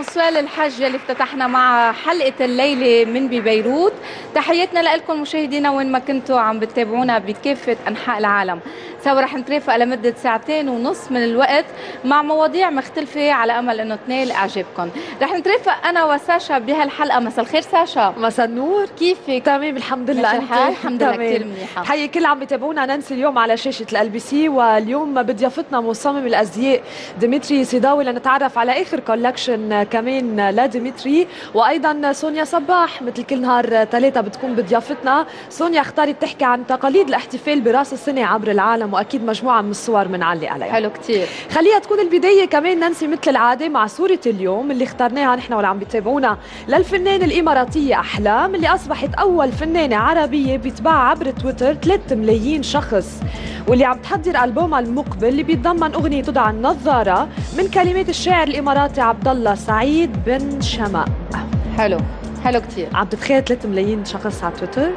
يو لكونسوال الحج اللي افتتحنا مع حلقة الليلة من ببيروت. تحياتنا لكم مشاهدينا وين ما كنتوا عم بتتابعونا بكافة أنحاء العالم. سوا رح نترافق لمده ساعتين ونص من الوقت مع مواضيع مختلفة على أمل إنه تنال اعجابكم رح نترافق أنا وساشا بهالحلقة. مساء الخير ساشا. مساء النور. كيفك؟ تمام الحمد لله. الحال؟ الحمد لله. كتير منيحة. حي كل عم بيتابعونا نانسي اليوم على شاشة ال LBC واليوم بضيافتنا مصمم الأزياء ديمتري سيداوي لنتعرف على آخر collection كمان لديمتري. وأيضا سونيا صباح. مثل كل نهار ثلاثة بتكون بضيافتنا. سونيا اختارت تحكي عن تقاليد الاحتفال براس السنة عبر العالم. واكيد مجموعة من الصور بنعلق عليها حلو كتير. خليها تكون البداية كمان نانسي مثل العادة مع صورة اليوم اللي اخترناها نحن واللي عم بيتابعونا. للفنانة الإماراتية أحلام اللي أصبحت أول فنانة عربية بيتبعها عبر تويتر 3 ملايين شخص. واللي عم تحضر ألبومها المقبل اللي بيتضمن أغنية تدعى النظارة من كلمات الشاعر الإماراتي عبد الله سعيد بن شماء. حلو. حلو كتير. عم تتخيل 3 ملايين شخص على تويتر؟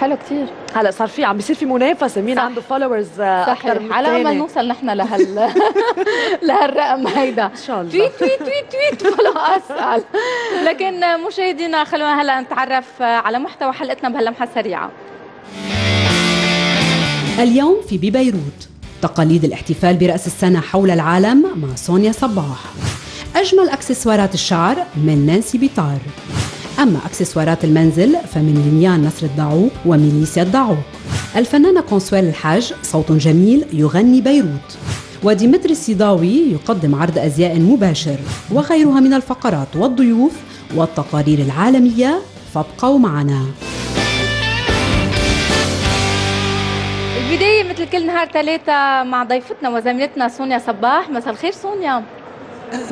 حلو كتير. هلا صار في عم بيصير في منافسة مين صح. عنده followers أكثر من صحيح على امل الثاني. نوصل نحن لهال لهالرقم هيدا. إن شاء الله. tweet tweet tweet tweet ولا اسال لكن مشاهدينا خلونا هلا نتعرف على محتوى حلقتنا بهاللمحة السريعة. اليوم في ببيروت. تقاليد الاحتفال برأس السنة حول العالم مع سونيا صباح. أجمل أكسسوارات الشعر من نانسي بيطار. أما أكسسوارات المنزل فمن لميان نصر الدعوق وميليسيا الدعوق الفنانة كونسويل الحاج صوت جميل يغني بيروت. وديمتري السيضاوي يقدم عرض أزياء مباشر وغيرها من الفقرات والضيوف والتقارير العالمية فابقوا معنا. البداية مثل كل نهار ثلاثة مع ضيفتنا وزميلتنا سونيا صباح. مساء الخير سونيا.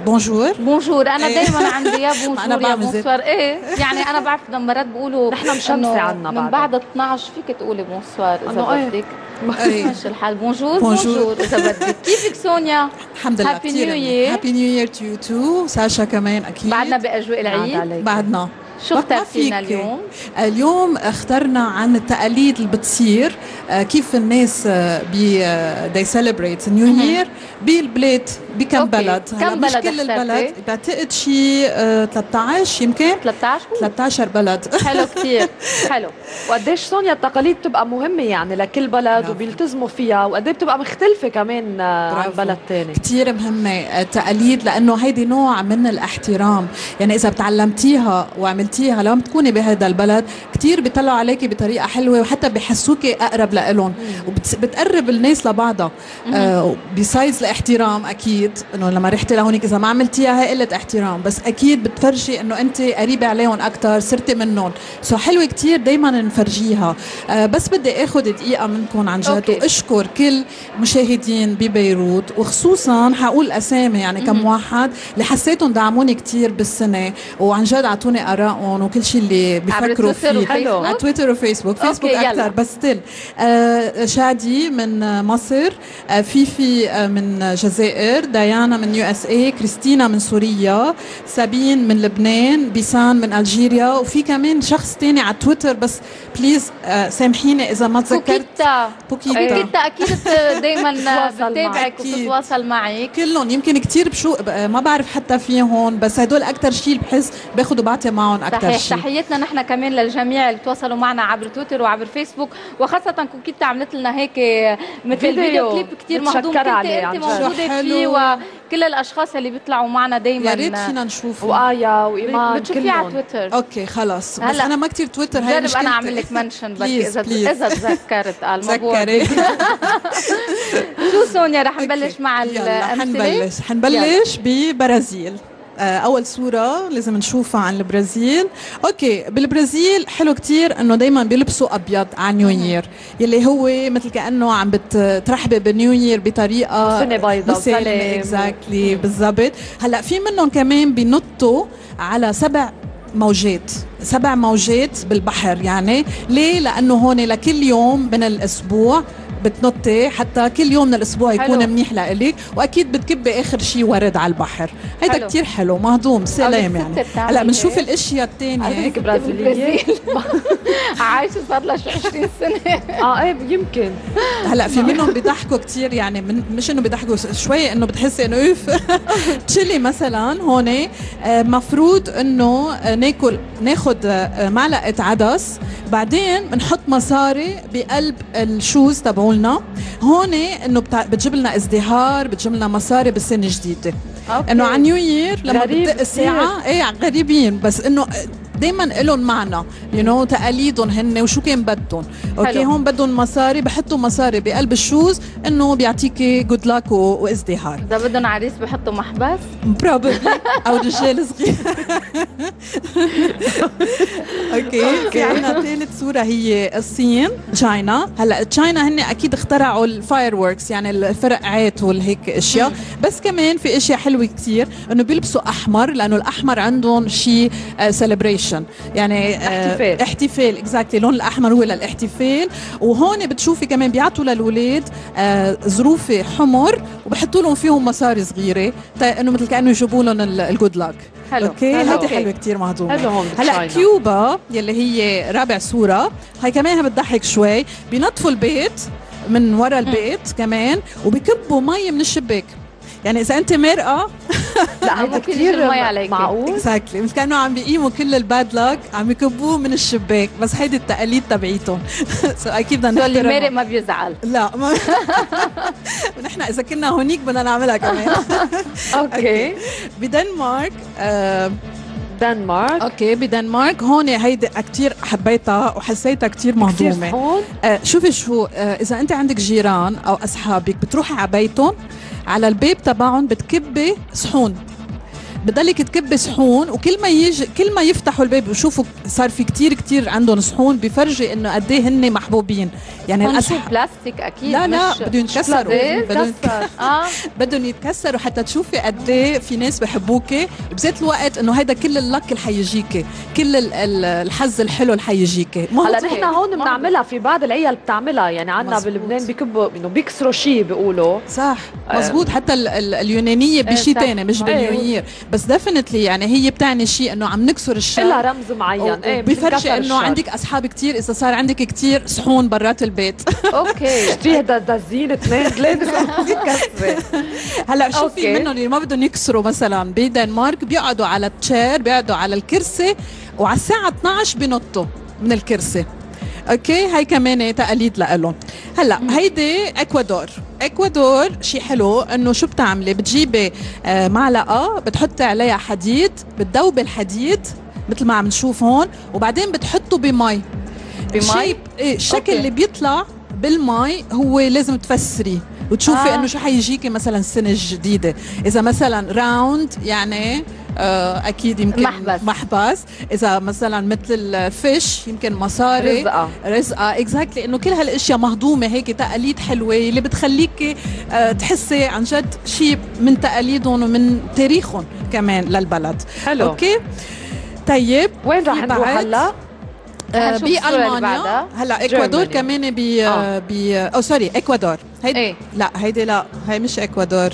bonjour bonjour أنا إيه. دائما عندي يا bonjour يا bonsoir إيه يعني أنا بعرف لما مرات بيقولوا نحن مشمسة إنه عنا من بعد. بعد 12 فيك تقولي bonsoir إنه اذا إيه. بدك إيه. ماشي الحال bonjour bonjour. إذا بدك كيفك سونيا الحمد لله Happy New Year. Happy New Year to you too ساشا كمان أكيد بعدنا بأجواء العيد. بعدنا شو اخترتينا. اليوم؟ اليوم اخترنا عن التقاليد اللي بتصير آه، كيف الناس آه، بي they celebrate New Year بالبلاد بكم. بلد كم هلا مش بلد كل؟ البلد بعتقد شي آه، 13 يمكن 13 13 بلد حلو كثير حلو وقديش سونيا التقاليد بتبقى مهمة يعني لكل بلد. وبيلتزموا فيها وقد بتبقى مختلفة كمان آه، عن. بلد تاني كتير مهمة التقاليد لأنه هيدي نوع من الاحترام يعني إذا بتعلمتيها وعملتيها لما بتكوني بهذا البلد. كتير بيطلعوا عليكي بطريقة حلوة وحتى بحسوكي أقرب لإلهم. وبتقرب الناس لبعضها. آه بسايز الاحترام أكيد إنه لما رحتي لهونيك إذا ما عملتيها هي قلة احترام. بس أكيد بتفرجي إنه أنت قريبة عليهم أكتر صرتي منهم. so حلوة كتير دايما نفرجيها. آه بس بدي آخذ دقيقة منكم عن جد. وأشكر كل مشاهدين ببيروت. وخصوصا حقول أسامي يعني كم واحد اللي حسيتهم دعموني كتير بالسنة. وعن جد أعطوني ارائهم وكل شيء اللي بيفكروا تويتر فيه؟ على تويتر وفيسبوك فيسبوك. أكثر. بس still آه شادي من مصر آه فيفي آه من الجزائر ديانا من USA كريستينا من سوريا سابين من لبنان بيسان من Algeria وفي كمان شخص تاني على تويتر. بس please سامحيني إذا ما تذكرت. كوكيتا. كوكيتا أكيد دائما بتتابعك. أكيد. وبتتواصل معك. كلهم. يمكن كتير بشو ما بعرف حتى فيهم بس هدول أكثر شيء بحس باخذ وبعطي معهم أكثر صحيح شيء. تحياتنا نحن كمان للجميع اللي تواصلوا معنا عبر تويتر وعبر فيسبوك وخاصة كوكيتا عملت لنا هيك مثل فيديو. فيديو كليب كثير مهضوم. كنت عليه أنت حلو. فيه وكل الأشخاص اللي بيطلعوا معنا دائما يا ريت فينا نشوفه وآية وإيمان بتشوفيه على تويتر. okay خلص بس هلا. أنا ما كتير تويتر هاي جرب مشكلتي. أنا اعمل لك mention بركي Please, اذا. إذا تذكرت قال ما بوعد. تذكري شو سونيا؟ رح نبلش مع الأمثلة. حنبلش. حنبلش ببرازيل. أول صورة لازم نشوفها عن البرازيل. okay بالبرازيل حلو كتير إنه دايما بيلبسوا أبيض على New Year يلي هو مثل كأنه عم بترحبي بال New Year بطريقة سنة بيضاء. exactly بالضبط. هلأ في منهم كمان بينطوا على سبع موجات سبع موجات بالبحر يعني. ليه؟ لأنه هون لكل يوم من الأسبوع بتنطي حتى كل يوم من الأسبوع يكون حلو. منيح لإلك وأكيد بتكبي آخر شيء ورد على البحر. هيدا. كتير حلو مهضوم سلام يعني. هلأ بنشوف. الأشياء الثانية هيك برازيلية عايشة صار لها شي 20 سنة. آه إيه يمكن. هلأ في منهم بيضحكوا كتير يعني من مش إنه بيضحكوا شوي إنه بتحسي إنه أوف. تشيلي مثلا هون آه، مفروض إنه آه، ناكل ناخذ آه، معلقة عدس. بعدين بنحط مصاري بقلب الشوز تبعولنا هون إنه بتجيب لنا ازدهار بتجيب لنا مصاري بالسنه الجديده. إنه على New Year لما بتدق الساعة إيه غريبين. بس إنه دايما لهم معنى you know تقاليدهم هن وشو كان بدهم okay. هون بدهم مصاري بحطوا مصاري بقلب ال shoes إنه بيعطيكي good luck وازدهار إذا بدهم عريس بحطوا محبس؟ probably أو رجال صغير. okay في عندنا ثالث صوره هي الصين China هلأ China هن أكيد اخترعوا ال fireworks يعني الفرقعات والهيك أشياء. بس كمان في أشياء حلوة كتير إنه بيلبسوا أحمر لأنه الأحمر عندهم شيء celebration يعني آه، احتفال. احتفال exactly اللون الأحمر هو للاحتفال وهون بتشوفي كمان بيعطوا للاولاد آه، ظروفه حمر وبحطوا لهم فيهم مصاري صغيرة إنه مثل كأنه يجيبوا لهم ال good luck حلو. okay. هذه. حلوة كثير مهضومة حلو هون هلا. كيوبا يلي هي رابع صورة هاي كمان بتضحك شوي بينظفوا البيت من ورا البيت كمان وبكبوا مي من الشباك يعني اذا انت مرقه لا كثير. معقول؟ exactly مثل كانوا عم بيقيموا كل ال bad luck عم يكبوه من الشباك بس هيدي التقاليد تبعيتهم. so أكيد بدنا اللي. مارق ما بيزعل. لا. ما ونحن إذا كنا هونيك بدنا نعملها كمان. okay بدنمارك آه دنمارك. okay بدنمارك. هون هيدي كثير حبيتها وحسيتها كثير كثير مهضومة. صحون آه شوفي شو آه إذا أنت عندك جيران أو أصحابك بتروحي على بيتهم على البيت تبعهم بتكبي صحون. بضلك تكبي صحون وكل ما يجي كل ما يفتحوا الباب ويشوفوا صار في كتير كتير عندهم صحون بفرجي إنه قد إيه هن محبوبين. يعني الأصح... بلاستيك أكيد لا لا مش بدهم يتكسروا. إيه؟ بدهم آه. بدهم يتكسروا حتى تشوفي قد إيه في ناس بحبوكي. بذات الوقت إنه هيدا كل اللك اللي حيجيكي كل ال- ال- الحظ الحلو اللي حيجيكي ما هلا نحن هون بنعملها في بعض العيال بتعملها. يعني عندنا. بلبنان بيكبوا إنه بيكسروا شيء بيقولوا. صح. مزبوط. حتى ال- ال- اليونانية إيه، بشيء. ثاني مش إيه. بس definitely يعني هي بتعني شيء إنه عم نكسر لها الشر رمز معين. إيه بفرجي إنه. عندك أصحاب كتير إذا صار عندك كتير صحون برات البيت. okay. في زينة نازلة كسرة هلأ شو. في منهم اللي ما بدهم يكسروا مثلا؟ بدنمارك بيقعدوا على ال chair بيقعدوا على الكرسي وعلى الساعة 12 بنطوا من الكرسي. okay؟ هاي كمان تقاليد لإلهم. هلأ هيدي إكوادور. إكوادور شيء حلو إنه شو بتعملي بتجيبي آه، معلقة بتحطي عليها حديد بتذوبي الحديد مثل ما عم نشوف هون وبعدين بتحطه بمي بمي؟ إيه الشكل okay. اللي بيطلع بالمي هو لازم تفسري وتشوفي آه. إنه شو حيجيكي مثلا السنة الجديده إذا مثلا round يعني أكيد يمكن محبس. محبس إذا مثلا مثل ال fish يمكن مصاري رزقة. رزقة exactly إنه كل هالأشياء مهضومة هيك تقاليد حلوة اللي بتخليكي آه تحسي عن جد شيء من تقاليدهم ومن تاريخهم كمان للبلد حلو okay طيب وين رح نروح؟ هلا؟ اللي بالمانيا. هلا إكوادور. كمان ب آه. ب أو sorry إكوادور هيدي إيه. لا هيدي لا هي مش إكوادور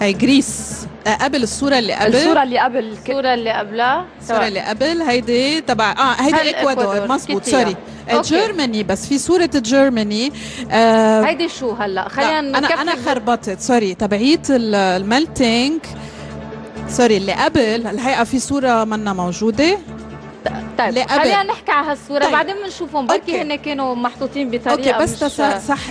هي جريس آه، قبل الصورة اللي قبل؟ الصورة اللي قبل ك- الصورة اللي قبلها؟ الصورة اللي قبل هيدي تبع آه هيدي هاي اكوادور الإكوادور، مزبوط كتير. sorry. Germany بس في صورة Germany آه هيدي شو هلا؟ خلينا أنا أنا خربطت sorry تبعيت ال melting sorry اللي قبل الحقيقة في صورة منا موجودة. طيب. خلينا نحكي على هالصورة طيب. بعدين بنشوفهم بركي okay. هن كانوا محطوطين بطريقة okay بس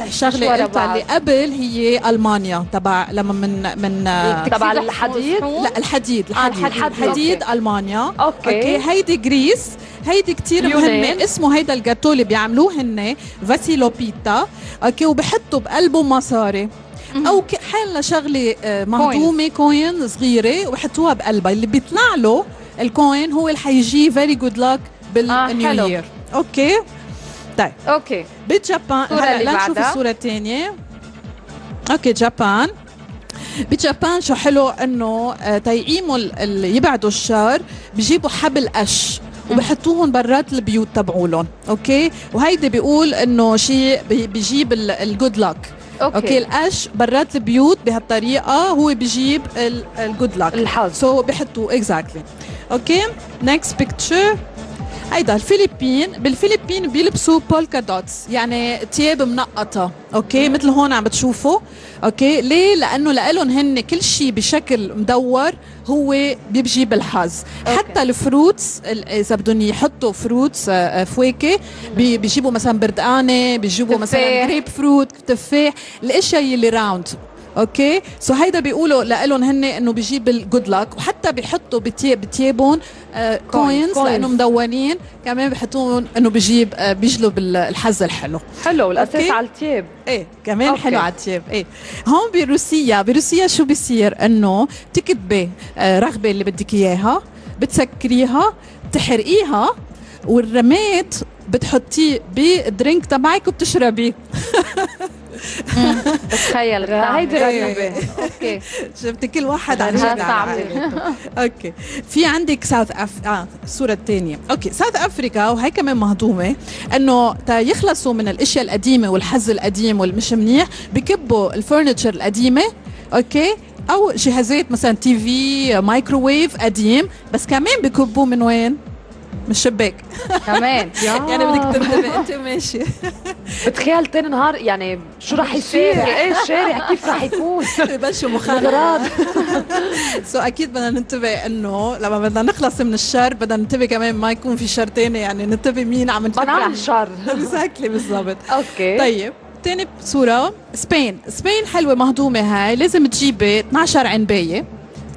الشغله ورا قلتها. اللي قبل هي ألمانيا تبع لما من من آه، تبع الحديد؟ لا الحديد آه، الحديد الحديد. الحديد okay. ألمانيا okay. okay هيدي Greece هيدي كتير اليونان. مهمة اسمه هيدا الجاتو اللي بيعملوه هن فاسيلو بيتا okay وبحطوا بقلبه مصاري أو حالنا شغلة آه، مهضومة coin صغيرة وبحطوها بقلبها اللي بيطلع له ال coin هو اللي حيجي very good luck بال New. Year okay؟ طيب. okay. ب Japan هلا نشوف بعدها. الصورة الثانية okay Japan. ب Japan شو حلو إنه آه، تيقيموا ال- اللي يبعدوا الشر بيجيبوا حبل قش وبحطوهم برات البيوت تبعولهم okay؟ وهيدي بيقول إنه شيء بي- بيجيب ال good luck okay, okay القش برات البيوت بهالطريقة هو بيجيب ال good luck الحظ. so بحطوا exactly okay next picture هيدا الفلبين بالفلبين بيلبسوا polka dots يعني تياب منقطة okay؟ مثل هون عم بتشوفوا okay؟ ليه؟ لأنه لهم هن كل شيء بشكل مدور هو بيجيب الحظ حتى ال fruits ال- إذا بدهم يحطوا فروتس آه، آه، فواكه بي- بيجيبوا مثلا بردقانة بيجيبوا مثلا. جريب فروت تفاح الأشياء اللي round okay؟ so هيدا بيقولوا لهم هن إنه بيجيب ال good luck وحتى بيحطوا بتياب بتيابهم coins. لأنه مدورين. كمان بيحطوهم إنه بيجيب آه بيجلب ال- الحظ الحلو. حلو الاساس okay. على التياب. إيه كمان okay. حلو على التياب. إيه. هون بروسيا بروسيا شو بيصير؟ إنه تكتبي آه رغبة اللي بدك إياها بتسكريها بتحرقيها والرماد بتحطيه بال drink تبعك وبتشربيه. بتخيل الطعم. هيدي رغبة okay. شفتي كل واحد عن جد. okay. في عندك South Af... آه الصورة الثانية. okay South Africa وهي كمان مهضومة إنه تا يخلصوا من الأشياء القديمة والحظ القديم والمش منيح بكبوا ال furniture القديمة okay أو جهازات مثلا TV مايكروويف قديم بس كمان بكبوا من وين؟ من الشباك كمان. يعني بدك تنتبه انت ماشي. بتخيل تاني نهار يعني شو رح يصير؟ إيه الشارع كيف رح يكون ببلشوا مخاطرات so أكيد بدنا ننتبه إنه لما بدنا نخلص من الشر بدنا ننتبه كمان ما يكون في شر تاني يعني ننتبه مين عم نفكر نعمل شر. exactly بالضبط. okay. طيب تاني صورة Spain. Spain حلوة مهضومة هاي لازم تجيبي 12 عنباية.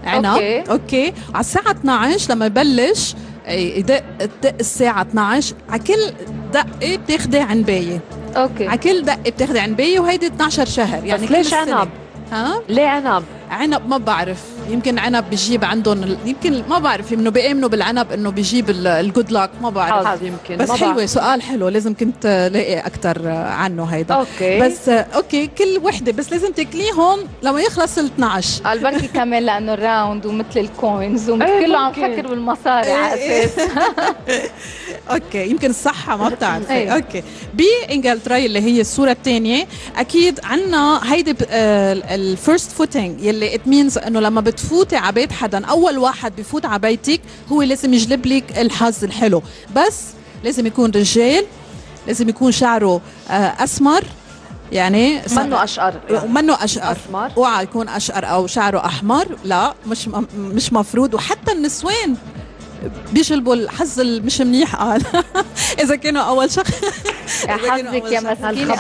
عنب. okay, okay. على الساعة 12 لما يبلش يدق تدق الساعة 12 على كل دقة بتاخدي عنباية okay على كل دقة بتاخدي عنباية وهيدي 12 شهر يعني بس ليش. عنب؟ ها ليه عنب؟ عنب ما بعرف يمكن عنب بيجيب عندهم يمكن ما بعرف انه بيأمنوا بالعنب إنه بيجيب ال good luck ما بعرف. حظ يمكن. بس حلوة بعرف. سؤال حلو لازم كنت لاقي أكثر عنه هيدا. okay. بس آه، okay كل وحدة بس لازم تاكليهم لما يخلص ال 12 قال بركي كمان لأنه ال round ومثل ال coins إيه، وكله عم. فكر بالمصاري على إيه، أساس. okay يمكن الصحة ما بتعرفي أيوة. okay. بإنجلترا اللي هي الصورة الثانية أكيد عنا هيدي ال first footing يلي it means إنه لما بتفوتي على بيت حدا. أول واحد بفوت على بيتك هو لازم يجلب لك الحظ الحلو. بس لازم يكون رجال لازم يكون شعره آه، أسمر يعني منه أشقر ومنه أشقر. أسمر. أوعى يكون أشقر أو شعره أحمر. لا مش مش مفروض. وحتى النسوان بيجلبوا الحظ مش منيح. قال إذا كانوا أول شخص. يا حظك يا. مسكينه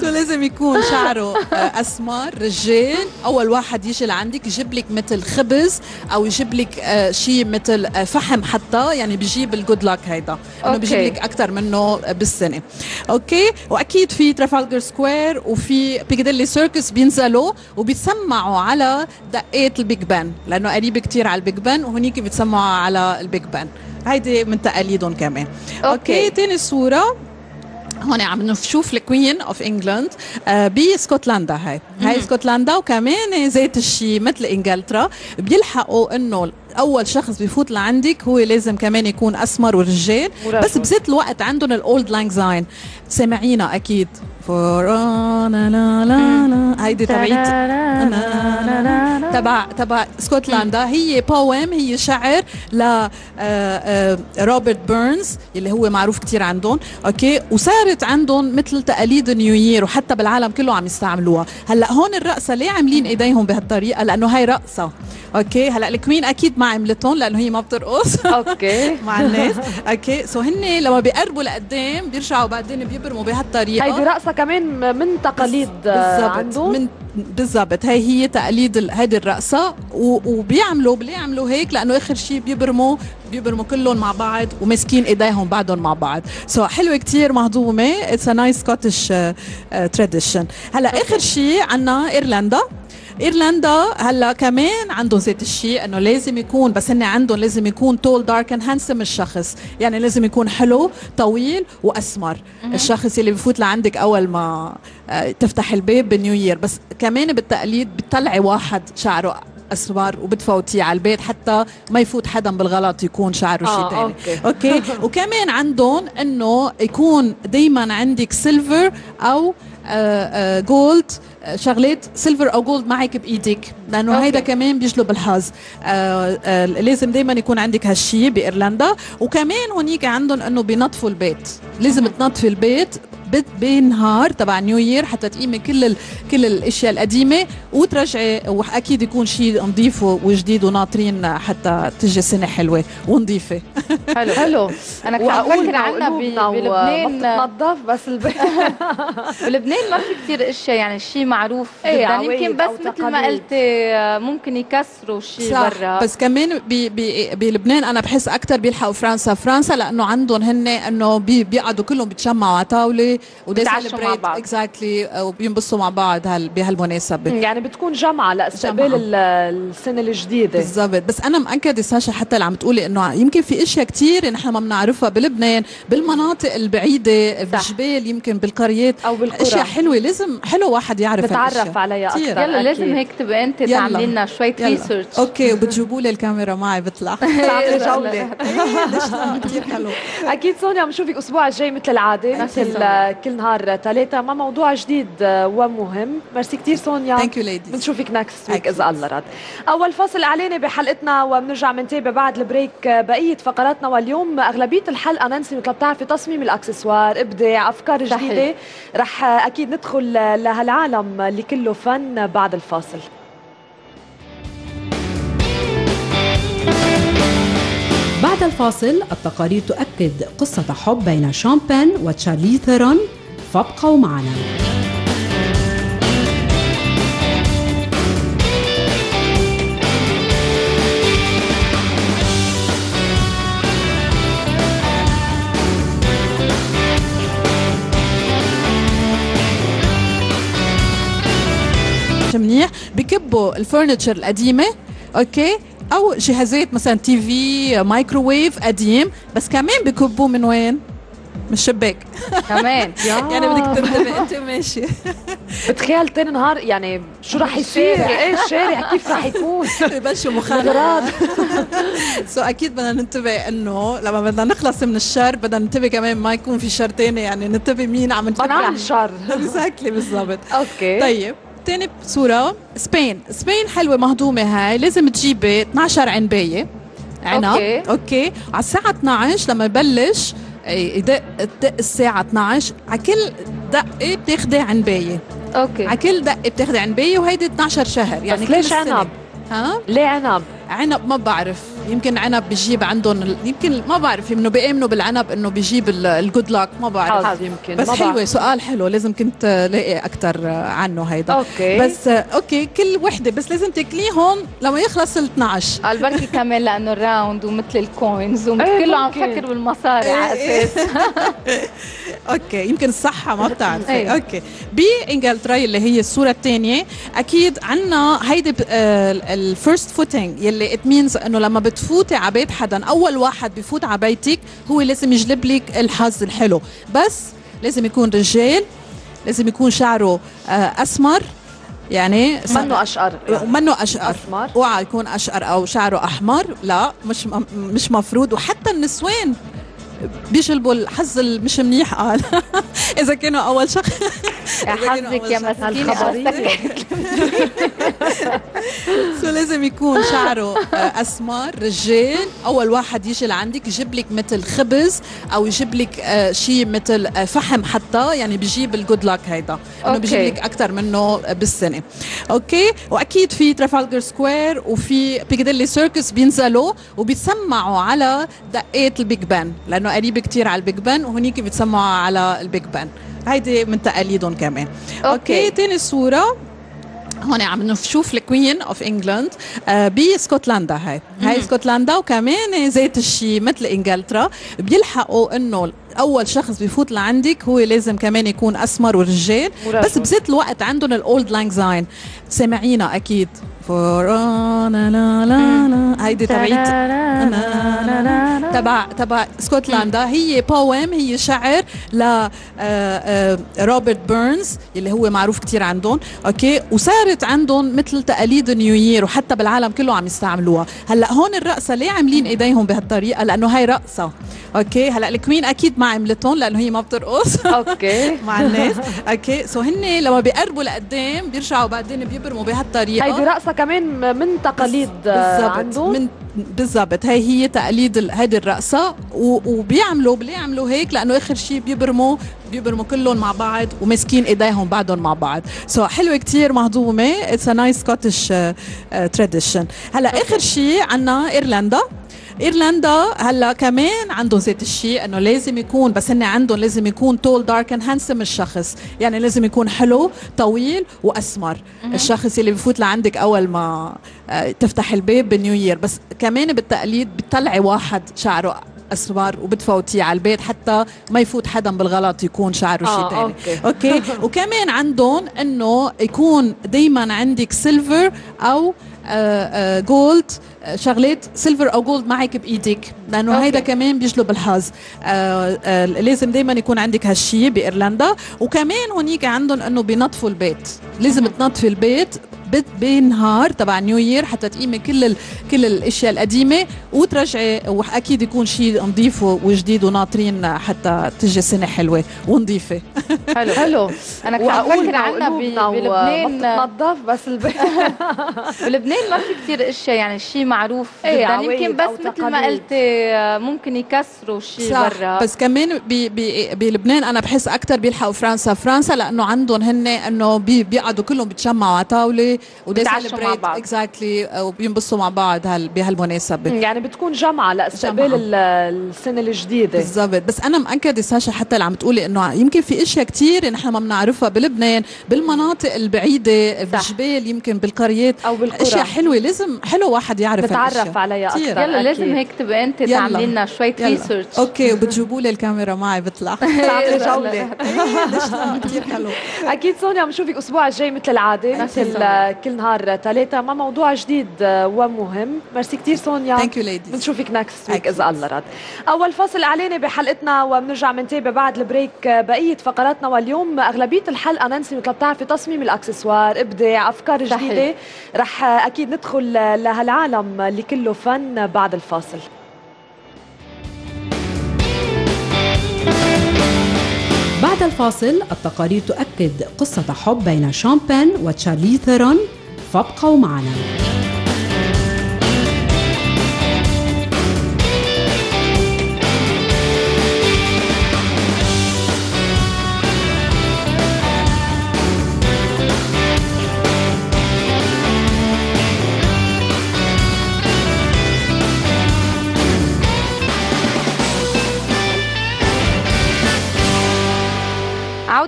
so لازم يكون شعره آه، أسمر رجال. أول واحد يجي لعندك يجيب لك مثل خبز أو يجيب لك آه، شيء مثل آه، فحم حتى. يعني بيجيب ال good luck هيدا. إنه بيجيب. لك أكثر منه بالسنة. okay؟ وأكيد في ترافالجر سكوير وفي بيكاديلي سيركس بينزلوا وبيتسمعوا على دقات ال Big Ben لأنه قريب كتير على ال Big Ben وهنيك بيتسمعوا على ال Big Ben. هيدي من تقاليدهم كمان. okay. okay تاني صورة. هون عم نشوف ال Queen of England بسكوتلندا هاي. هاي اسكتلندا وكمان ذات الشيء مثل إنجلترا بيلحقوا إنه أول شخص بيفوت لعندك هو لازم كمان يكون أسمر ورجال. بس بذات الوقت عندهم ال Auld Lang Syne سامعينها أكيد. for لا لا لا. هيدي تبعيت. تبع تبع اسكتلندا هي poem هي شعر ل آه، آه، روبرت بيرنز اللي هو معروف كتير عندهم. okay؟ وصارت عندهم مثل تقاليد New Year وحتى بالعالم كله عم يستعملوها. هلأ هون الرقصة ليه عاملين إيديهم بهالطريقة؟ لأنه هاي رقصة. okay هلا ال Queen أكيد ما عملتهم لأنه هي ما بترقص. okay. مع الناس. okay so هن لما بيقربوا لقدام بيرجعوا بعدين بيبرموا بهالطريقة. هيدي رقصة كمان من تقاليد عندهم من بالضبط. هي هي تقاليد ال- هيدي الرقصة. وبيعملوا ليه يعملوا هيك لأنه آخر شيء بيبرموا بيبرموا كلهم مع بعض وماسكين إيديهم بعضهم مع بعض. so so, حلوة كتير مهضومة. it's a nice Scottish tradition هلا آخر شيء عنا إيرلندا. إيرلندا هلا كمان عندهم ذات الشيء إنه لازم يكون بس هن عندهم لازم يكون tall, dark and handsome الشخص. يعني لازم يكون حلو طويل وأسمر. الشخص اللي بفوت لعندك أول ما آه، تفتح الباب ب New Year. بس كمان بالتقليد بتطلعي واحد شعره أسمر وبتفوتيه على البيت حتى ما يفوت حدا بالغلط يكون شعره آه، شيء ثاني okay. okay؟ وكمان عندهم إنه يكون دائما عندك silver أو gold شغلات silver أو gold معك بايدك لأنه okay. هيدا كمان بيجلب الحظ. آه، آه، لازم دائما يكون عندك هالشي بإيرلندا. وكمان هونيك عندهم إنه بينظفوا البيت. لازم تنظفي البيت بالنهار تبع نيو يير حتى تقيمي كل ال... كل الأشياء القديمة وترجعي وأكيد يكون شيء نظيف وجديد وناطرين حتى تجي سنة حلوة ونظيفة. حلو. حلو. أنا كنت عم وعقولنا فكر عنا بلبنان. بتتنظف بس البيت. بلبنان ما في كثير أشياء يعني شيء معروف إيه، جدا يمكن بس مثل ما. قلتي آه، ممكن يكسروا شيء صح برا بس كمان بلبنان أنا بحس أكثر بيلحقوا فرنسا فرنسا لأنه عندهم هن إنه بي بيقعدوا كلهم بيتجمعوا على طاولة بيتعشوا مع بعض. اكزاكتلي وبينبسطوا مع بعض هال بهالمناسبة يعني بتكون جمعة لأستقبال جمعة. ال- السنة الجديدة بالضبط بس أنا مأكدة ساشا حتى اللي عم تقولي إنه يمكن في إشياء كتير نحن ما بنعرفها بلبنان بالمناطق البعيدة بالجبال يمكن بالقريات أو بالقرى. إشياء حلوة لازم حلو واحد يعرف نتعرف هالأشياء. عليها. أكثر يلا لازم. هيك تبقى أنت. تعملي لنا شوية. ريسيرش أوكي وبتجيبوا لي الكاميرا معي بطلع تعملي جولة كثير حلو أكيد سونيا بنشوفك الأسبوع الجاي مثل ميرسي مثل. كل نهار ثلاثة مع موضوع جديد آه، ومهم ميرسي كتير سونيا thank you ladies بنشوفك next week. إذا الله راد أول فاصل إعلاني بحلقتنا وبنرجع بنتابع بعد ال break بقية فقراتنا واليوم أغلبية الحلقة نانسي مثل ما بتعرفي تصميم الأكسسوار إبداع أفكار. جديدة رح أكيد ندخل لهالعالم اللي كله فن بعد الفاصل. بعد الفاصل التقارير تؤكد قصة حب بين شامبان وتشارلي ثيرون. فابقوا معنا. مش منيح بكبوا ال furniture القديمة okay؟ أو جهازات مثلا TV microwave قديم بس كمان بكبوا من وين؟ من الشباك. كمان. يعني بدك تنتبه أنت ماشي. بتخيل تاني نهار يعني شو رح يصير؟ إيه الشارع كيف رح يكون؟ ببلشوا مخالفات so أكيد بدنا ننتبه إنه لما بدنا نخلص من الشر بدنا ننتبه كمان ما يكون في شر تاني يعني ننتبه مين عم ما نفكر. نعمل شر. exactly بالضبط. okay. طيب. تاني صورة. Spain. Spain حلوة مهضومة هاي. لازم تجيبي 12 عنباية. عنب. okay. okay. على الساعة 12 لما يبلش يدق تدق الساعة 12 على كل دقة بتاخدي عنباية. okay. على كل دقة بتاخدي عنباية وهيدي 12 شهر. يعني بس ليش. عنب؟ ها؟ ليه عنب؟ عنب ما بعرف. يمكن عنب بيجيب عندهم ال- يمكن ما بعرف انه بيأمنوا بالعنب إنه بيجيب ال good luck ما بعرف. حظ يمكن. بس بعرف. سؤال حلو لازم كنت لاقي أكتر عنه هيدا. okay. بس آه، okay كل وحدة بس لازم تاكليهم لما يخلص ال 12 قال بركي كمان لأنه ال round ومثل ال coins إيه، وكله عم. فكر بالمصاري على إيه، أساس. okay يمكن الصحة ما بتعرفي. أيوة. okay. بانجلترا اللي هي الصورة الثانية أكيد عنا هيدي ال first footing يلي it means إنه لما بتفوتي على بيت حدا أول واحد بفوت على بيتك هو لازم يجلب لك الحظ الحلو. بس لازم يكون رجال لازم يكون شعره آه، أسمر يعني منه أشقر يعني. ومنه أشقر. أسمر. أوعى يكون أشقر أو شعره أحمر. لا مش مش مفروض. وحتى النسوان بيجلبوا الحظ المش منيح قال إذا كانوا أول شخص. حظك يا. مسكينه so لازم يكون شعره آه، أسمر رجال. أول واحد يجي لعندك يجيب لك مثل خبز أو يجيب لك آه، شيء مثل آه، فحم حتى. يعني بيجيب ال good luck هيدا. إنه. بيجيب لك أكثر منه بالسنة. okay؟ وأكيد في ترافالجر سكوير وفي بيكاديلي سيركس بينزلوا وبيتسمعوا على دقات ال Big Ben لأنه قريب كتير على ال Big Ben وهنيك بيتسمعوا على ال Big Ben. هيدي من تقاليدهم كمان. okay. okay تاني صورة. هون عم نشوف ال Queen of England بسكوتلندا هاي. هاي اسكتلندا وكمان ذات الشيء مثل إنجلترا بيلحقوا إنه أول شخص بيفوت لعندك هو لازم كمان يكون أسمر ورجال. بس بذات الوقت عندهم ال Auld Lang Syne سامعينا أكيد. فورانا لا لا لا. هيدي تبعيت. تبع تبع اسكتلندا هي بويم هي شعر ل آه، آه، روبرت بيرنز اللي هو معروف كتير عندهم. أوكي؟ وصارت عندهم مثل تقاليد new year وحتى بالعالم كله عم يستعملوها. هلأ هون الرقصة ليه عاملين إيديهم بهالطريقة؟ لأنه هاي رقصة. أوكي؟ هلأ ال queen أكيد ما عملتهم لأنه هي ما بترقص. أوكي. مع الناس. أوكي. so هن لما بيقربوا لقدام بيرجعوا بعدين بيبرموا بهالطريقة. هيدي رقصة كمان من تقاليد عندهم من بالضبط. هي هي تقاليد ال- هيدي الرقصة. وبيعملوا ليه يعملوا هيك لأنه آخر شيء بيبرموا بيبرموا كلهم مع بعض وماسكين إيديهم بعضهم مع بعض. so so, حلوة كتير مهضومة. it's a nice Scottish tradition هلا آخر شيء عنا إيرلندا. إيرلندا هلا كمان عندهم ذات الشيء إنه لازم يكون بس هن عندهم لازم يكون tall dark and handsome الشخص. يعني لازم يكون حلو طويل وأسمر. الشخص اللي بفوت لعندك أول ما آه، تفتح الباب بال new year. بس كمان بالتقليد بتطلعي واحد شعره اسمر وبتفوتيه على البيت حتى ما يفوت حدا بالغلط يكون شعره آه، شيء ثاني أوكي. أوكي؟ وكمان عندهم إنه يكون دائما عندك silver أو gold شغلات silver أو gold معك بإيدك. لأنه أوكي. هيدا كمان بيجلب الحظ. آه، آه، لازم دائما يكون عندك هالشيء بإيرلندا. وكمان هونيك عندهم إنه بينظفوا البيت. لازم تنظفي البيت بت- بالنهار تبع نيو يير حتى تقيمي كل ال... كل الأشياء القديمة وترجعي وأكيد يكون شيء نظيف وجديد وناطرين حتى تجي سنة حلوة ونظيفه حلو. حلو. أنا كنت عم فكر عنا بلبنان. وبتتنظف بس بلبنان ما في كثير أشياء يعني شيء معروف إيه، جدا. يمكن بس مثل ما. قلتي ممكن يكسروا شيء برا. بس كمان ب- ب- بلبنان أنا بحس أكثر بيلحقوا فرنسا. فرنسا لأنه عندهم هن إنه بي- بيقعدوا كلهم بيتجمعوا على طاولة. مع بعض. exactly وبينبسطوا مع بعض هال بهالمناسبه يعني بتكون جمعة لاستقبال جمعة. ال- السنة الجديدة بالضبط بس أنا مأكدة ساشا حتى اللي عم تقولي إنه يمكن في إشياء كتير نحن ما بنعرفها بلبنان بالمناطق البعيدة. بالجبال يمكن بالقريات أو بالقرى. إشياء حلوة لازم حلو واحد يعرف نتعرف هالأشياء. عليها. أكثر. يلا لازم أكيد. هيك تبقى أنت. تعملي لنا شوية. research أوكي وبتجيبوا لي الكاميرا معي بطلع تعطي جولة كثير حلو أكيد سونيا بنشوفك الأسبوع الجاي مثل العادة مثل كل نهار ثلاثة مع موضوع جديد آه، ومهم. ميرسي كثير سونيا. thank you ladies بنشوفك next week أكيد. إذا الله راد. أول فاصل إعلاني بحلقتنا وبنرجع بنتابع بعد ال break آه، بقية فقراتنا. واليوم أغلبية الحلقة نانسي مثل بتعرفي تصميم الأكسسوار إبداع أفكار صحيح. جديدة. رح آه، أكيد ندخل لهالعالم اللي كله فن بعد الفاصل. بعد الفاصل التقارير تؤكد قصة حب بين شامبين وتشارلي ثيرون. فابقوا معنا.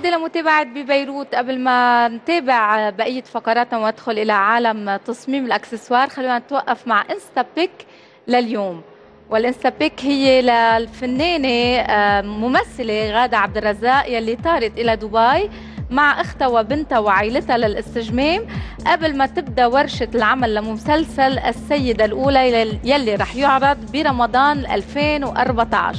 عودة لمتابعة ببيروت قبل ما نتابع بقية فقراتنا وندخل إلى عالم تصميم الأكسسوار. خلونا نتوقف مع insta pic لليوم. وال insta pic هي للفنانة آه، ممثلة غادة عبد الرزاق يلي طارت إلى دبي مع أختها وبنتها وعائلتها للاستجمام قبل ما تبدأ ورشة العمل لمسلسل السيدة الأولى يلي رح يعرض برمضان 2014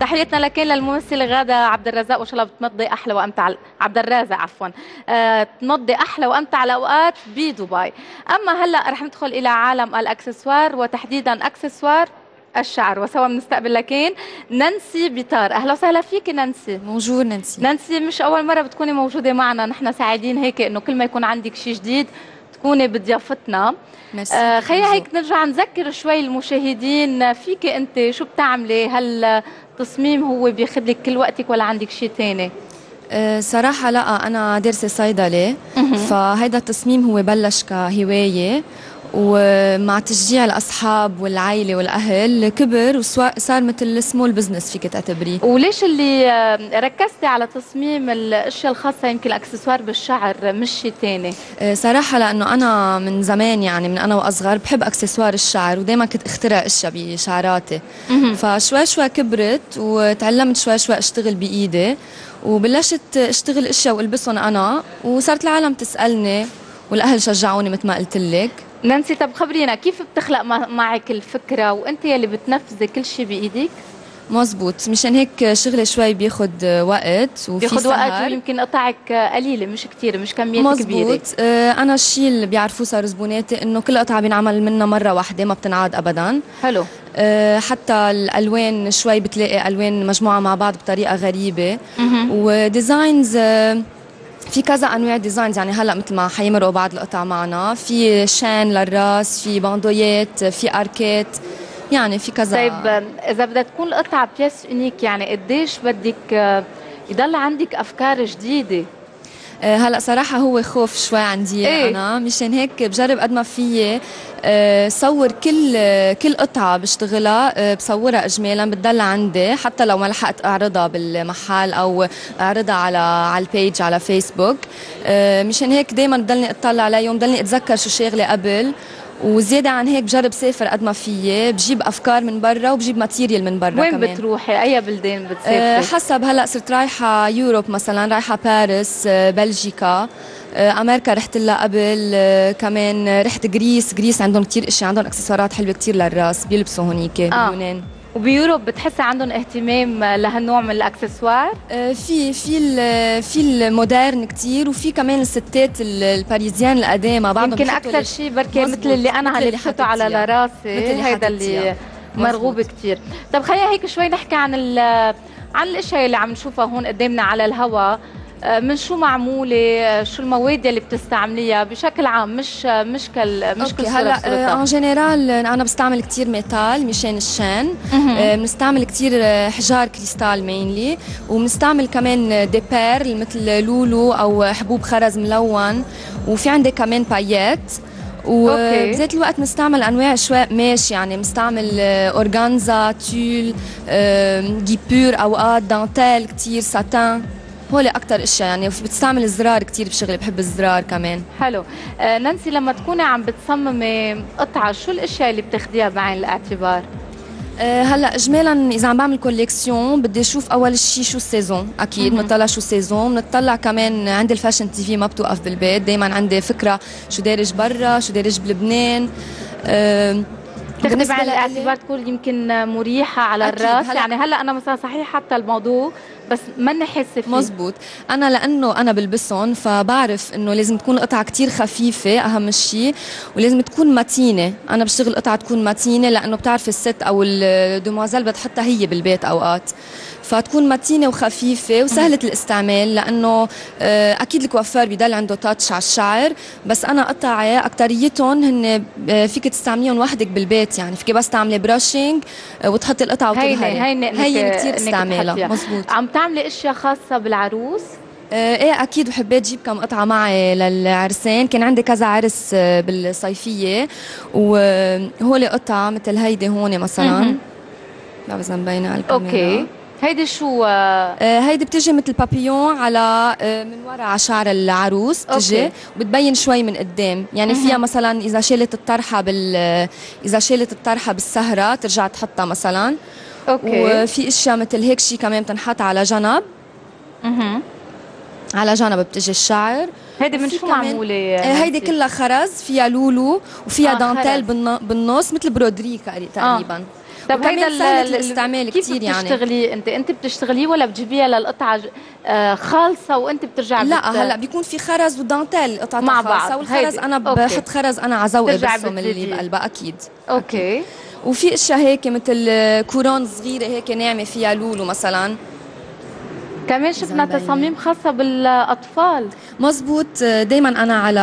تحياتنا لكن للممثله غادة عبد الرزاق. وإن شاء الله بتمضي أحلى وأمتع عبد الرازق عفوا. آه تمضي أحلى وأمتع الأوقات بدبي. أما هلأ رح ندخل إلى عالم الأكسسوار وتحديدا أكسسوار الشعر. وسوا بنستقبل لكن نانسي بيطار أهلا وسهلا فيك نانسي. بونجور نانسي. نانسي مش أول مرة بتكوني موجودة معنا. نحن سعيدين هيك إنه كل ما يكون عندك شيء جديد تكوني بضيافتنا. آه خلينا. هيك نرجع نذكر شوي المشاهدين. فيك أنت شو بتعملي؟ هل تصميم هو بياخذ لك كل وقتك ولا عندك شيء تاني؟ أه، صراحة لا أنا دارسة صيدلة فهيدا التصميم هو بلش كهواية. ومع تشجيع الأصحاب والعائلة والأهل كبر وصار مثل small business فيك تعتبريه. وليش اللي آه، ركزتي على تصميم الأشياء الخاصة؟ يمكن الأكسسوار بالشعر مش شيء تاني. أه، صراحة لأنه أنا من زمان يعني من أنا وأصغر بحب أكسسوار الشعر ودايما كنت أخترع أشياء بشعراتي. فشوي شوي كبرت وتعلمت شوي شوي أشتغل بإيدي وبلشت أشتغل أشياء وألبسهم أنا وصارت العالم تسألني والأهل شجعوني مثل ما قلت لك. نانسي طب خبرينا كيف بتخلق مع- معك الفكرة وأنت يلي بتنفذي كل شيء بايدك مزبوط مشان هيك شغلي شوي بياخد وقت وفي بياخذ وقت. ويمكن قطعك قليلة مش كتير مش كميات كبيرة. مزبوط آه، أنا الشيء اللي بيعرفوه صار زبوناتي إنه كل قطعة بينعمل منها مرة واحدة ما بتنعاد ابدا. حلو. آه، حتى الألوان شوي بتلاقي ألوان مجموعة مع بعض بطريقة غريبة. و designs في كذا أنواع designs يعني هلأ مثل ما حيمرقوا بعض القطع معنا في شان للراس في bandeau يات في اركات يعني في كذا. طيب إذا بدها تكون القطعة pièce unique يعني قديش بدك آه، يضل عندك أفكار جديدة؟ هلا صراحة هو خوف شوي عندي؟ إيه؟ أنا مشان هيك بجرب قد ما فيي آه، صور كل آه، كل قطعة بشتغلها آه، بصورها إجمالا بتضل عندي حتى لو ما لحقت أعرضها بالمحل أو أعرضها على على ال page على فيسبوك آه، مشان هيك دايما بضلني أطلع عليهم بضلني أتذكر شو شاغلة قبل وزيادة عن هيك بجرب سافر قد ما فيي بجيب أفكار من برا وبجيب material من برا وين كمان. بتروحي أي بلدان بتسافري حسب هلأ صرت رايحة Europe مثلا رايحة باريس آه، بلجيكا آه، أمريكا رحت لها قبل آه، كمان رحت Greece Greece عندهم كتير اشياء عندهم إكسسوارات حلوة كتير للرأس بيلبسوا هونيك آه. باليونان وب Europe بتحسي عندهم اهتمام لهالنوع من الأكسسوار آه، في في في ال modern كتير وفي كمان الستات ال- ال parisiennes القدامى بعضهم يمكن أكثر شيء بركي. مثل اللي أنا لبسته على حطيتيها. راسي مثل اللي هيدا اللي. مرغوب. كتير طب خلينا هيك شوي نحكي عن عن الأشياء اللي عم نشوفها هون قدامنا على الهواء من شو معمولة؟ آه، شو المواد اللي بتستعمليها؟ بشكل عام مش آه، مش كال مش كل هلا. ان جنرال أنا بستعمل كتير métal مشان الشان آه، بنستعمل كتير آه، حجار كريستال mainly وبنستعمل كمان des perles مثل لولو أو حبوب خرز ملون. وفي عندي كمان paillettes. وبذات الوقت بنستعمل أنواع شوي قماش يعني بنستعمل آه، organza tulle آه، guipure أوقات دانتيل كتير ساتان هول أكثر أشياء يعني بتستعمل الزرار كتير بشغلي بحب الزرار كمان. حلو. آه، نانسي لما تكوني عم بتصممي قطعة شو الأشياء اللي بتاخديها بعين الاعتبار؟ أه هلأ اجمالا إذا عم بعمل collection بدي أشوف أول شيء شو ال season. أكيد بنطلع شو ال season. بنطلع كمان عندي ال Fashion TV ما بتوقف بالبيت. دائما عندي فكرة شو دارج برا شو دارج بلبنان. أه بعين لإلي- الاعتبار تكون يمكن مريحة على أكيد. الرأس. هلأ- يعني هلا أنا مثلا صحيح حتى الموضوع بس ماني حاسه فيه. مزبوط. أنا لأنه أنا بلبسهم فبعرف إنه لازم تكون قطعه كتير خفيفة أهم شيء ولازم تكون متينة. أنا بشتغل قطعه تكون متينة لأنه بتعرف الست أو الدموازيل بتحطها هي بالبيت أوقات. فتكون متينة وخفيفة وسهلة الاستعمال لأنه آه، أكيد الكوافير بضل عنده تاتش على الشعر بس أنا قطعي أكتريتهم هن آه، فيك تستعمليهم وحدك بالبيت يعني. فيك بس تعملي brushing وتحطي القطعة وتظهري هينه إنك- هين كثير تحطيها. مزبوط عم تعملي أشياء خاصة بالعروس؟ آه، إيه أكيد وحبيت جيب كم قطعة معي للعرسان كان عندي كذا عرس آه، بالصيفية وهول قطعة مثل هيدي هون مثلا. لا بس مبينه على الكاميرا. okay. هيدي شو آه، آه، هيدي بتجي مثل بابيون على آه، من ورا على شعر العروس بتجي. وبتبين شوي من قدام. يعني فيها مثلا إذا شالت الطرحة بال إذا شالت الطرحة بالسهرة ترجع تحطها مثلا. okay. وفي أشياء مثل هيك شيء كمان بتنحط على جنب. مهم. على جنب بتجي الشعر. هيدي من شو معمولة؟ آه، هيدي؟ كلها خرز فيها لولو وفيها آه، آه دانتيل بالنص مثل broderie تقريبا. طب هيدا الاستعمال كيف كتير يعني. بتشتغليه انت انت بتشتغليه ولا بتجيبيها للقطعة آه، خالصة وانت بترجع لا بت- هلا بيكون في خرز ودانتيل قطعة مع بعض. والخرز هيدي. أنا. بحط خرز أنا على ذوقي من اللي. بقلبها أكيد أوكي وفي أشياء هيك مثل كورون صغيرة هيك ناعمة فيها لولو مثلا كمان شفنا. تصاميم خاصة بالأطفال. مزبوط دايما أنا على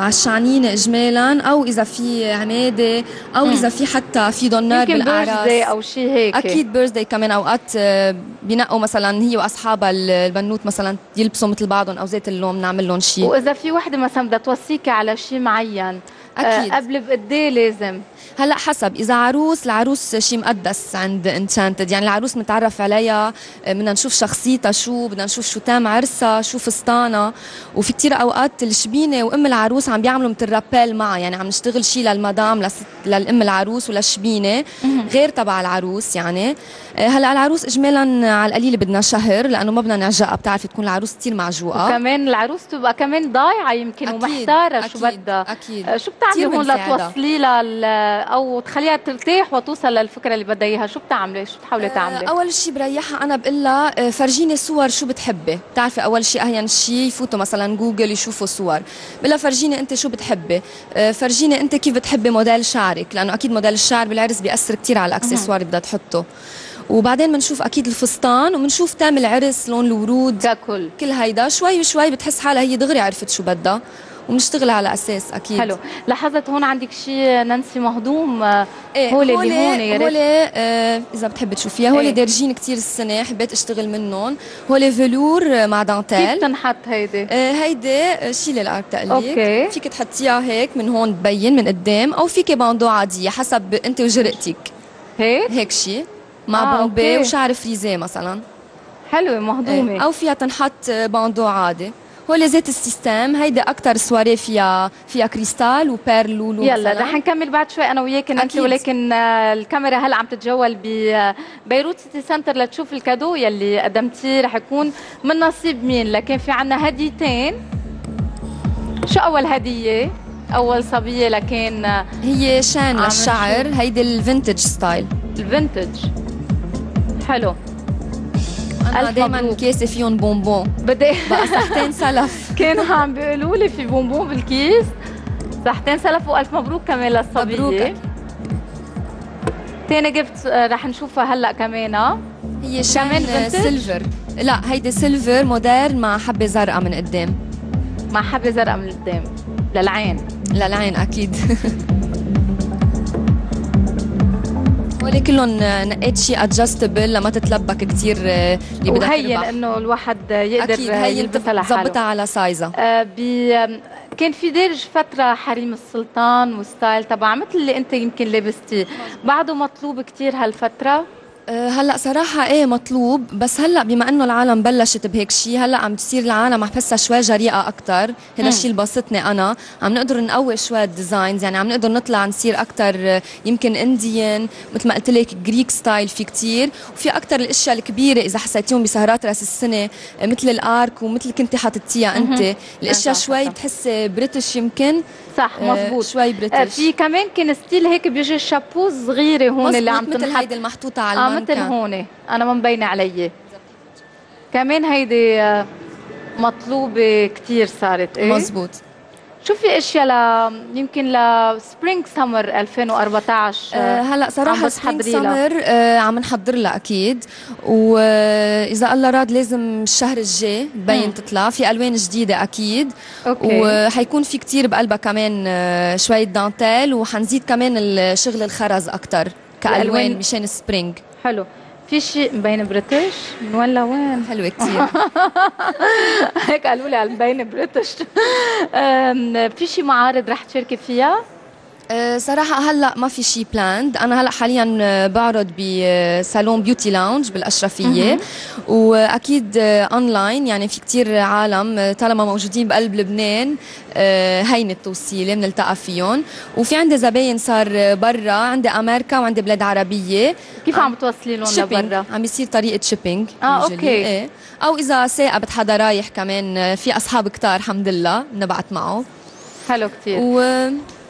على الشعنينة اجمالا أو إذا في عمادة أو إذا في حتى في دونار بيرثدي أو شيء هيك. أكيد بيرثداي كمان أوقات آه، بينقوا مثلا هي وأصحابها البنوت مثلا يلبسوا مثل بعضهم أو زيت اللون بنعمل لهم شيء. وإذا في وحدة مثلا بدها توصيكي على شيء معين أكيد. آه، قبل بقد إيه لازم؟ هلا حسب إذا عروس العروس شيء مقدس عند انشانتد يعني العروس متعرف عليها بدنا نشوف شخصيتها شو بدنا نشوف شو تام عرسها شو فستانها. وفي كتير أوقات الشبينة وأم العروس عم بيعملوا مثل رابيل معها. يعني عم نشتغل شيء للمدام لست للأم العروس وللشبينة غير تبع العروس يعني. آه، هلا العروس اجمالا على القليل بدنا شهر لأنه ما بدنا نعجقها بتعرفي تكون العروس كتير معجوقة. وكمان العروس تبقى كمان ضايعة يمكن أكيد، ومحتارة شو أكيد، بدها. أكيد. آه، شو بتعملي هون. لتوصلي لها أو تخليها ترتاح وتوصل للفكرة اللي بدها إياها. شو بتعملي؟ شو بتحاولي تعملي؟ آه، أول شيء بريحها. أنا بقول لها آه، فرجيني صور شو بتحبي. بتعرفي أول شيء أهين شيء يفوتوا مثلا جوجل يشوفوا صور. بقول لها فرجيني أنت شو بتحبي؟ آه، فرجيني أنت كيف بتحبي موديل شعرك؟ لأنه أكيد موديل الشعر بالعرس بيأثر كثير على الأكسسوار اللي بدها تحطه. وبعدين بنشوف أكيد الفستان وبنشوف thème العرس لون الورود. ككل كل هيدا. شوي شوي بتحس حالها هي دغري عرفت شو بدها. وبنشتغل على أساس أكيد. حلو. لاحظت هون عندك شيء نانسي مهضوم؟ آه، إيه هول اللي هولي هون يا ريت. هولي آه إذا بتحبي تشوفيها. هولي إيه. دارجين كتير السنة حبيت أشتغل منهم. هولي fleurs آه، مع كيف دانتيل تنحط هيدي؟ آه هيدي آه، شيلي ال arc تقليك. okay. فيك تحطيها هيك من هون تبين من قدام. أو فيك bandeau عادية حسب أنت وجرأتك. هيك؟ هيك شيء مع آه، bombé. وشعر frisé مثلا. حلوة. مهضومة. أو فيها تنحط bandeau عادي. هولي زيت ال système هيدي أكثر سواري فيها فيها كريستال و pearl لولو يلا. رح نكمل بعد شوي أنا وياك أكيد. ولكن آه، الكاميرا هلا عم تتجول ببيروت سيتي سنتر لتشوف ال cadeau يلي قدمتيه رح يكون من نصيب مين. لكن في عنا هديتين. شو أول هدية؟ أول صبية لكن آه، هي شان للشعر هيدي ال vintage style. ال vintage. حلو. أنا دائما. كيسه فيهم بونبون. بدي بقى صحتين سلف. كانوا عم بيقولوا لي في بونبون بالكيس. صحتين سلف وألف مبروك كمان للصبية. مبروك. تاني جبت آه، رح نشوفها هلأ كمان آه. هي كمان؟ silver لا هيدي silver modern مع حبة زرقاء من قدام. مع حبة زرقاء من قدام. للعين. للعين أكيد. هول كلهم نقيت شيء ادجستبل لما تتلبك كثير اللي بدها وهين تربح انه الواحد يقدر أكيد هي على سايزها آه، كان في دارج فترة حريم السلطان وستايل تبع مثل اللي أنت يمكن لبستيه. بعده مطلوب كتير هالفترة. أه، هلأ صراحة إيه مطلوب. بس هلأ بما إنه العالم بلشت بهيك شيء هلأ عم تصير العالم عم بحسها شوي جريئة أكتر. هذا الشيء اللي بسطني أنا. عم نقدر نقوي شوي ال designs يعني عم نقدر نطلع نصير أكتر يمكن Indian مثل ما قلت لك Greek style في كتير. وفي أكتر الأشياء الكبيرة إذا حسيتيهم بسهرات رأس السنة أه، مثل ال arc ومثل كنتي حاطتيها أنت. الأشياء شوي صح. بتحس British يمكن. صح أه، مزبوط شوي آه، British في كمان كان style هيك بيجي شابو صغيرة هون اللي عم مثل تنحط. هيدي المحطوطة على آه المانكا مثل هون. أنا ما مبينة علي. كمان هيدي آه، مطلوبة كتير صارت إيه؟ مزبوط شو في أشياء ل يمكن ل spring summer 2014 آه، هلا صراحة لها. سمر آه، عم نحضر لها أكيد. وإذا الله راد لازم الشهر الجاي تبين تطلع. في ألوان جديدة أكيد. أوكي. وحيكون في كتير بقلبها كمان آه، شوية دانتيل وحنزيد كمان الشغل الخرز أكتر كألوان. مشان spring حلو. في شيء مبين British؟ من وين لوين؟ حلوة كتير. هيك قالوا لي على مبين British. في شيء معارض رح تشاركي فيها؟ صراحة هلا ما في شيء planned، أنا هلا حاليا أه، بعرض بصالون beauty lounge بالأشرفية. وأكيد أه، أونلاين يعني في كتير عالم أه، طالما موجودين بقلب لبنان أه، هين التوصيلة بنلتقى فيهم. وفي عندي زباين صار أه، برا عندي أمريكا وعندي بلاد عربية. كيف عم توصلي لهم. لبرا؟ عم بيصير طريقة shipping آه، okay. إيه. أو إذا صاقبت حدا رايح كمان أه، في أصحاب كتار الحمد لله نبعت معه. حلو كتير. و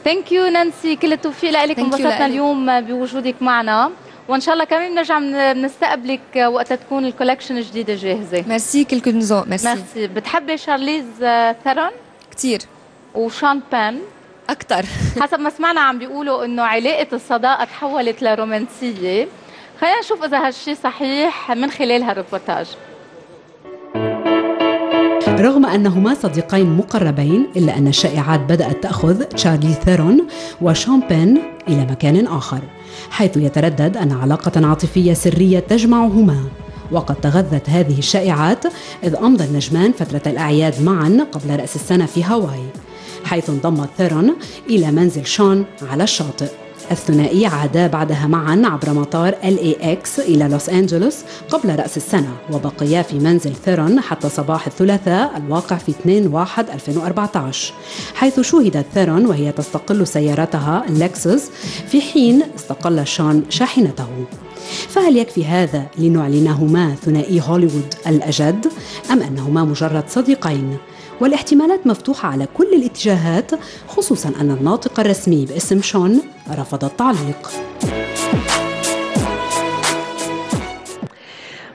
thank you نانسي كل التوفيق لك انبسطنا. اليوم بوجودك معنا. وإن شاء الله كمان بنرجع بن- بنستقبلك وقت تكون ال collection الجديده جاهزة. ميرسي كلكم ذوق merci, merci. بتحبي شارليز آه، ثيرون؟ كتير. وشان بان؟ أكتر. حسب ما سمعنا عم بيقولوا إنه علاقة الصداقة تحولت لرومانسية. خلينا نشوف إذا هالشي صحيح من خلال هالريبورتاج. رغم أنهما صديقين مقربين إلا أن الشائعات بدأت تأخذ تشارلي ثيرون وشامبين إلى مكان آخر حيث يتردد أن علاقة عاطفية سرية تجمعهما. وقد تغذت هذه الشائعات إذ أمضى النجمان فترة الأعياد معا قبل رأس السنة في هاواي حيث انضم ثيرون إلى منزل شون على الشاطئ. الثنائي عادا بعدها معا عبر مطار LAX إلى لوس أنجلوس قبل رأس السنة وبقيا في منزل ثيرون حتى صباح الثلاثاء الواقع في 2/1/2014 حيث شوهدت ثيرون وهي تستقل سيارتها لكسس في حين استقل شون شاحنته فهل يكفي هذا لنعلنهما ثنائي هوليوود الأجد أم أنهما مجرد صديقين؟ والاحتمالات مفتوحة على كل الاتجاهات خصوصا أن الناطق الرسمي باسم شون رفض التعليق.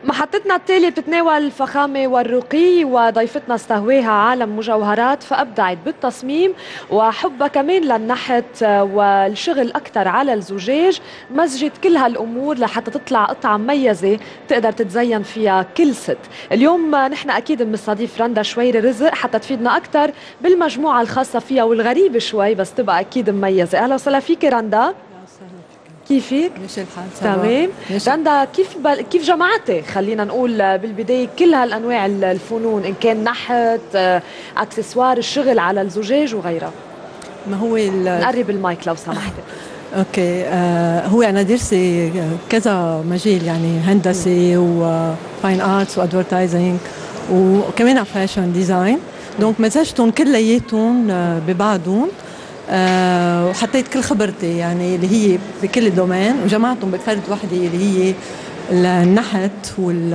محطتنا التالية بتتناول الفخامة والرقي وضيفتنا استهواها عالم مجوهرات فأبدعت بالتصميم وحبها كمان للنحت والشغل أكثر على الزجاج. مزجت كل هالأمور لحتى تطلع قطعة مميزة تقدر تتزين فيها كل ست. اليوم نحن أكيد بنستضيف رندا شويري رزق حتى تفيدنا أكثر بالمجموعة الخاصة فيها والغريبة شوي بس تبقى أكيد مميزة. أهلا وسهلا فيك رندا. كيفك؟ ماشي الحال. تمام. رندا كيف بل... كيف جمعتي خلينا نقول بالبداية كل هالأنواع ال- الفنون إن كان نحت آه، أكسسوار الشغل على الزجاج وغيرها ما هو ال... نقرب المايك لو سمحتي okay آه هو أنا درسي كذا مجال يعني هندسة و fine arts و advertising وكمان fashion design donc مزجتهم كلياتهم آه، ببعضهم آه وحطيت كل خبرتي يعني اللي هي بكل domaine وجمعتهم بفرد وحده اللي هي النحت وال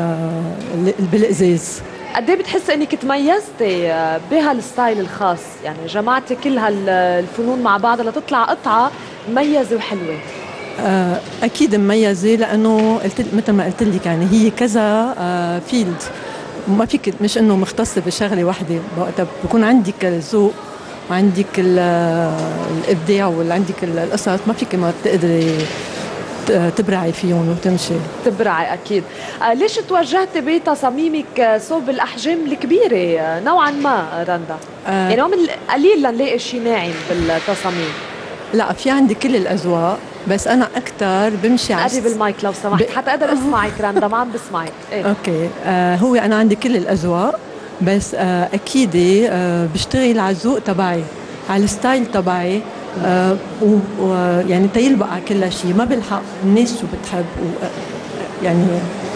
اللي بالازاز قد إيه بتحسي إنك تميزتي آه، بهال style الخاص؟ يعني جمعتي كل هالفنون مع بعض لتطلع قطعة مميزة وحلوة. آه، أكيد مميزة لأنه قلت مثل ما قلت لك يعني هي كذا آه، فيلد ما فيك مش إنه مختصة بشغلة واحدة وقتها بكون عندك الذوق وعندك ال- الإبداع وعندك القصص ما فيك ما تقدري تبرعي فيهم وتمشي تبرعي أكيد. آه ليش توجهتي بتصاميمك آه، صوب الأحجام الكبيرة؟ آه، نوعا ما رندا. آه. يعني من قليل لنلاقي شيء ناعم بالتصاميم. لا في عندي كل الأذواق بس أنا أكثر بمشي على قرب المايك لو سمحت. ب- حتى أقدر أسمعك رندا ما عم بسمعك. إيه. okay. آه هو أنا عندي كل الأذواق. بس آه أكيد آه بشتغل على الذوق تبعي على ال style تبعي آه ويعني تيلبق على كل شيء ما بلحق الناس شو بتحب يعني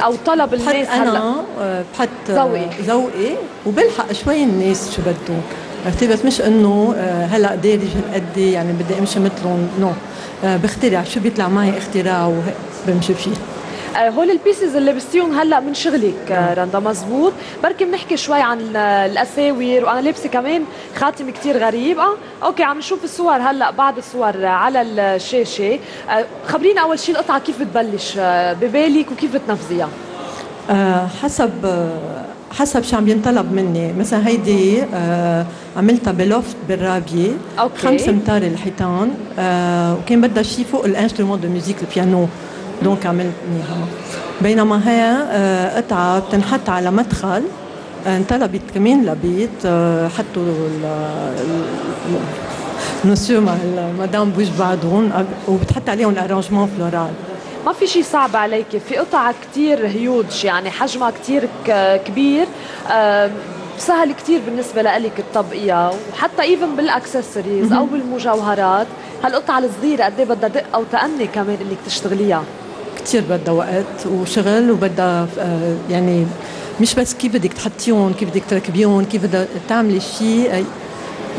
أو طلب الناس هلأ. أنا بحط ذوقي. ذوقي وبلحق شوي الناس شو بدهم. عرفتي؟ بس مش إنه هلأ دارج هالقد يعني بدي أمشي مثلهم no. بخترع شو بيطلع معي اختراع وهيك بمشي فيه هول ال pieces اللي لبستيهم هلأ من شغلك آه، رندا مزبوط. بركي بنحكي شوي عن آه، الأساور وأنا لابسة كمان خاتم كتير غريب. آه okay عم نشوف الصور هلأ بعض الصور آه، على الشاشة. آه، خبرينا أول شيء القطعة كيف بتبلش آه، ببالك وكيف بتنفذيها؟ آه، حسب آه، حسب شو عم ينطلب مني. مثلا هيدي آه، عملتها ب loft بالرابية. okay. خمس امتار الحيطان. آه، وكان بدها شيء فوق ال instrument de musique البيانو. donc عملتنيها بينما هي آه، قطعة بتنحط على مدخل آه، انطلبت كمان لبيت حطوا النسيو مع المدام بوج بعضهم وبتحط عليهم ال arrangement floral ما في شيء صعب عليك في قطع كتير هيوج يعني حجمها كتير ك- كبير سهل كتير بالنسبة لك تطبقيها وحتى even بالاكسسوارز أو بالمجوهرات. هالقطعة الصغيرة قد إيه بدها دقة وتأني كمان إنك تشتغليها؟ كتير بدها وقت وشغل وبدها آه، يعني مش بس كيف بدك تحطيهم كيف بدك تركبيهم كيف بدك تعملي شيء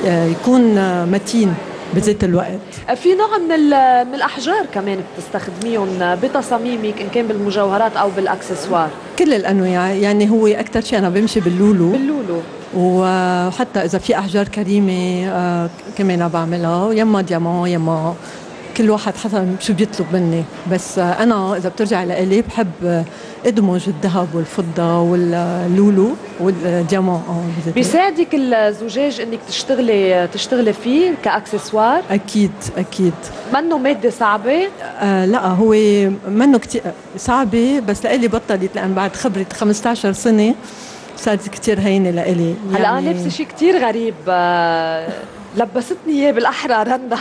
آه، يكون آه، متين بذات الوقت. في نوع من من الأحجار كمان بتستخدميهم بتصاميمك إن كان بالمجوهرات أو بالأكسسوار. كل الأنواع يعني هو أكثر شيء أنا بمشي باللولو. باللولو. وحتى إذا في أحجار كريمة كمان بعملها يما ديامون يما كل واحد حسب شو بيطلب مني. بس أنا إذا بترجع لإلي بحب أدمج الذهب والفضة واللولو والديامون. بيساعدك الزجاج إنك تشتغلي تشتغلي فيه كأكسسوار؟ أكيد أكيد. منه مادة صعبة؟ آه لا هو منه كتير صعبة بس لإلي بطلت لأن بعد خبرة 15 سنة صارت كتير هينة لإلي. هلأ أنا لابسه شيء كثير غريب. آه، لبستني إياه بالاحرى رندا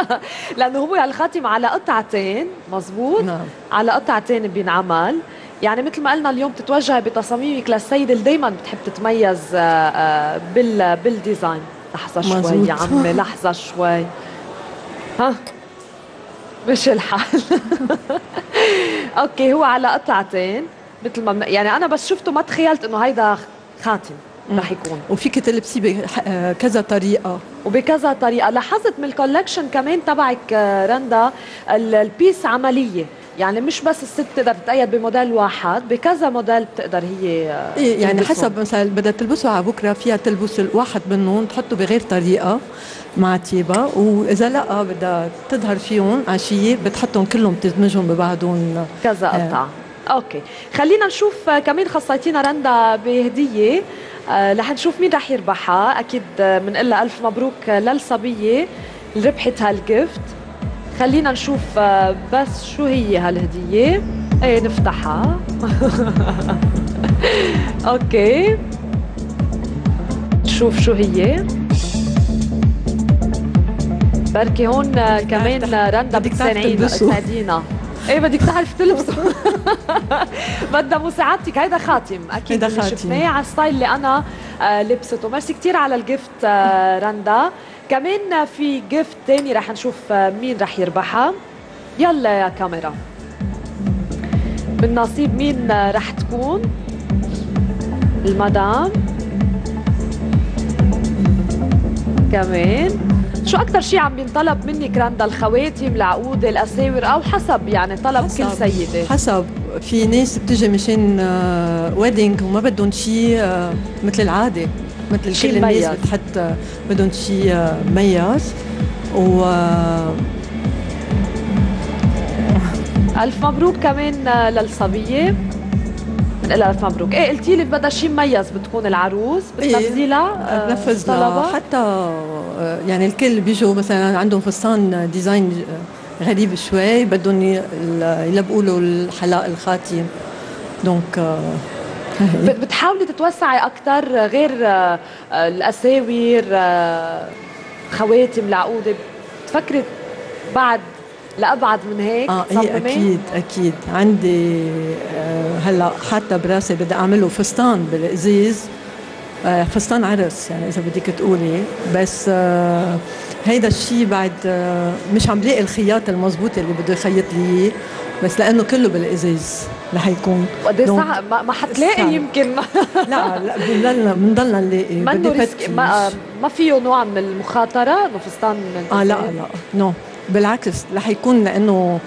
لأنه هو الخاتم على قطعتين مزبوط نعم. على قطعتين بينعمل يعني مثل ما قلنا اليوم تتوجهي بتصاميمك للسيدة اللي دائما بتحب تتميز آه، آه، بال بال design. لحظة شوي مزبوط. يا عمي لحظة شوي. ها؟ مش الحال. okay هو على قطعتين. مثل ما يعني أنا بس شفته ما تخيلت إنه هيدا خاتم. رح يكون. وفيك تلبسيه بكذا طريقة. وبكذا طريقة. لاحظت من ال collection كمان تبعك آه، رندا ال- ال pièce عملية. يعني مش بس الست تقدر تتقيد بموديل واحد بكذا موديل بتقدر هي آه، إيه يعني تلبسهم. حسب مثلا بدها تلبسه على بكرة فيها تلبس واحد منهم تحطه بغير طريقة مع تيابها. وإذا لا بدها تظهر فيهم عشية بتحطهم كلهم بتدمجهم ببعضهم. كذا آه. قطعه okay. خلينا نشوف كمان خصيتينا رندا بهدية. آه، رح نشوف مين رح يربحها. أكيد بنقول ألف مبروك للصبية اللي ربحت هال gift خلينا نشوف آه، بس شو هي هالهدية. إيه نفتحها. okay. نشوف شو هي. بركي هون آه، كمان رندا بتساعدينا. إيه بدك تعرف تلبسه. بدها مساعدتك. هيدا خاتم. أكيد هيدا خاتم. شفناه على ال style اللي أنا آه، لبسته. ميرسي كثير على الجفت آه، رندا. كمان في جفت تاني رح نشوف آه، مين رح يربحها. يلا يا كاميرا. بالنصيب مين رح تكون؟ المدام. كمان. شو أكثر شيء عم بينطلب منك رندا الخواتم العقود الأساور أو حسب يعني طلب كل حسب- سيدة. حسب. في ناس بتجي مشان wedding وما بدهم شيء آه، مثل العادة مثل شي كل الناس. بتحط آه، بدهم شيء آه، مميز و آه، ألف مبروك كمان آه، للصبية. بنقول ألف مبروك. إيه قلتي لي بدها شيء مميز بتكون العروس بتنفذي لها آه، بنفذ لها حتى آه، يعني الكل بيجوا مثلا عندهم فستان design غريب شوي بدهم يلبقوا له الحلاق الخاتم. دونك آه، بتحاولي تتوسعي أكثر غير آه، آه، الأساور آه، خواتم العقود؟ بتفكري بعد لأبعد من هيك؟ آه تصممي؟ إيه أكيد أكيد. عندي آه هلأ حتى براسي بدي أعمله فستان بالازاز آه فستان عرس يعني إذا بدك تقولي. بس آه هيدا الشيء بعد آه مش عم لاقي الخياط المضبوط اللي بده يخيط لي إياه، بس لأنه كله بالإزاز رح يكون. وقد إيه ما, حتلاقي صعب. يمكن. لا لا بنضلنا بنضلنا نلاقي. منه risk. ما, ما فيه نوع من المخاطرة إنه فستان من آه لا؟ لا no. بالعكس رح يكون لأنه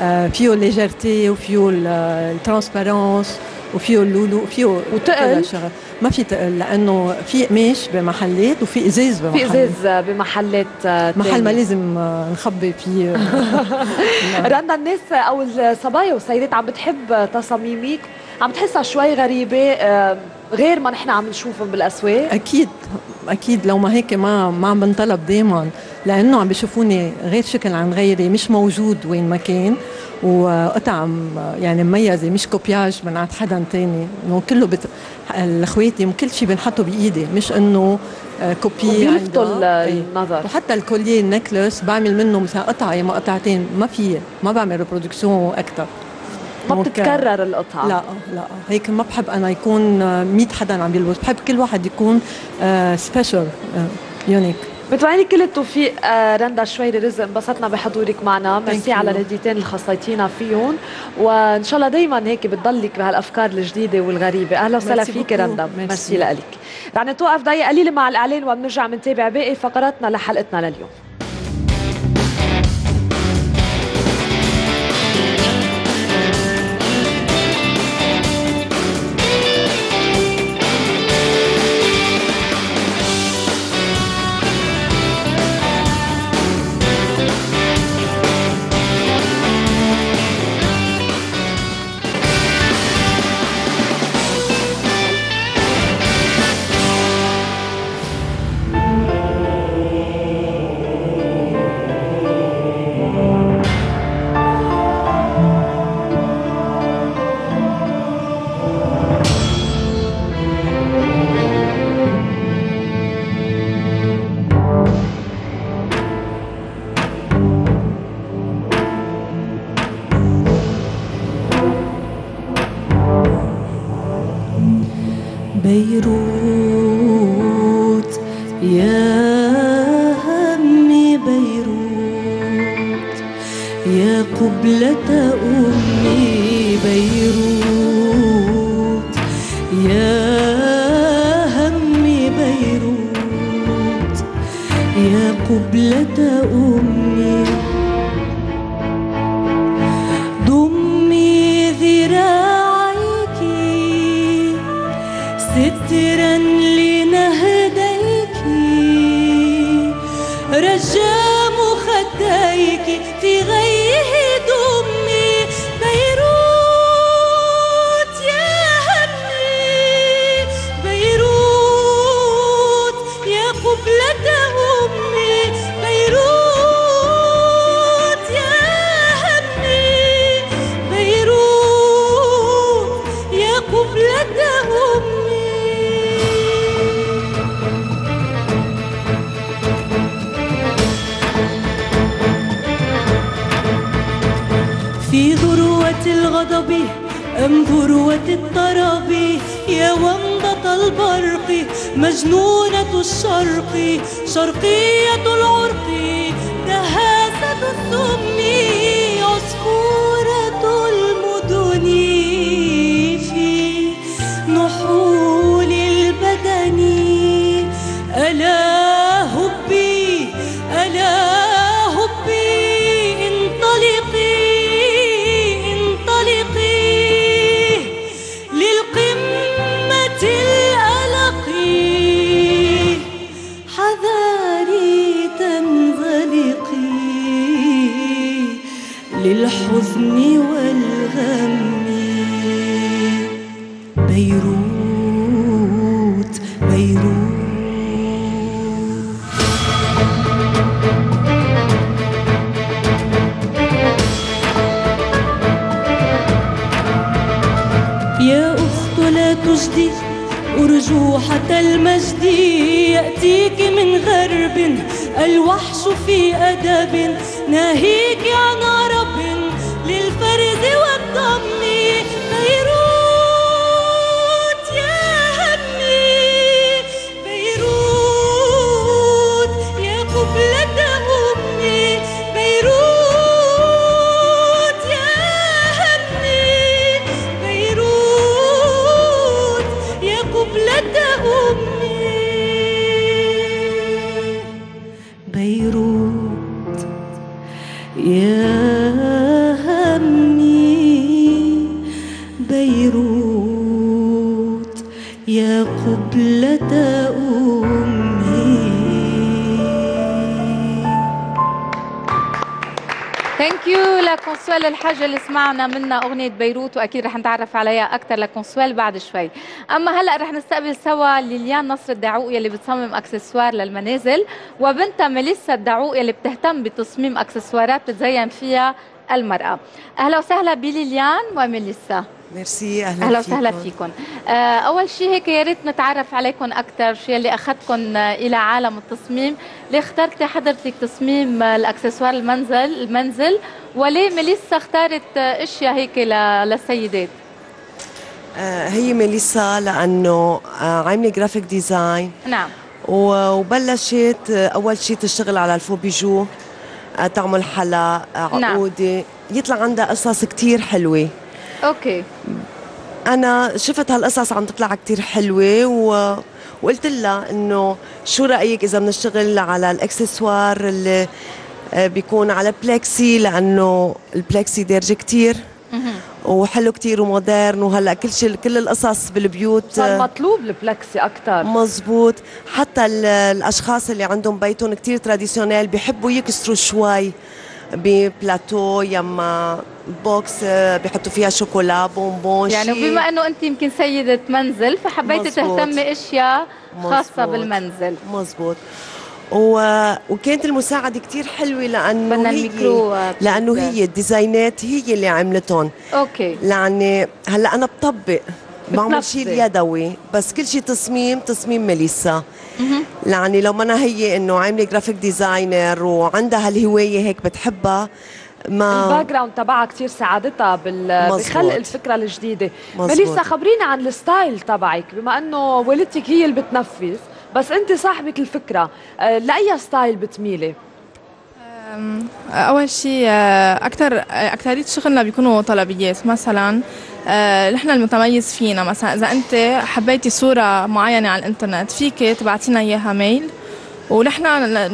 آه فيه légèreté وفيه ال transparence وفيه اللولو وفيه وتقل؟ ما في تقل لأنه في قماش بمحلات وفي إزاز في بمحلات إزاز بمحلات. آه، محل ما. لازم آه، نخبي فيه. رندا الناس أو الصبايا والسيدات عم بتحب تصاميمك؟ عم تحسها شوي غريبة آه، غير ما نحن عم نشوفهم بالأسواق؟ أكيد. أكيد لو ما هيك ما ما عم بنطلب دائما لأنه عم بيشوفوني غير شكل عن غيري مش موجود وين ما كان وقطع يعني مميزة مش copiage من عند حدا تاني إنه كله بت... الأخواتي كل شيء بنحطه بإيدي مش إنه آه، copie. ال- إيه. النظر وحتى ال collier ال necklace بعمل منه مثلا قطعة يا ما قطعتين ما في ما بعمل reproduction أكثر ما بتتكرر القطعة. لا لا هيك ما بحب أنا يكون 100 حدا عم يلبس بحب كل واحد يكون special unique بتمنى كل التوفيق آه، رندا شويري رزق. انبسطنا بحضورك معنا. ميرسي. على الهديتين اللي خصيتينا فيهم. وإن شاء الله دائما هيك بتضلك بهالأفكار الجديدة والغريبة. أهلا وسهلا فيك. رندا. ميرسي. لك. رح نتوقف دقيقه قليله مع الاعلان وبنرجع بنتابع باقي فقراتنا لحلقتنا لليوم. thank you لكونسوال الحاج اللي سمعنا منها أغنية بيروت وأكيد رح نتعرف عليها أكثر لكونسوال بعد شوي. أما هلأ رح نستقبل سوا ليليان نصر الدعوقي اللي بتصمم أكسسوار للمنازل وبنتها ميليسا الدعوقي اللي بتهتم بتصميم أكسسوارات بتزين فيها المرأة. أهلا وسهلا بليليان وميليسا. ميرسي أهلا أهلا وسهلا فيكم. آه، أول شيء هيك يا ريت نتعرف عليكم أكثر شيء اللي أخذكم آه، إلى عالم التصميم. ليه اخترتي حضرتك تصميم آه، الأكسسوار المنزل المنزل؟ وليه ميليسا اختارت أشياء هيك للسيدات؟ هي ميليسا لأنه عاملة graphic design نعم. وبلشت أول شيء تشتغل على ال faux bijoux. تعمل حلا آه نعم. يطلع عندها قصص كتير حلوة. okay. أنا شفت هالقصص عم تطلع كتير حلوة و... وقلت لها إنه شو رأيك إذا بنشتغل على الإكسسوار اللي آه، بيكون على plexi لأنه ال plexi دارجة كتير. وحلو كتير و modern وهلأ كل شيء كل القصص بالبيوت صار آه، مطلوب ال plexi أكثر مزبوط حتى ال- الأشخاص اللي عندهم بيتهم كتير traditional بيحبوا يكسروا شوي ب plateau يا إما box آه، بيحطوا فيها شوكولا بونبون يعني شي. وبما إنه أنت يمكن سيدة منزل فحبيتي. تهتمي اشياء خاصة مزبوط. بالمنزل مزبوط و... وكانت المساعدة كتير حلوة لأنه بدنا هي الميكرو، آه، لأنه. هي الديزاينات هي اللي عملتهم. okay. يعني هلأ أنا بطبق بعمل شيء. يدوي بس كل شيء تصميم تصميم ميليسا. يعني لو ما أنا هي إنه عاملة graphic designer وعندها هالهواية هيك بتحبها ما ال back ground تبعها كثير ساعدتها بال... بخلق الفكرة الجديدة. مزبوط. ميليسا خبرينا عن ال style تبعك بما إنه والدتك هي اللي بتنفذ. بس انت صاحبه الفكرة آه، لأي style بتميلي؟ أول شيء أكثر اكثريه شغلنا بيكونوا طلبيات. مثلا آه، نحن المتميز فينا. مثلا إذا أنت حبيتي صورة معينة على الإنترنت فيك تبعتينا إياها mail. ونحن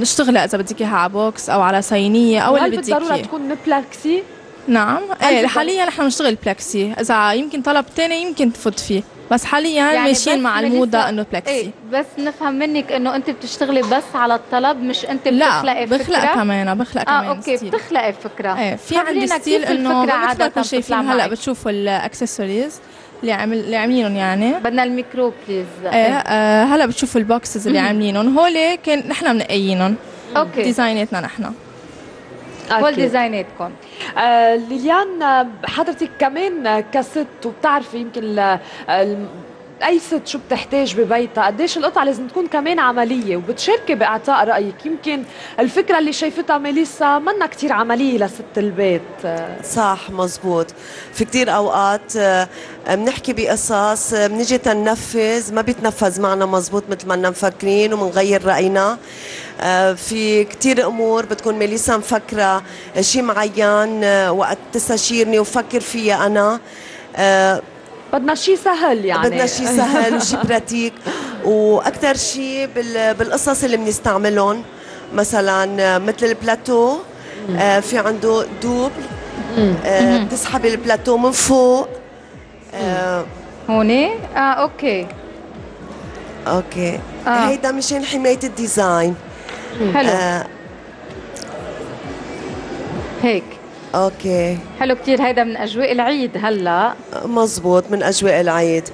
نشتغلها إذا بدك إياها على box أو على صينية أو اللي بدك إياه. تكون plexi نعم. إيه حاليا نحن بنشتغل plexi إذا يمكن طلب تاني يمكن تفوت فيه. بس حاليا يعني ماشيين مع الموضة إنه plexi إيه بس نفهم منك إنه أنت بتشتغلي بس على الطلب مش أنت لا بتخلقي بخلق فكره كمان بخلق آه كمان okay style. بتخلقي فكرة. إيه في عندي style إنه الفكرة مثل ما عادة كنتوا شايفين هلأ؟ بتشوفوا الاكسسوارز اللي عامل اللي عاملينهم يعني. بدنا ال micro please إيه آه هلأ بتشوفوا ال boxes اللي عاملينهم. هول كان نحن منقيينهم. okay. ديزايناتنا نحن. كل. ديزايناتكم آه ليليان آه، حضرتك كمان آه، كست وبتعرفي يمكن الم- أي ست شو بتحتاج ببيتها؟ قديش القطعة لازم تكون كمان عملية؟ وبتشاركي بإعطاء رأيك. يمكن الفكرة اللي شايفتها ميليسا منا كتير عملية لست البيت. آه، صح مزبوط. في كتير أوقات آه، بنحكي بقصص آه، بنجي تنفذ ما بيتنفذ معنا مزبوط مثل ما بدنا مفكرين ومنغير رأينا. آه، في كتير أمور بتكون ميليسا مفكرة شيء معين آه، وقت تستشيرني وفكر فيها أنا. آه، بدنا شيء سهل يعني. بدنا شيء سهل وشيء pratique. وأكثر شيء بال- بالقصص اللي بنستعملهم. مثلا آه، مثل البلاتو آه، في عنده double آه، بتسحبي البلاتو من فوق. آه، هوني آه okay. okay. آه. هيدا مشان حماية ال design. حلو. آه، هيك. okay. حلو كتير. هيدا من أجواء العيد هلا. مزبوط من أجواء العيد.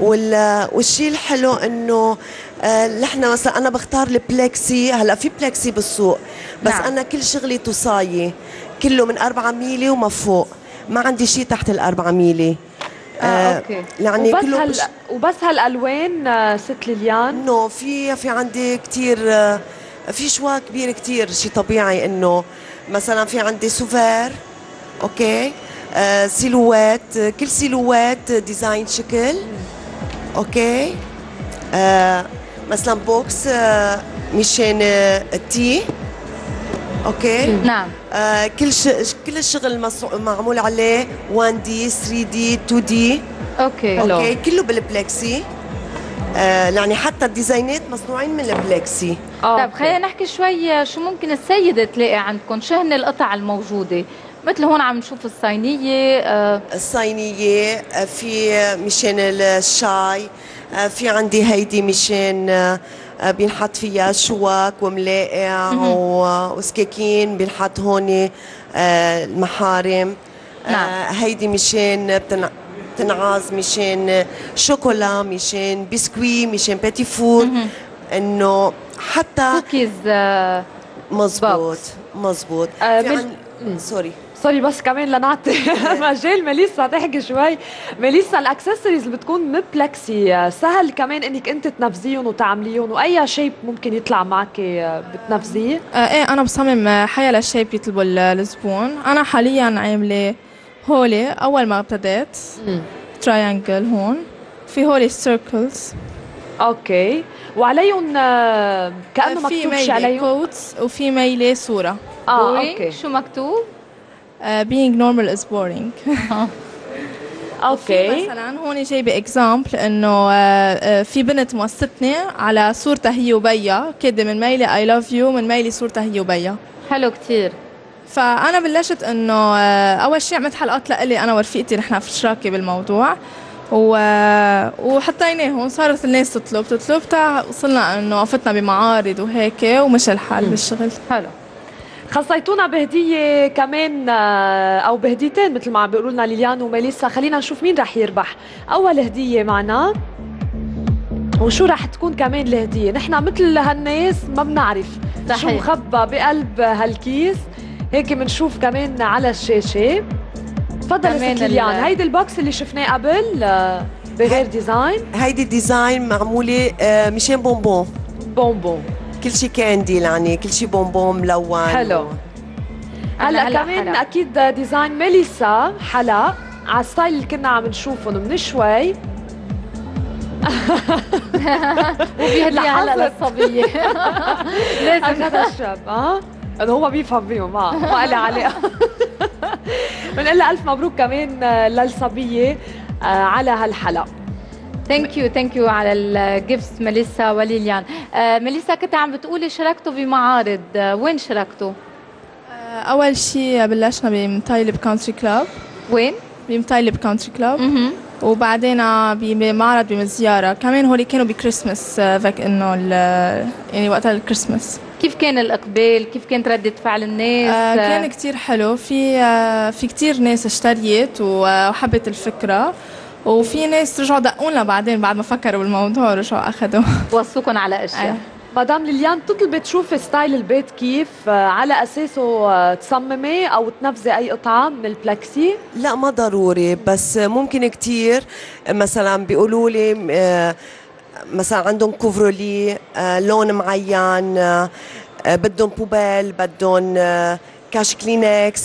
وال والشيء الحلو إنه آه، نحن مثلا أنا بختار ال plexi هلأ في plexi بالسوق بس نعم. أنا كل شغلي تصاية كله من 4 ميلي وما فوق. ما عندي شيء تحت ال 4 ميلي. آه أوكي. يعني وبس كله هال... بش... وبس هالألوان آه، ست ليليان؟ انه في في عندي كثير في شوا كبير كثير شيء طبيعي إنه مثلا في عندي سوفير أوكي؟ آه سيلوات كل سيلوات ديزاين شكل أوكي؟ آه مثلا بوكس آه مشان آه، التي أوكي؟ نعم. آه كل ش... كل الشغل مص- معمول عليه 1 D 3 D 2 D okay. okay؟ كله بال plexi. آه يعني حتى الديزاينات مصنوعين من ال plexi آه، طيب. خلينا نحكي شوي شو ممكن السيدة تلاقي عندكم شو هن القطع الموجودة مثل هون عم نشوف الصينية آه الصينية آه، في مشان الشاي آه، في عندي هيدي مشان بينحط فيها شواك وملاقع وسكاكين بينحط هون المحارم نعم. هيدي مشان بتنع- تنعاز مشان شوكولا مشان بسكوي مشان petit four إنه حتى كوكيز آه مزبوط. مزبوط. آه، عن- sorry. sorry بس كمان لنعطي مجال. ميليسا تحكي شوي. ميليسا الأكسسوارز اللي بتكون من plexi آه، سهل كمان إنك أنت تنفذيهم وتعمليهم وأي shape ممكن يطلع معك بتنفذيه. آه إيه أنا بصمم حيالا shape يطلبوا ال- الزبون أنا حاليا عاملة هولي أول ما ابتديت. triangle هون. في هولي circles okay. وعليهم آه، كأنه في مكتوب شيء عليهم؟ quotes وفي ميلة صورة. آه okay. شو مكتوب؟ uh, being normal is boring. okay. مثلا هون جايبه example إنه آه، آه، في بنت موصيتني على صورتها هي وبيا. كاتبه من ميلي I love you من ميلي صورتها هي وبيا. حلو كتير. فأنا بلشت إنه آه، أول شيء عملت حلقات لإلي أنا ورفيقتي نحن في شراكة بالموضوع. و... وحطيناهم صارت الناس تطلب تطلب تا وصلنا إنه وقفتنا بمعارض وهيك ومشى الحال بالشغل. حلو. خصيتونا بهدية كمان آه، أو بهديتين مثل ما عم بيقولوا لنا ليليان وميليسا. خلينا نشوف مين رح يربح. أول هدية معنا. وشو رح تكون كمان الهدية؟ نحن مثل هالناس ما بنعرف. شو صحيح. مخبى بقلب هالكيس؟ هيك بنشوف كمان على الشاشة. تفضل كمان ست ليليان ال- هيدي ال box اللي شفناه قبل آه، بغير design؟ هيدي design معمولة آه، مشان bonbon. bonbon. كل شيء candy يعني كل شيء بونبون ملون. حلو. هلا كمان حلق. أكيد design ميليسا حلق على ال style اللي كنا عم نشوفهم من شوي. وفي هدية هلا. للصبية. لازم هذا الشاب ها إنه هو بيفهم فيهم ما ما لي علاقه بنقول لها ألف مبروك كمان آه، للصبية آه، على هالحلقة. thank you thank you على ال gift ميليسا وليليان. آه ميليسا كنت عم بتقولي شاركتوا بمعارض. آه وين شاركتوا؟ آه، أول شيء بلشنا بمطيلب Country Club وين؟ بمطيلب Country Club. وبعدين بمعرض بمزيارة. كمان هولي كانوا بكريسماس آه، فك إنه ال- يعني وقت الكريسماس كيف كان الإقبال؟ كيف كانت ردة فعل الناس؟ آه كان كتير حلو. في آه في كتير ناس اشتريت و- وحبت الفكرة. وفي ناس رجعوا دقونا بعدين بعد ما فكروا بالموضوع ورجعوا اخذوا وصوكم على أشياء. أيوة. مدام ليليان بتطلبي تشوفي style البيت كيف؟ آه، على أساسه آه، تصممي أو تنفذي أي قطعه من ال plexi؟ لا ما ضروري بس ممكن كتير. مثلا بيقولوا لي آه، مثلا عندهم couvre-lit آه، لون معين آه، آه، بدهم poubelle بدهم cache Kleenex.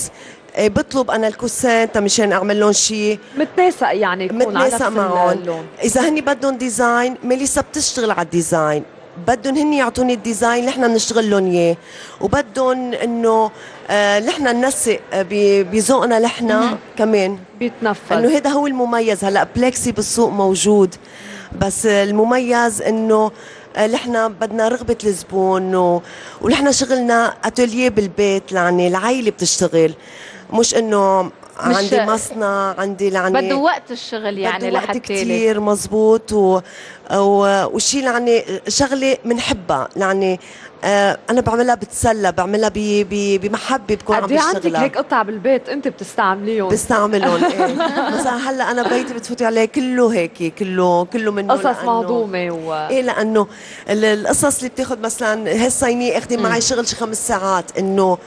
آه، بطلب أنا ال coussin مشان أعمل لهم شيء متناسق يعني يكون متناسق معهم. إذا هني بدهم design ميليسا بتشتغل على ال design. بدهم هن يعطوني ال design اللي إحنا بنشتغل لهم إياه. وبدهم إنه نحن ننسق آه، ب- بذوقنا نحن كمان. بيتنفذ. إنه هذا هو المميز. هلأ plexi بالسوق موجود. بس المميز إنه آه، نحن بدنا رغبة الزبون و... ونحن شغلنا أتولية بالبيت يعني العائلة بتشتغل. مش إنه مش- عندي مصنع عندي يعني بده وقت الشغل يعني بده وقت كتير مزبوط و... و... وشي يعني شغلة بنحبها يعني أنا بعملها بتسلى بعملها ب... ب... بمحبة بكون عم قد إيه عندك بشتغلها. هيك قطع بالبيت أنت بتستعمليهم؟ بستعملهم إيه. مثلا هلأ أنا بيتي بتفوتي عليه كله هيك كله كله منه قصص مهضومة و إيه لأنه ال- القصص اللي بتاخذ مثلا هالصينية اخذي معي شغل شي خمس ساعات إنه.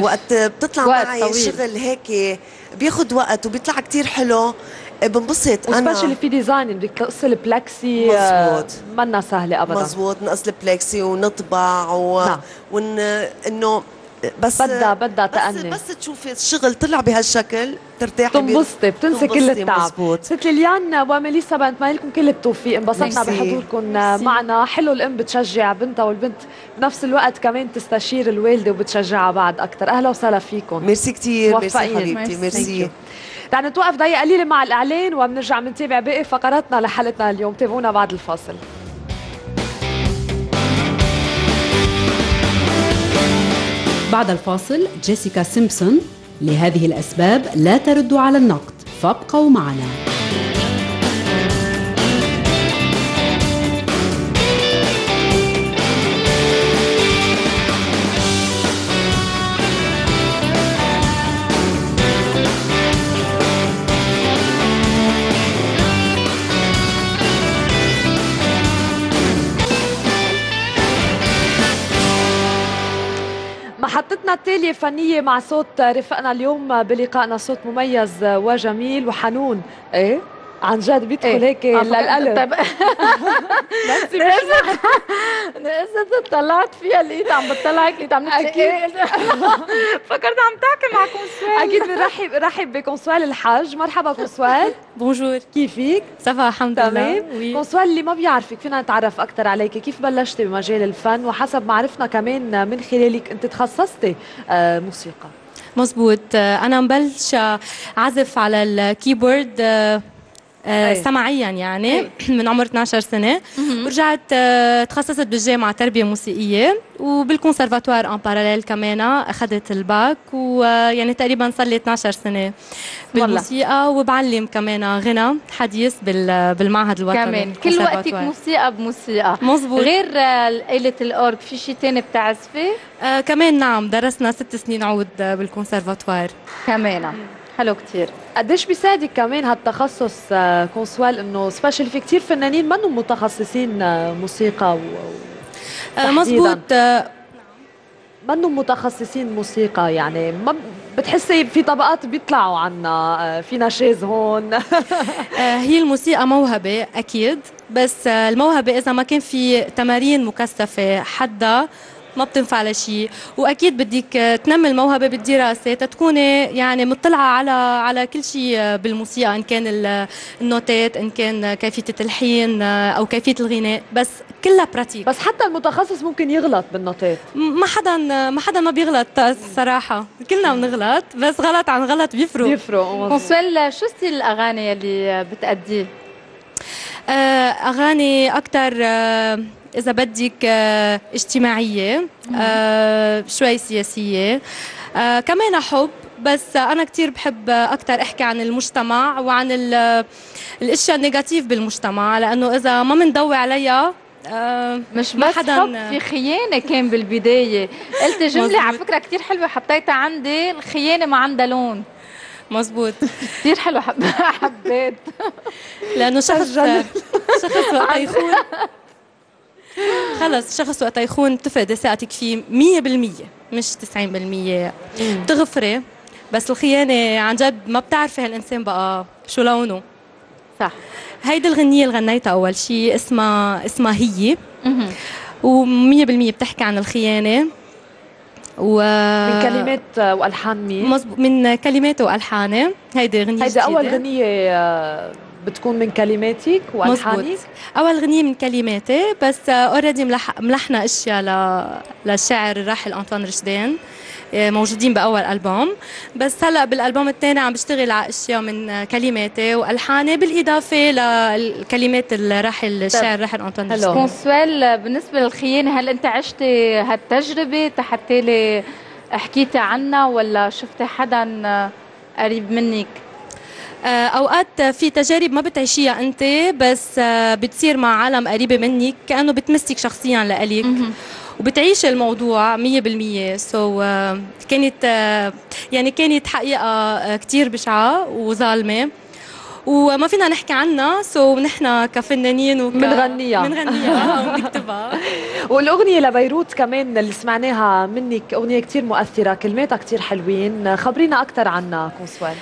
وقت بتطلع وقت معي طويل. شغل هيك بياخذ وقت وبيطلع كتير حلو. إيه، بنبسط أنا و specially في design بدك تقص ال plexi آه، مزبوط. منا سهلة ابدا مزبوط نقص ال plexi ونطبع و... نعم. ون إنه بس بدها بدها بس, تأني بس تشوفي الشغل طلع بهالشكل ترتاحي بال- تنبسطي بتنسي كل التعب. ست ليليان وميليسا بنتمنى لكم كل التوفيق انبسطنا. بحضوركم معنا حلو الأم بتشجع بنتها والبنت بنفس الوقت كمان تستشير الوالدة وبتشجعها بعد أكثر أهلا وسهلا فيكم ميرسي كثير ميرسي. حبيبتي merci. merci رح نتوقف دقيقة قليلة مع الإعلان وبنرجع بنتابع باقي فقراتنا لحلقتنا اليوم. تابعونا بعد الفاصل. بعد الفاصل جيسيكا سيمبسون لهذه الأسباب لا ترد على النقد. فابقوا معنا. محطتنا التالية فنية مع صوت رفقنا اليوم بلقائنا صوت مميز وجميل وحنون. إيه؟ عن جد بيدخل إيه. هيك آه، فكرت- للقلب. طيب إذا طلعت فيها لقيت عم بتطلعك لقيت عم نحكي أكيد. فكرت عم تحكي مع كونسوال أكيد بنرحب رحب بكونسوال الحاج. مرحبا كونسوال bonjour. كيفك؟ ça va الحمد لله. تمام. كونسوال اللي ما بيعرفك فينا نتعرف أكثر عليك. كيف بلشتي بمجال الفن؟ وحسب ما عرفنا كمان من خلالك أنت تخصصتي آه، موسيقى. مزبوط آه، أنا مبلش اعزف على ال keyboard آه، آه،. سمعيا يعني من عمر 12 سنة. ورجعت آه، تخصصت بالجامعة تربية موسيقية وبال conservatoire en parallèle كمان أخذت الباك ويعني تقريبا صار لي 12 سنة بالموسيقى وبعلم كمان غنى حديث بال- بالمعهد الوطني كمان. كل وقتك. موسيقى بموسيقى. مزبوط غير آه، آلة ال orgue في شيء تاني بتعزفي؟ آه كمان نعم درسنا ست سنين عود آه، بالكونسرفاتوار. كمان. حلو كتير. قديش بيساعدك كمان هالتخصص آه، كونسوال إنه special في كثير فنانين منهم متخصصين آه، موسيقى و... آه. مزبوط منهم متخصصين موسيقى يعني. ما بتحسي في طبقات بيطلعوا عنا في نشاز هون. هي الموسيقى موهبة أكيد. بس الموهبة إذا ما كان في تمارين مكثفة حدا ما بتنفع لشيء وأكيد بدك آه، تنمي الموهبة بالدراسة تتكوني يعني مطلعة على على كل شيء آه، بالموسيقى إن كان ال- النوتات إن كان آه، كيفية التلحين آه، أو كيفية الغناء بس كلها pratique بس حتى المتخصص ممكن يغلط بالنوتات. ما حدا ما حدا ما بيغلط الصراحه كلنا بنغلط بس غلط عن غلط بيفرق. بيفرق. كونسوال شو style الأغاني اللي بتأديه؟ آه، أغاني أكثر إذا بدك آه، اجتماعية آه، شوي سياسية. آه، كمان حب بس أنا كثير بحب أكثر أحكي عن المجتمع وعن ال- الأشياء النيجاتيف بالمجتمع لأنه إذا ما بنضوي عليها مش ما بس حدا- حب في خيانة كان بالبداية. قلت جملة على فكرة كتير حلوة حطيتها عندي الخيانة ما عندها لون. مزبوط كتير حلوة حب... حبيت. لأنه شخص شخص وقت يخون خلص شخص وقت يخون بتفقد ثقتك فيه 100% مش 90% بتغفري بس الخيانة عن جد ما بتعرفي هالإنسان بقى شو لونه. صح. هيدي الغنية اللي غنيتها أول شيء اسمها اسمها هي. و100% بتحكي عن الخيانة. و من كلمات وألحان مين؟ مزبوط من كلماته وألحانة. هيدي غنية هيدي أول. غنية آه، بتكون من كلماتك والحانك أول غنية من كلماتي بس اوريدي ملح... ملحنا أشياء ل... للشاعر الراحل انطوان رشدان آه، موجودين بأول ألبوم. بس هلأ بالألبوم الثاني عم بشتغل على أشياء من كلماتي وألحاني بالإضافة لكلمات الراحل الشاعر الراحل انطوان رشدان كونسوال بالنسبة للخيانة هل أنت عشتي هالتجربة حتى لي حكيتي عنها ولا شفتي حدا قريب منك؟ آه، أوقات في تجارب ما بتعيشيها أنت بس آه، بتصير مع عالم قريبة منك كأنه بتمسك شخصيا لإلك. وبتعيش الموضوع 100% so so, آه, كانت آه, يعني كانت حقيقة كثير بشعة وظالمة. وما فينا نحكي عنها. so so نحن كفنانين وك... منغنيها. منغنيها ونكتبها والأغنية لبيروت كمان اللي سمعناها منك أغنية كتير مؤثرة كلماتها كتير حلوين. خبرينا أكثر عنها كونسوال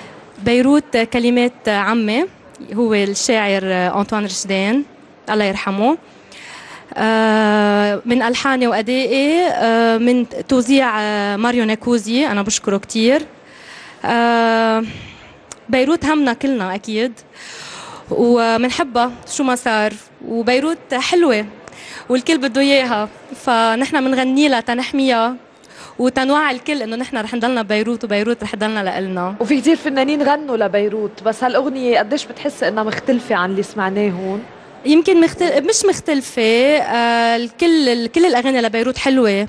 بيروت كلمات عمي هو الشاعر أنطوان رشدان الله يرحمه من ألحاني وأدائي من توزيع ماريو ناكوزي أنا بشكره كتير بيروت همنا كلنا أكيد ومنحبها شو ما صار وبيروت حلوة والكل بده إياها فنحن بنغني لها تنحميها وتنوع الكل إنه نحن رح نضلنا ببيروت وبيروت رح تضلنا لإلنا. وفي كتير فنانين غنوا لبيروت بس هالأغنية قديش بتحس إنها مختلفة عن اللي سمعناه هون؟ يمكن مختل... مش مختلفة آه الكل ال- كل الأغاني لبيروت حلوة.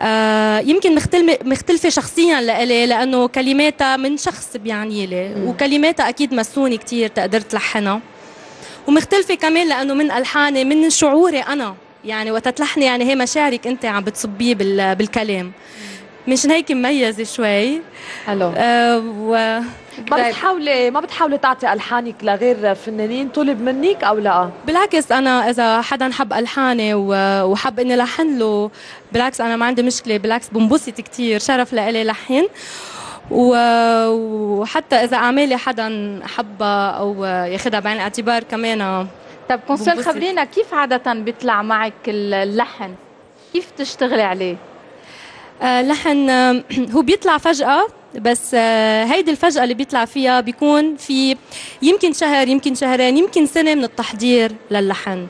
آه يمكن مختل... مختلفة شخصيا لإلي لأنه كلماتها من شخص بيعني لي وكلماتها أكيد مسوني كتير تقدرت لحنها ومختلفة كمان لأنه من ألحاني من شعوري أنا. يعني وقت تلحني يعني هي مشاعرك أنت عم بتصبيه بال... بالكلام. مشان هيك مميزة شوي. حلو آه و... ما بتحاولي ما بتحاولي تعطي ألحانك لغير فنانين طلب منك أو لا؟ بالعكس أنا إذا حدا حب ألحاني و- وحب إني لحن له بالعكس أنا ما عندي مشكلة بالعكس بنبسط كثير شرف لإلي لحن. وحتى إذا أعمالي حدا حبها أو ياخذها بعين الاعتبار كمان طب كونسول. خبرينا كيف عادة بيطلع معك اللحن؟ كيف تشتغلي عليه؟ آه، لحن آه، هو بيطلع فجأة بس آه، هيدي الفجأة اللي بيطلع فيها بيكون في يمكن شهر يمكن شهرين يمكن سنة من التحضير للحن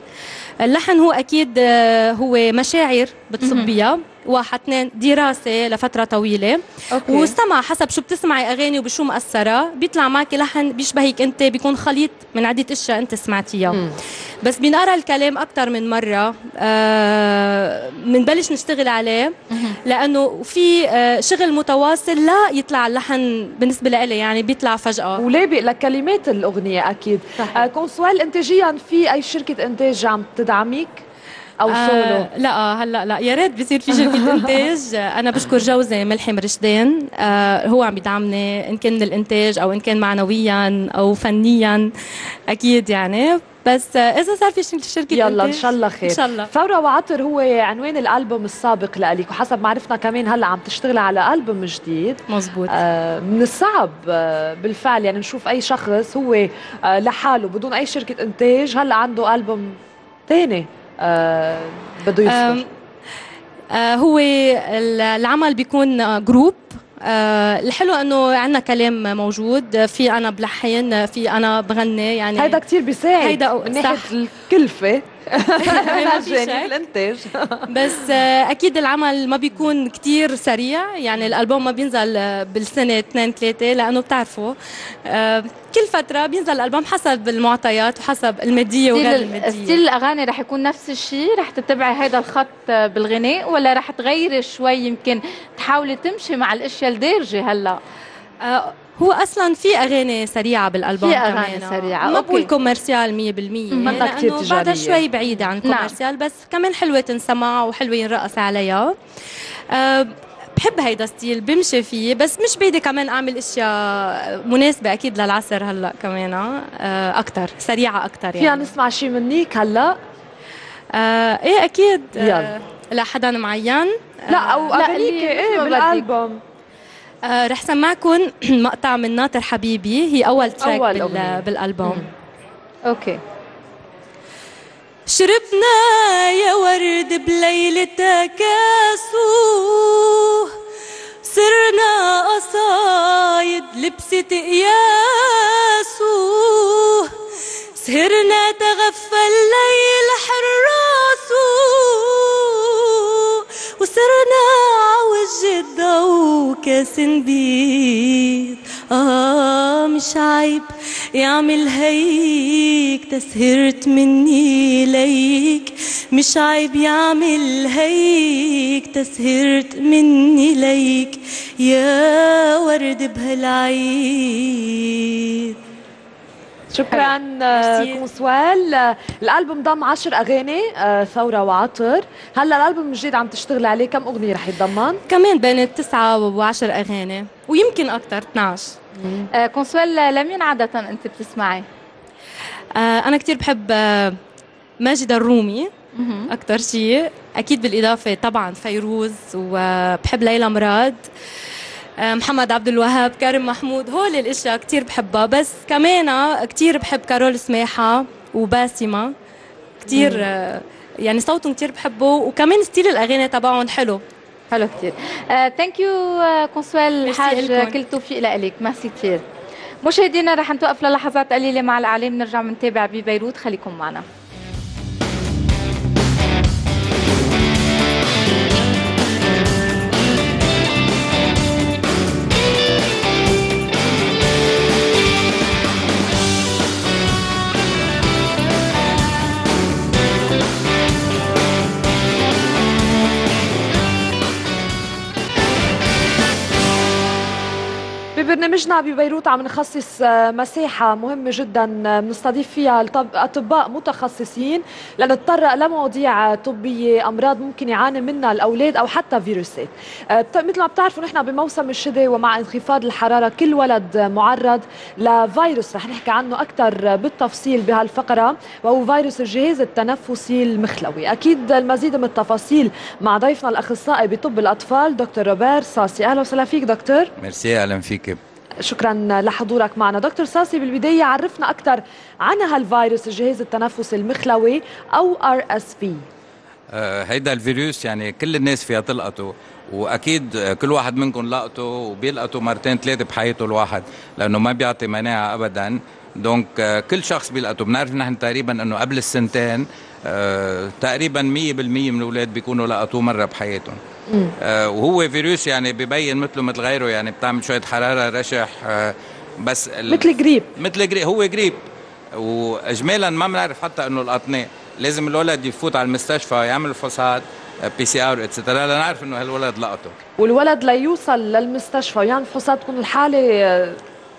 اللحن هو أكيد آه، هو مشاعر بتصبيها واحد اثنين دراسة لفترة طويلة. okay. واستمع حسب شو بتسمعي أغاني وبشو مأثرة. بيطلع معك لحن بيشبهك أنت بيكون خليط من عدة أشياء أنت سمعتيها. بس بنقرأ الكلام أكثر من مرة. آه بنبلش نشتغل عليه. لأنه في آه شغل متواصل لا يطلع اللحن بالنسبة لإلي يعني بيطلع فجأة. ولابق لكلمات الأغنية أكيد. آه كونسوال انتاجيا في أي شركة إنتاج عم تدعمك أو سولو آه لا هلا لا يا ريت بيصير في شركه إنتاج. آه، أنا بشكر جوزي ملحم رشدان. آه هو عم بيدعمني إن كان من الإنتاج أو إن كان معنويا أو فنيا أكيد يعني. بس آه إذا صار في شركة يلا إن شاء الله خير. إن شاء الله. ثورة وعطر هو عنوان الألبوم السابق لك وحسب ما عرفنا كمان هلا عم تشتغلي على ألبوم جديد. مزبوط آه من الصعب آه بالفعل يعني نشوف أي شخص هو آه لحاله بدون أي شركة إنتاج. هلا عنده ألبوم ثاني آه بده يصدر آم، آه هو ال- العمل بيكون آه، جروب آه الحلو إنه عندنا كلام موجود. آه، في أنا بلحن آه، في أنا بغني يعني هيدا كتير بيساعد هيدا من. ناحية الكلفة. الانتاج بس آه، أكيد العمل ما بيكون كتير سريع. يعني الألبوم ما بينزل آه، بالسنة اثنين ثلاثة لأنه بتعرفوا آه، كل فترة بينزل الألبوم حسب المعطيات وحسب الماديه وغير الماديه ستيل الأغاني رح يكون نفس الشيء رح تتبعي هذا الخط بالغناء ولا رح تغيري شوي؟ يمكن تحاولي تمشي مع الأشياء الدارجة هلأ. آه، هو أصلا في أغاني سريعة بالألبوم في أغاني كمان. سريعة، ما okay. بقول commercial 100% منها كتير لأنه بعدها. شوي بعيده عن commercial بس كمان حلوة تنسمع وحلوه ينرقص عليها. أه بحب هيدا style بمشي فيه بس مش بعيدة كمان أعمل أشياء مناسبة أكيد للعصر هلأ كمان أه أكثر سريعة أكثر فينا يعني. نسمع شي منيك هلأ؟ إيه أكيد. يلا. لحدا معين. لا أو اغانيك إيه ما. بالألبوم. آه رح سمعكم مقطع من ناطر حبيبي. هي أول track أول بال أغنية. بالألبوم. okay. شربنا يا ورد بليلة كاسو صرنا قصايد لبست قياسو سهرنا تغفى الليل حراسو وصرنا عوج الضو كسنديد آه مش عيب يعمل هيك تسهرت مني ليك مش عيب يعمل هيك تسهرت مني ليك يا ورد بهالعيد. شكرا آه،. كونسوال. آه، الألبوم ضم 10 أغاني آه، ثورة وعطر. هلأ الألبوم الجديد عم تشتغل عليه كم أغنية رح يتضمن؟ كمان بين التسعة وعشر أغاني ويمكن أكتر 12 آه كونسويل لمين عادة أنت بتسمعي؟ آه أنا كتير بحب آه ماجد الرومي أكتر شيء. أكيد بالإضافة طبعا فيروز وبحب ليلى مراد. آه، محمد عبد الوهاب كريم محمود هول الإشياء كتير بحبها. بس كمان كتير بحب كارول سماحه وباسمة. كتير آه، يعني صوتهم كتير بحبه. وكمان style الأغاني تبعهم حلو. حلو كثير thank you الحاج إلكم. كل التوفيق لك ميرسي كثير مشاهدينا رح نتوقف للحظات قليلة مع الإعلام. نرجع بنتابع ببيروت. خليكم معنا. ببرنامجنا ببيروت عم نخصص آه، مساحة مهمة جدا آه، بنستضيف فيها أطباء متخصصين لنتطرق لمواضيع طبية أمراض ممكن يعاني منها الأولاد أو حتى فيروسات. آه، مثل ما بتعرفوا نحن بموسم الشتاء ومع انخفاض الحرارة كل ولد معرض لفيروس. رح نحكي عنه أكثر بالتفصيل بهالفقرة وهو فيروس الجهاز التنفسي المخلوي. أكيد المزيد من التفاصيل مع ضيفنا الأخصائي بطب الأطفال دكتور روبير ساسي. أهلا وسهلا فيك دكتور. ميرسي أهلا فيك. شكرا لحضورك معنا. دكتور ساسي بالبداية عرفنا أكثر عن هالفيروس الجهاز التنفسي المخلوي أو RSV آه، هيدا الفيروس يعني كل الناس فيها تلقطه وأكيد كل واحد منكم لقطه وبيلقطه مرتين ثلاثة بحياته الواحد لأنه ما بيعطي مناعه ابدا. donc آه، كل شخص بيلقطه. بنعرف نحن تقريبا إنه قبل السنتين تقريبا 100% من الأولاد بيكونوا لقطوه مرة بحياتهم. آه، وهو فيروس يعني ببين مثله مثل غيره يعني بتعمل شوية حرارة رشح آه، بس مثل جريب. مثل جريب هو جريب. واجمالا ما بنعرف حتى إنه لقطناه لازم الولد يفوت على المستشفى يعمل فحوصات PCR et cetera لنعرف إنه هالولد لقطه. والولد ليوصل للمستشفى ويعني فحوصات تكون الحالة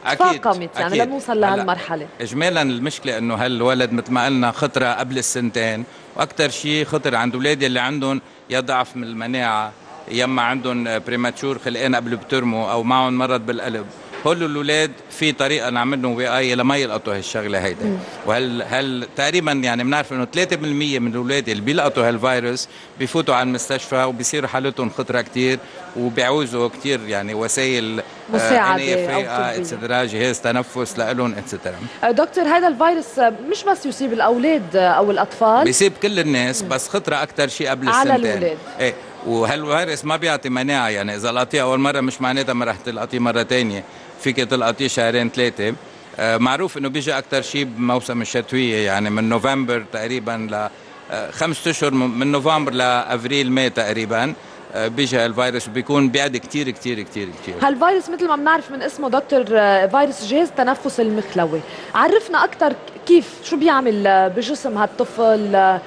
آه، تفاقمت يعني أكيد. لنوصل هلأ لهالمرحلة اجمالا المشكلة إنه هالولد مثل ما قلنا خطرة قبل السنتين وأكثر شيء خطر عند أولاد اللي عندهم يا ضعف من المناعة يا أما عندهم premature خلقان قبل ب terme و أو معهم مرض بالقلب هول الاولاد في طريقة نعمل لهم وقايه لما يلقطوا هالشغله هيدا. وهل هل تقريبا يعني بنعرف إنه 3% من الاولاد اللي بيلقطوا هالفيروس بيفوتوا على المستشفى وبيصير حالتهم خطرة كتير وبيعوزوا كتير يعني وسائل آه، فائقة، طبية. et cetera جهاز تنفس لهم et cetera آه، دكتور هذا الفيروس آه، مش بس يصيب الأولاد آه، أو الأطفال؟ بيصيب كل الناس بس خطرة أكثر شيء قبل على السنتين. الأولاد. إيه وهالفيروس ما بيعطي مناعة يعني. إذا لقطيه أول مرة مش معناتها ما رح تلقطيه مرة ثانية فيك تلقطيه شهرين ثلاثة آه معروف إنه بيجي أكثر شيء بموسم الشتوية يعني من نوفمبر تقريبا ل آه، خمسة أشهر من نوفمبر ل avril mai تقريبا آه، بيجي الفيروس وبيكون بيعدي كتير كتير كتير كتير. هالفيروس مثل ما بنعرف من اسمه دكتور فيروس جهاز التنفس المخلوي. عرفنا أكثر كيف شو بيعمل بجسم هالطفل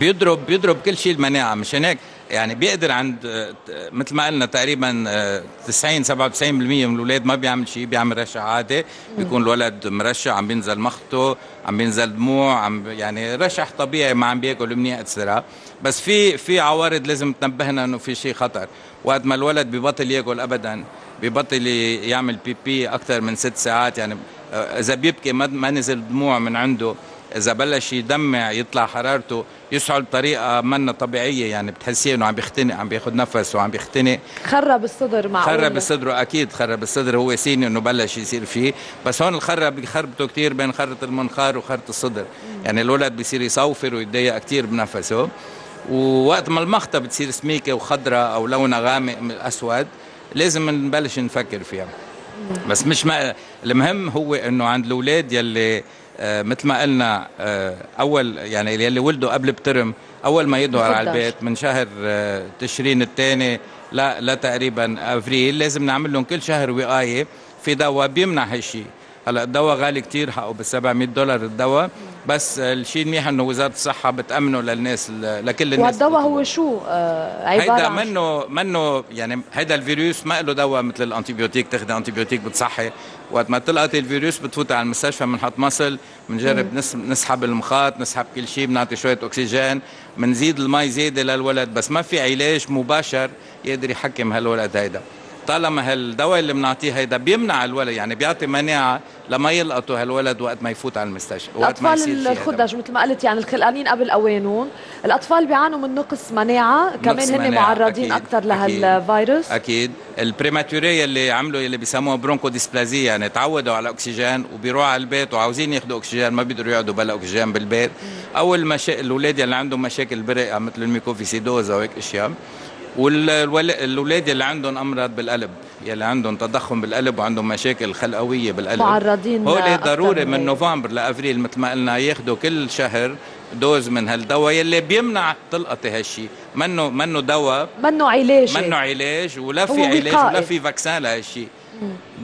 بيضرب بيضرب كل شيء المناعة مشان هيك يعني بيقدر عند آه، مثل ما قلنا تقريبا آه، 90 97% من الأولاد ما بيعمل شيء بيعمل رشح عادي. بيكون الولد مرشح عم بينزل مخطه عم بينزل دموع عم يعني رشح طبيعي ما عم بياكل منيح اتسرا بس في في عوارض لازم تنبهنا إنه في شيء خطر. وقت ما الولد ببطل ياكل ابدا ببطل يعمل بي بي أكثر من ست ساعات يعني آه، إذا بيبكي ما نزل دموع من عنده إذا بلش يدمع يطلع حرارته يسعل بطريقة منا طبيعية يعني بتحسيه إنه عم بيختنق عم بياخذ نفس وعم بيختنق. خرب الصدر معقول خرب الصدر أكيد خرب الصدر هو سيني إنه بلش يصير فيه. بس هون الخرب بيخربته كثير بين خرط المنخار وخرط الصدر. يعني الولد بيصير يصوفر ويتضايق كثير بنفسه. ووقت ما المخطه بتصير سميكة وخضراء أو لونها غامق من الأسود لازم نبلش نفكر فيها. بس مش ما المهم هو إنه عند الأولاد يلي مثل ما قلنا آه أول يعني يلي ولدوا قبل بترم أول ما يظهر على. البيت من شهر آه تشرين الثاني لا لا تقريبا أفريل لازم نعمل لهم كل شهر وقاية في دواء بيمنع هالشيء هلا الدواء غالي كتير حقه ب 700 دولار الدواء. بس الشيء المنيح إنه وزارة الصحة بتأمنه للناس لكل الناس والدواء هو شو؟ آه، عبارة هيدا منه منه يعني هيدا الفيروس ما له دواء مثل ال antibiotique تاخذي antibiotique بتصحي. وقت ما تلقطي الفيروس بتفوت على المستشفى بنحط مصل بنجرب نس نسحب المخاط نسحب كل شيء بنعطي شوية أكسجين. بنزيد المي زيادة للولد بس ما في علاج مباشر يقدر يحكم هالولد هيدا. طالما هالدواء اللي بنعطيه هيدا بيمنع الولد يعني بيعطي مناعة لما يلقطوا هالولد وقت ما يفوت على المستشفى وقت ما يصير. الخدج مثل ما قلت يعني الخلقانين قبل اوانهم الأطفال بيعانوا من نقص مناعة كمان نقص هن مناعة، معرضين أكيد، أكثر أكيد. لهالفيروس أكيد ال prématurés اللي عملوا اللي بيسموها broncho dysplasie يعني تعودوا على الأكسجين وبيروحوا على البيت وعاوزين ياخذوا أكسجين ما بيقدروا يقعدوا بلا أكسجين بالبيت أو المشا... الأولاد اللي عندهم مشاكل برئة مثل ال mucoviscidose أو هيك أشياء والاولاد اللي عندهم أمراض بالقلب يلي عندهم تضخم بالقلب وعندهم مشاكل خلقوية بالقلب. معرضين أكتر ضروري من. نوفمبر لأفريل مثل ما قلنا ياخذوا كل شهر dose من هالدواء يلي بيمنع تلقطي هالشيء منه منه دواء. منه علاج منه علاج ولا هو في علاج. ولا في vaccin لهالشيء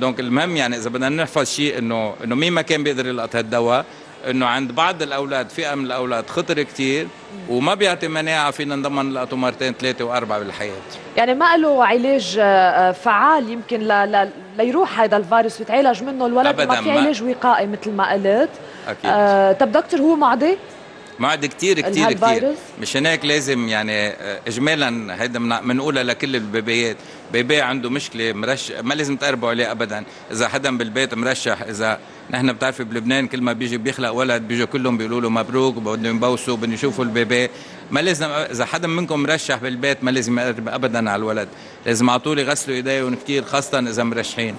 donc المهم يعني إذا بدنا نحفظ شيء انه إنه مين ما كان بيقدر يلقط هالدواء إنه عند بعض الأولاد فئه من الأولاد خطر كتير وما بيعطي مناعة فينا نضمن نلقطه مرتين ثلاثة وأربعة بالحياة. يعني ما له علاج آه، آه، فعال يمكن ل... ل... ليروح هذا الفيروس ويتعالج منه الولد أبداً ما في علاج وقائي مثل ما قلت. أكيد. آه طب دكتور هو معدي؟ كتير كتير كتير. الهالفيروس؟ مشان هيك لازم يعني آه، اجمالا هيدا بنقولها لكل البيبيات. بيبي عنده مشكلة مرش ما لازم تقربوا عليه ابدا. إذا حدا بالبيت مرشح إذا نحن بتعرفي بلبنان كل ما بيجي بيخلق ولد بيجوا كلهم بيقولوا له مبروك وبدهم يبوسوا بدهم يشوفوا البيبي. ما لازم إذا حدا منكم مرشح بالبيت ما لازم يقرب ابدا على الولد. لازم على طول يغسلوا إيديهم كثير خاصة إذا مرشحين.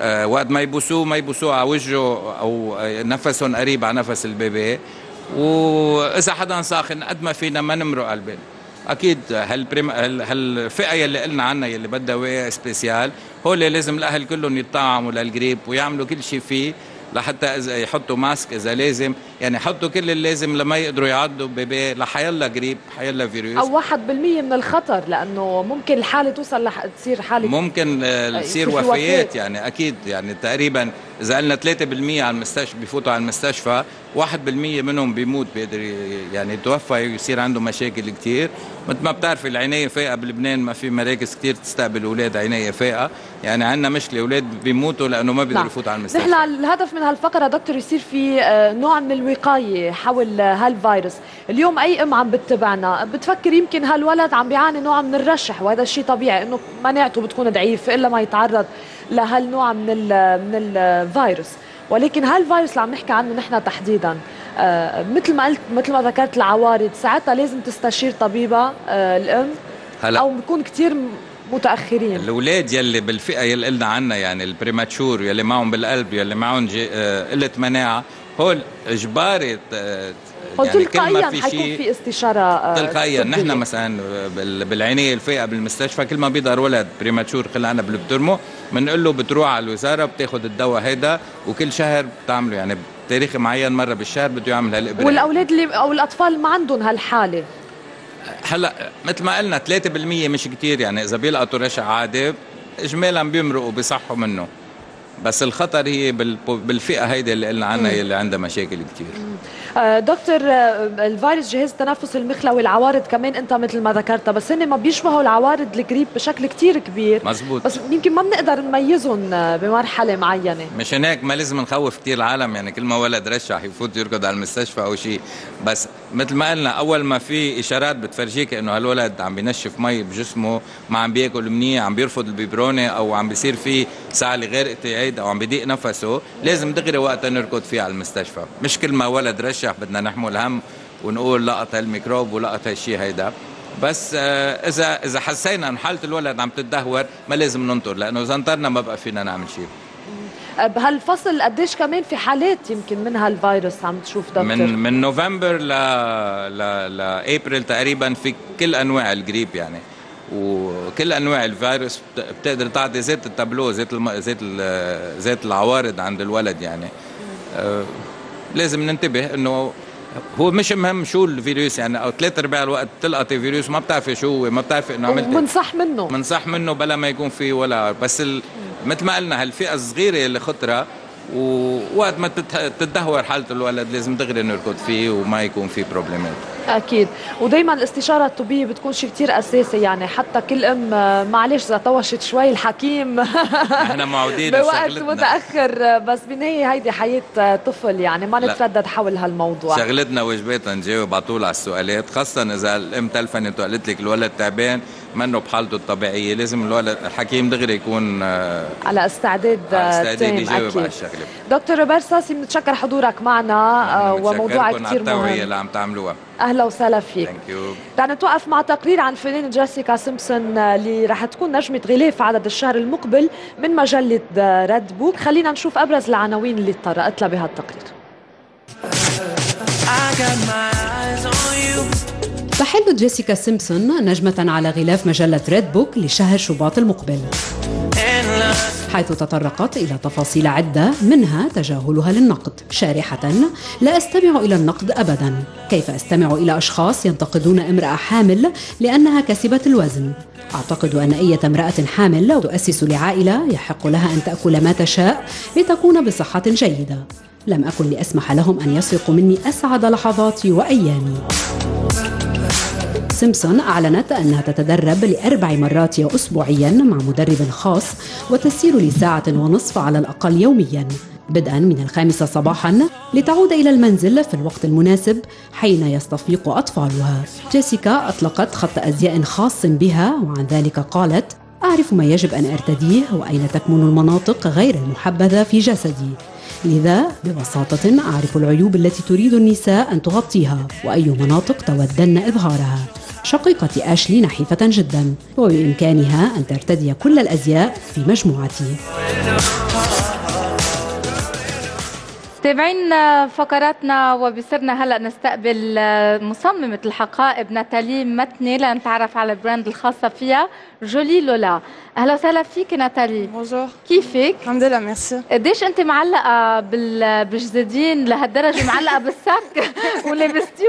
آه، وقت ما يبوسوه ما يبوسوه على وجهه أو آه، نفسهم قريب على نفس ال bébé. وإذا حدا ساخن قد ما فينا ما نمرق البال أكيد هال prém هال- هالفئة يلي قلنا عنها يلي بدها وعي spéciale هول لازم الأهل كلهم يتطعموا للجريب ويعملوا كل شيء فيه لحتى إذا يحطوا ماسك إذا لازم يعني يحطوا كل اللازم لما يقدروا يعضوا بيبي لحيلا جريب حيلا فيروس أو 1% من الخطر لأنه ممكن الحالة توصل لح... تصير حالة ممكن آه، يصير تصير في وفيات وفاة. يعني أكيد يعني تقريبا إذا قلنا 3% على المستشفى بفوتوا على المستشفى 1% منهم بيموت بيقدر يعني يتوفى يصير عنده مشاكل كتير مثل ما بتعرفي العناية فائقة بلبنان ما في مراكز كتير تستقبل أولاد عناية فائقة يعني عندنا مشكلة أولاد بيموتوا لأنه ما بيقدروا نعم. يفوتوا على المستشفى نحن الهدف من هالفقرة دكتور يصير في آه، نوع من الوقاية حول هالفيروس. اليوم أي أم عم بتتبعنا؟ بتفكر يمكن هالولد عم بيعاني نوع من الرشح وهذا الشيء طبيعي إنه مناعته بتكون ضعيفة إلا ما يتعرض لهالنوع من ال من الفيروس. ولكن هالفيروس اللي عم نحكي عنه نحن تحديدا. آه، مثل ما قلت مثل ما ذكرت العوارض ساعتها لازم تستشير طبيبة آه، الأم. هلا. أو بكون كثير متأخرين. الأولاد يلي بالفئة يلي قلنا عنها يعني ال premature يلي معهم بالقلب يلي معهم آه، قلة مناعة هول إجباري يعني كل ما تلقائيا في حيكون في استشارة آه، تلقائيا. نحن مثلا بال- بالعنايه الفائقه بالمستشفى كل ما بيظهر ولد premature خلقنا بالبترمو بنقول له بتروح على الوزارة بتاخذ الدواء هيدا وكل شهر بتعمله. يعني بتاريخ معين مرة بالشهر بده يعمل هالإبرة. والأولاد اللي أو الأطفال ما عندهم هالحالة. هلا مثل ما قلنا 3% مش كتير. يعني إذا بيلقطوا رشع عادي اجمالا بيمرقوا بيصحوا منه. بس الخطر هي بال- بالفئة هيدي اللي قلنا عنها يلي عندها مشاكل كتير. آه، دكتور آه، الفيروس جهاز التنفس المخلوي العوارض كمان انت مثل ما ذكرتها بس هن ما بيشبهوا العوارض الجريب بشكل كتير كبير. مزبوط بس يمكن ما بنقدر نميزهم آه، بمرحلة معينة. مشان هيك ما لازم نخوف كتير العالم يعني كل ما ولد رشح يفوت يركض على المستشفى أو شيء. بس مثل ما قلنا أول ما في إشارات بتفرجيك إنه هالولد عم بينشف مي بجسمه ما عم بياكل منيح عم بيرفض البيبرونة أو عم بيصير في سعلي غير اقتعاد أو عم بيضيق نفسه لازم دغري وقتها نركض فيه على المستشفى. مش كل ما ولد رشح بدنا نحمل هم ونقول لقط هالميكروب ولقط هالشيء هيدا. بس آه، إذا إذا حسينا إن حالة الولد عم تتدهور ما لازم ننطر لأنه إذا انطرنا ما بقى فينا نعمل شيء بهالفصل قديش كمان في حالات يمكن من هالفيروس عم تشوف دكتور؟ من من نوفمبر ل ل لأبريل تقريبا في كل أنواع الجريب يعني. وكل أنواع الفيروس بت- بتقدر تعطي ذات التابلو ذات الم... ذات ال... ذات العوارض عند الولد يعني. آه لازم ننتبه إنه هو مش مهم شو الفيروس يعني أو ثلاث أرباع الوقت تلقطي فيروس ما بتعرفي شو هو ما بتعرفي إنه عملتي. ومنصح منه. منصح منه بلا ما يكون في ولا بس ال... مثل ما قلنا هالفئة الصغيرة اللي خطره ووقت ما تت- تتدهور حالة الولد لازم دغري نركض فيه وما يكون في بروبلمات أكيد. ودائما الاستشارة الطبية بتكون شيء كتير أساسي يعني حتى كل أم معلش إذا طوشت شوي الحكيم. إحنا معودين بوقت متأخر. بس بالنهايه هيدي حياة طفل يعني ما. نتردد حول هالموضوع. شغلتنا واجباتنا نجاوب على طول على السؤالات خاصة إذا الأم تلفنت وقالت لك الولد تعبان منه بحالته الطبيعية. لازم الولد الحكيم دغري يكون آه، على استعداد على استعداد تام يجاوب على أكيد. الشغلة. دكتور روبرت ساسي بنتشكر حضورك معنا. آه، وموضوع كثير التوعيه مهم. اللي عم تعملوها. أهلا وسهلا فيك. thank you رح نتوقف مع تقرير عن فنان جيسيكا سيمبسون آه، اللي رح تكون نجمة غلاف عدد الشهر المقبل من مجلة ريد بوك خلينا نشوف أبرز العناوين اللي تطرقت لها بهالتقرير. تحل جيسيكا سيمبسون نجمة على غلاف مجلة ريد بوك لشهر شباط المقبل. حيث تطرقت إلى تفاصيل عدة منها تجاهلها للنقد. شارحة لا أستمع إلى النقد أبدا. كيف أستمع إلى أشخاص ينتقدون امرأة حامل لأنها كسبت الوزن؟ أعتقد أن أي امرأة حامل تؤسس لعائلة يحق لها أن تأكل ما تشاء لتكون بصحة جيدة. لم أكن لأسمح لهم أن يسرقوا مني أسعد لحظاتي وأيامي. سيمسون أعلنت أنها تتدرب لأربع مرات أسبوعيا مع مدرب خاص وتسير لساعة ونصف على الأقل يوميا. بدءا من الخامسة صباحا لتعود إلى المنزل في الوقت المناسب حين يستفيق أطفالها. جيسيكا أطلقت خط أزياء خاص بها وعن ذلك قالت أعرف ما يجب أن أرتديه وأين تكمن المناطق غير المحبذة في جسدي. لذا ببساطة أعرف العيوب التي تريد النساء أن تغطيها وأي مناطق تودن إظهارها. شقيقتي آشلي نحيفة جدا وبإمكانها أن ترتدي كل الأزياء في مجموعتي. تابعين فقراتنا وبصرنا هلا نستقبل مصممة الحقائب ناتالي متني لنتعرف على ال brand الخاصة فيها جولي لولا. أهلا وسهلا فيك ناتالي. bonjour كيفك؟ الحمد لله ميرسي قديش أنت معلقة بال... بالجزادين لهالدرجة معلقة بال sac ولبستي.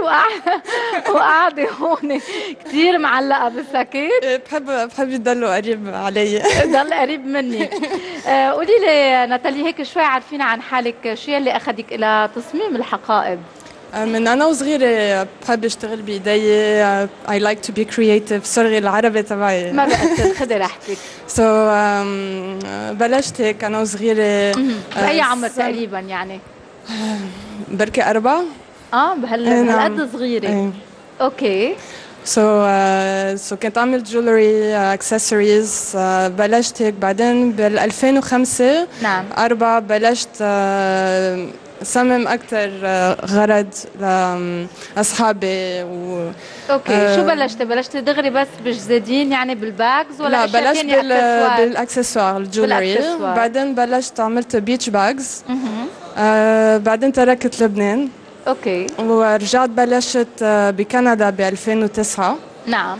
وقاعدة هون. كثير معلقة بالسكيت بحب بحب يضلوا قريب علي. ضل قريب مني. آه، قولي لي ناتالي هيك شوي عرفينا عن حالك شو يلي اخذك إلى تصميم الحقائب. من أنا وصغيرة بحب أشتغل بإيدي. I like to be creative sorry العربي تبعي. ما بأثر خذي راحتك. so بلشت هيك أنا وصغيرة. بأي آه، عمر تقريبا يعني؟ بركي أربعة. آه بهال إيه، نعم. بهالقد صغيرة. إيه. okay. so so كنت أعمل jewelry accessories بلشت هيك بعدين بال 2005 نعم. أربعة بلشت آه، صمم أكثر غرض لأصحابي و okay. آه، شو بلشتي بلشتي دغري بس بالجزادين يعني بال bags ولا لا بلشت بال؟ بالأكسسوار ال jewelry. بعدين بلشت عملت beach bags. آه بعدين تركت لبنان. okay. ورجعت بلشت آه، بكندا ب 2009 نعم.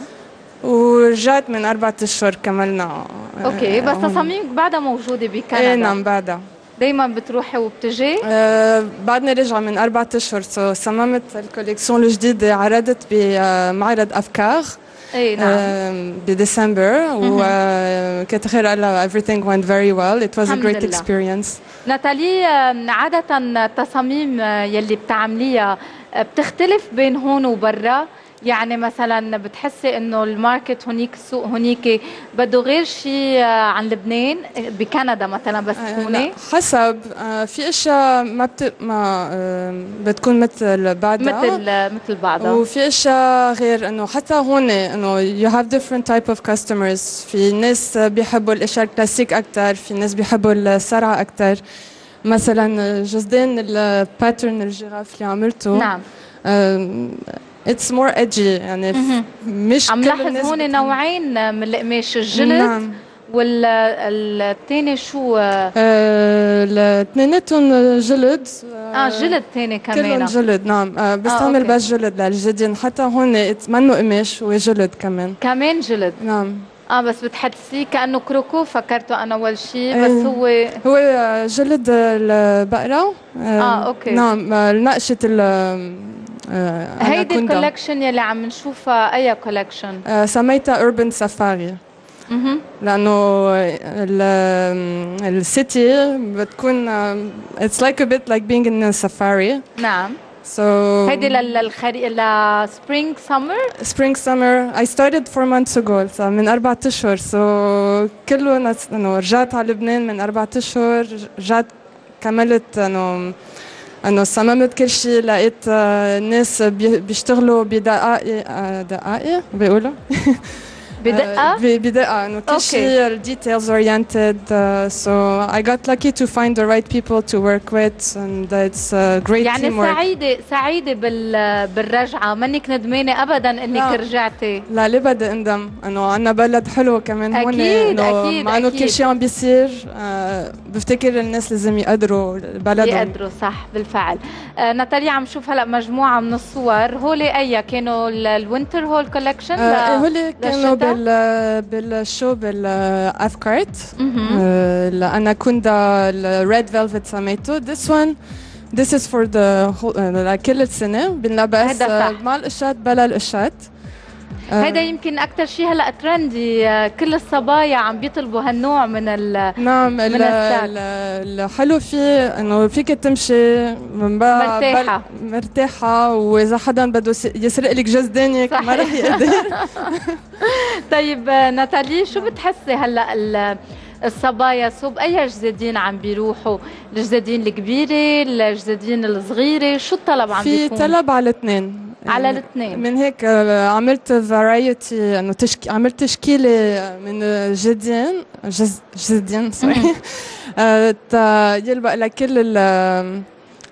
ورجعت من أربعة أشهر كملنا آه، okay بس هون. تصاميمك بعدها موجودة بكندا. إيه نعم بعدها. دايما بتروحي وبتجي؟ آه بعدني رجعة من أربعة أشهر صممت ال collection الجديدة عرضت بمعرض أفكار. إي نعم. بديسمبر وكانت خير الله everything went very well. It was a great experience. ناتالي عادة التصاميم آه، يلي بتعمليها آه، بتختلف بين هون وبرا. يعني مثلا بتحسي إنه ال market هونيك السوق هونيك بده غير شيء آه، عن لبنان بكندا مثلا بس آه، لا، حسب آه في أشياء ما بت ما بتكون مثل بعدها مثل مثل بعضها. وفي أشياء غير إنه حتى هون إنه you have different type of customers. في ناس بيحبوا الأشياء الكلاسيك أكثر في ناس بيحبوا الصرعة أكثر مثلا جزدان ال pattern ال giraffe اللي عملته نعم. it's more edgy يعني. مش عم لاحظ هون نوعين من القماش الجلد نعم. والثاني شو آه آه، الاثنيناتهم جلد آه، جلد ثاني كلهم كمان. جلد نعم. آه بستعمل okay. بس جلد للجدين حتى هون منه قماش هو جلد كمان. كمان جلد؟ نعم. آه بس بتحسيه كأنه croco فكرته أنا أول شيء بس. هو هو آه، جلد البقرة. آه، okay. نعم. آه، آه، هيدي أناكوندا. ال collection يلي عم نشوفها أي collection آه، سميتها أها لأنه ال- ال city بتكون آه، like a bit like being in a safari. نعم. So هيدي للخريق لسبرينج سمر spring summer I started four months ago so من أربعة أشهر. So كله إنه رجعت على لبنان من أربعة أشهر رجعت كملت إنه إنه صممت كل شيء لقيت آه، ناس بي- بيشتغلوا بدقائق آه، دقائق بيقولوا. بدقة؟ Uh, ب- بدقة. إنه كل. شيء details oriented uh, so I got lucky to find the right people to work with and it's a great يعني teamwork. سعيدة سعيدة بال بالرجعة. منك ندمانة أبدا إنك لا. رجعتي. لا ليه بدي أندم؟ إنه عنا بلد حلو كمان هون أكيد، إنه أكيد، مع إنه أكيد. كل شيء عم بيصير آه بفتكر الناس لازم يقدروا بلدهم. يقدروا صح بالفعل. آه ناتاليا عم نشوف هلأ مجموعة من الصور. هول أي كانوا ال- ال winter هول collection آه هول كانوا بال بالشو بالاف كارت. الاناكوندا الريد فيلفت سميته this one this is for the whole آه، لكل السنة. بنلبس مع القشات بلا القشات آه، هيدا يمكن أكثر شيء هلأ ترندي آه، كل الصبايا عم بيطلبوا هالنوع من ال نعم من ال- الحلو فيه إنه فيك تمشي من. بل- مرتاحة وإذا حدا بده يس- يسرق لك جزدانك ما رح يقدر. طيب آه، ناتالي شو بتحسي هلأ ال- الصبايا so بأي جزادين عم بيروحوا؟ الجزادين الكبيرة الجزادين الصغيرة؟ شو الطلب عم في بيكون؟ طلب على الاثنين على الاثنين. من هيك آه، عملت variety انه تشك... عملت تشكيلة من جدين جز... جزدين sorry آه، يلبق لكل ال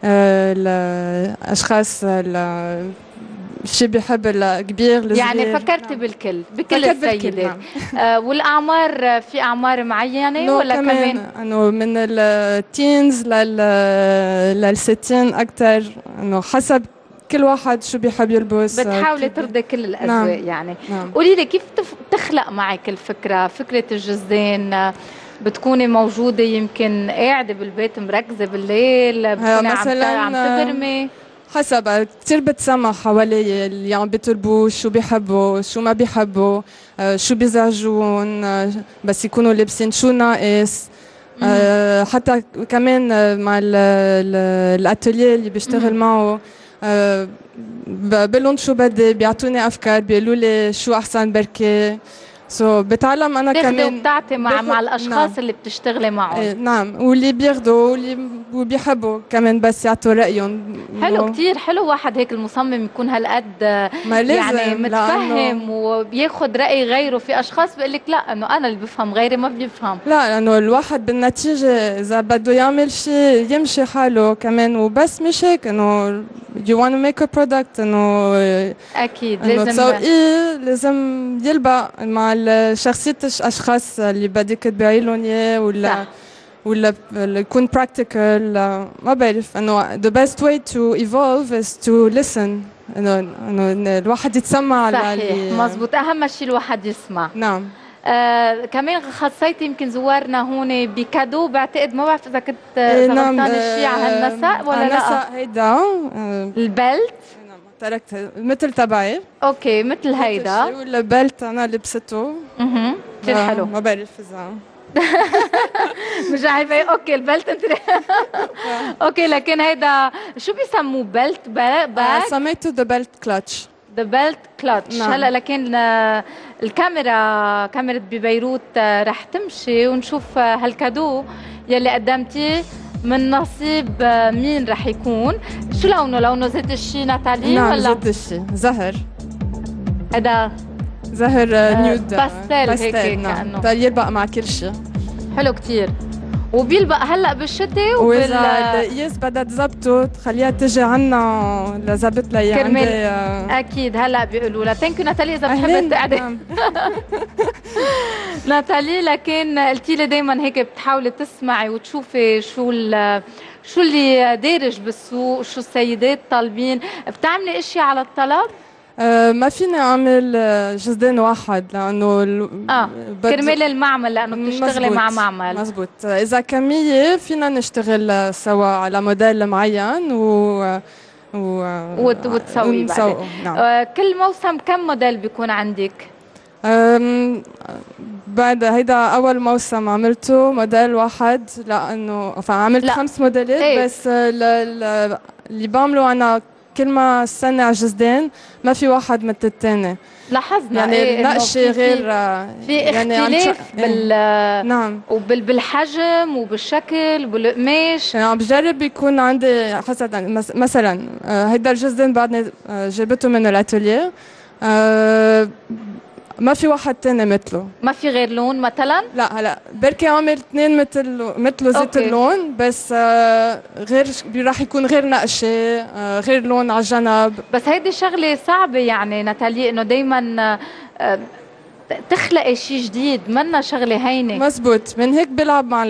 آه، الأشخاص ال- شي بيحب الكبير يعني الصغير. فكرتي بالكل بكل فكرت السيدات. نعم. آه والأعمار في أعمار معينة ولا كمان, انه من التينز لل للستين أكثر انه حسب كل واحد شو بيحب يلبس بتحاولي كيف- ترضي كل الأذواق نعم. يعني. نعم. قولي لي كيف تخلق معك الفكرة؟ فكرة الجزدان آه، بتكوني موجودة يمكن قاعدة بالبيت مركزة بالليل بتكوني عم مثلاً، عم تبرمي؟ حسب كثير بتسمع حوالي اللي عم بيطلبوا شو بيحبوا شو ما بيحبوا آه، شو بيزعجون آه، بس يكونوا لابسين شو ناقص. آه، حتى كمان آه، مع ال- ال- ال atelier اللي بيشتغل معه آه، بقول لهم شو بدي بيعطوني أفكار بيقولوا لي شو أحسن بركي so so, بتعلم أنا كمان. وبتعطي مع مع الأشخاص نعم. اللي بتشتغلي معهم. إيه، نعم. واللي بياخدوا واللي وبيحبوا كمان بس يعطوا رأيهم. حلو إنه- كتير حلو واحد هيك المصمم يكون هالقد ما لازم، يعني متفهم لأنه- وبياخد رأي غيره. في أشخاص بيقول لك لا إنه أنا اللي بفهم غيري ما بيفهم. لا لأنه الواحد بالنتيجة إذا بده يعمل شيء يمشي حاله كمان. وبس مش هيك إنه you want to make a product إنه إنه لازم تسوقيه لازم يلبق مع ال- شخصية الاشخاص اللي بدك تبيعي لهم اياه ولا صح. ولا ولا يكون practical ما بعرف. إنه the best way to evolve is to listen. انه الواحد يتسمع على صحيح مزبوط أهم شيء الواحد يسمع. نعم. آه كمان خصيتي يمكن زوارنا هون ب cadeau. بعتقد ما بعرف إذا كنت إيه، إذا نعم، شيء على آه، هالنسق ولا على لا. النسق هيدا. آه، ال belt. تركت مثل تبعي. okay مثل هيدا. وال belt أنا لبسته. أها كثير آه، حلو. ما بعرف إذا. مش عارفة. okay ال belt أنت okay لكن هيدا شو بيسموه؟ belt آه، bag؟ سميته the belt clutch the belt clutch. هلا لكن آه، الكاميرا كاميرا ببيروت آه، رح تمشي ونشوف آه، هال cadeau يلي قدمتيه من نصيب آه، مين رح يكون؟ شو لونه لونه زيت الشي ناتالي نعم ولا؟ زد الشيء زهر. هذا زهر آه، آه، nude آه، باستيل هيك نعم. كأنه. يلبق مع كل شيء حلو كتير. وبيلبق هلا بالشتاء وإذا وبال القياس بدها تزبطه تخليها تجي عنا لزبط لي كرمال. آه، أكيد هلا بيقولوا لها. thank you ناتالي إذا بتحبي تقعدي. نعم. ناتالي لكن قلتي لي دائما هيك بتحاولي تسمعي وتشوفي شو ال- شو اللي دارج بالسوق شو السيدات طالبين. بتعملي اشياء على الطلب؟ ما فيني أعمل آه، جزدان واحد لأنه آه كرمال المعمل لأنه بتشتغلي مع معمل. مزبوط. إذا كمية فينا نشتغل سوا على موديل معين و و وت- وتسوي نعم. آه كل موسم كم موديل بيكون عندك؟ بعد هيدا أول موسم عملته موديل واحد لأنه فعملت لا. خمس موديلات إيه. بس ال- ال- اللي بعمله أنا كل ما صنع جزدان ما في واحد مثل الثاني لاحظنا يعني إيه النقشة غير في يعني اختلاف بال نعم. وبال بالحجم وبالشكل وبالقماش. يعني عم بجرب يكون عندي حسب مثلا آه، هيدا الجزدان بعدني آه، جابته من الاتelier آه، ما في واحد تاني مثله. ما في غير لون مثلا؟ لا هلا بركي عامل اثنين مثل مثله زيت. اللون بس آه، غير راح يكون غير نقشة آه، غير لون على الجنب. بس هيدي شغلة صعبة يعني ناتالي إنه دائما تخلقي شيء جديد منا شغلة هينة مزبوط من هيك بيلعب مع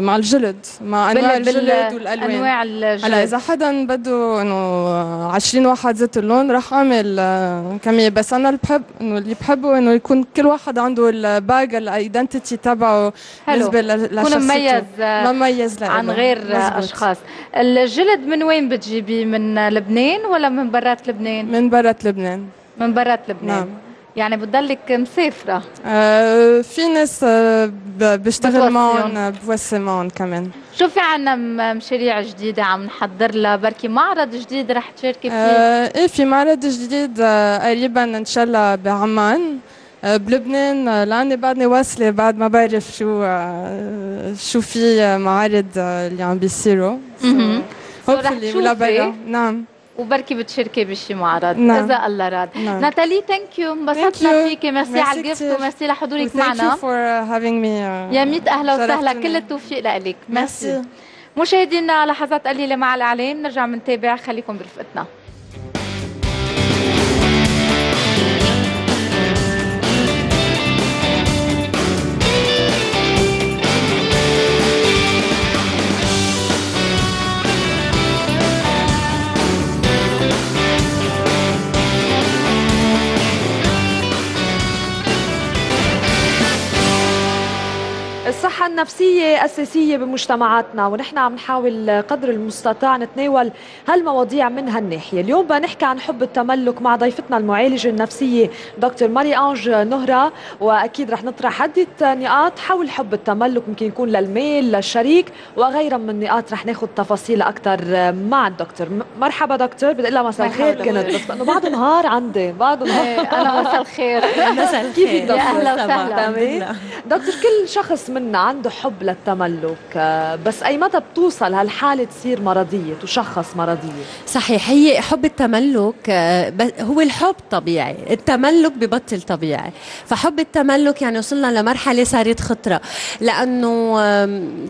مع الجلد مع أنواع الجلد والألوان أنواع الجلد. هلا إذا حدا بده إنه 20 واحد زيت اللون رح أعمل آه، كمية بس أنا اللي بحب إنه اللي بحبه إنه يكون كل واحد عنده ال bag ال identity تبعه حلو. بالنسبة لشخصيته. مميز آه، مميز. عن غير مزبوط. أشخاص الجلد من وين بتجيبيه من لبنان ولا من برات لبنان من برات لبنان من برات لبنان نعم. يعني بتضلك مسافرة. آه، في ناس آه، بشتغل. معهم آه، بوصي معهم كمان. شو في عنا مشاريع جديدة عم نحضر لها بركي معرض جديد رح تشاركي فيه. آه، إيه في معرض جديد آه، قريبا إن شاء الله بعمان. بلبنان لأني بعدني واصلة بعد ما بعرف شو شو في معارض اللي عم بيصيروا. So رح ولا. برا نعم. وبركي بتشاركي بشي معرض نعم. اذا الله راد نعم. ناتالي thank you انبسطنا. فيكي ميرسي على ال gift. وميرسي لحضورك معنا uh, uh, يا ميت أهلا وسهلا. كل التوفيق لك ميرسي. مشاهدينا لحظات قليلة مع الاعلان نرجع منتابع خليكم برفقتنا الصحة النفسية أساسية بمجتمعاتنا ونحن عم نحاول قدر المستطاع نتناول هالمواضيع من هالناحية. اليوم بنحكي عن حب التملك مع ضيفتنا المعالجة النفسية دكتور ماري أنج نهرة وأكيد رح نطرح عدة نقاط حول حب التملك ممكن يكون للميل للشريك وغيرها من النقاط رح ناخذ تفاصيل أكثر مع الدكتور. مرحبا دكتور بدي لها مساء الخير. كنت بس لأنه بعد نهار عندي بعد نهار إيه، أنا مساء الخير. مساء الخير. كيفك دكتور؟ يا أهلا وسهلا. دكتور كل شخص منا عنده حب للتملك. بس أي متى بتوصل هالحالة تصير مرضية تشخص مرضية؟ صحيح هي حب التملك هو الحب طبيعي التملك ببطل طبيعي. فحب التملك يعني وصلنا لمرحلة صارت خطرة لأنه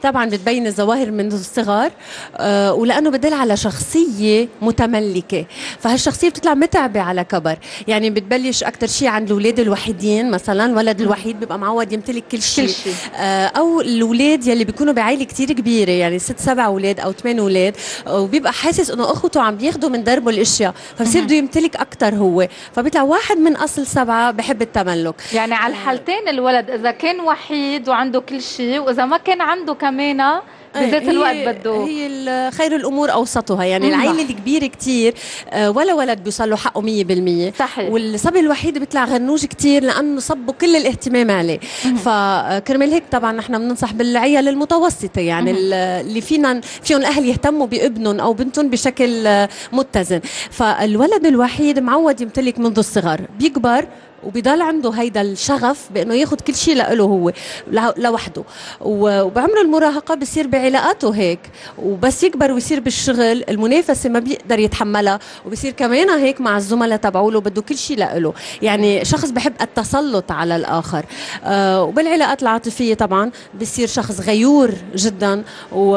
طبعا بتبين الظواهر منذ الصغر آه، ولأنه بدل على شخصية متملكة. فهالشخصية بتطلع متعبة على كبر. يعني بتبلش أكتر شيء عند الأولاد الوحيدين مثلا الولد الوحيد بيبقى معود يمتلك كل شيء كل شيء. آه، أو الاولاد يلي بيكونوا بعائلة كتير كبيرة يعني ست سبع أولاد أو ثمان أولاد وبيبقى حاسس إنه اخوته عم بياخذوا من دربه الأشياء فبصير بده يمتلك أكثر هو فبيطلع واحد من أصل سبعة بحب التملك. يعني على الحالتين الولد إذا كان وحيد وعنده كل شيء وإذا ما كان عنده كمان بذات هي- الوقت بده هي خير الأمور أوسطها. يعني مم. العائله الكبيره كتير آه، ولا ولد بيوصل له حقه 100% صحيح. والصبي الوحيد بيطلع غنوج كتير لأنه صبوا كل الاهتمام عليه. فكرمال هيك طبعا نحن بننصح بالعيال المتوسطة. يعني ال- اللي فينا فيهم الأهل يهتموا بابنهم أو بنتهم بشكل آه، متزن. فالولد الوحيد معود يمتلك منذ الصغر. بيكبر وبيضل عنده هيدا الشغف بإنه ياخذ كل شيء له هو لوحده. وبعمر المراهقة بصير بعلاقاته هيك وبس يكبر ويصير بالشغل المنافسة ما بيقدر يتحملها وبصير كمان هيك مع الزملاء تبعوله بده كل شيء له يعني شخص بحب التسلط على الآخر. آه وبالعلاقات العاطفية طبعا بصير شخص غيور جدا و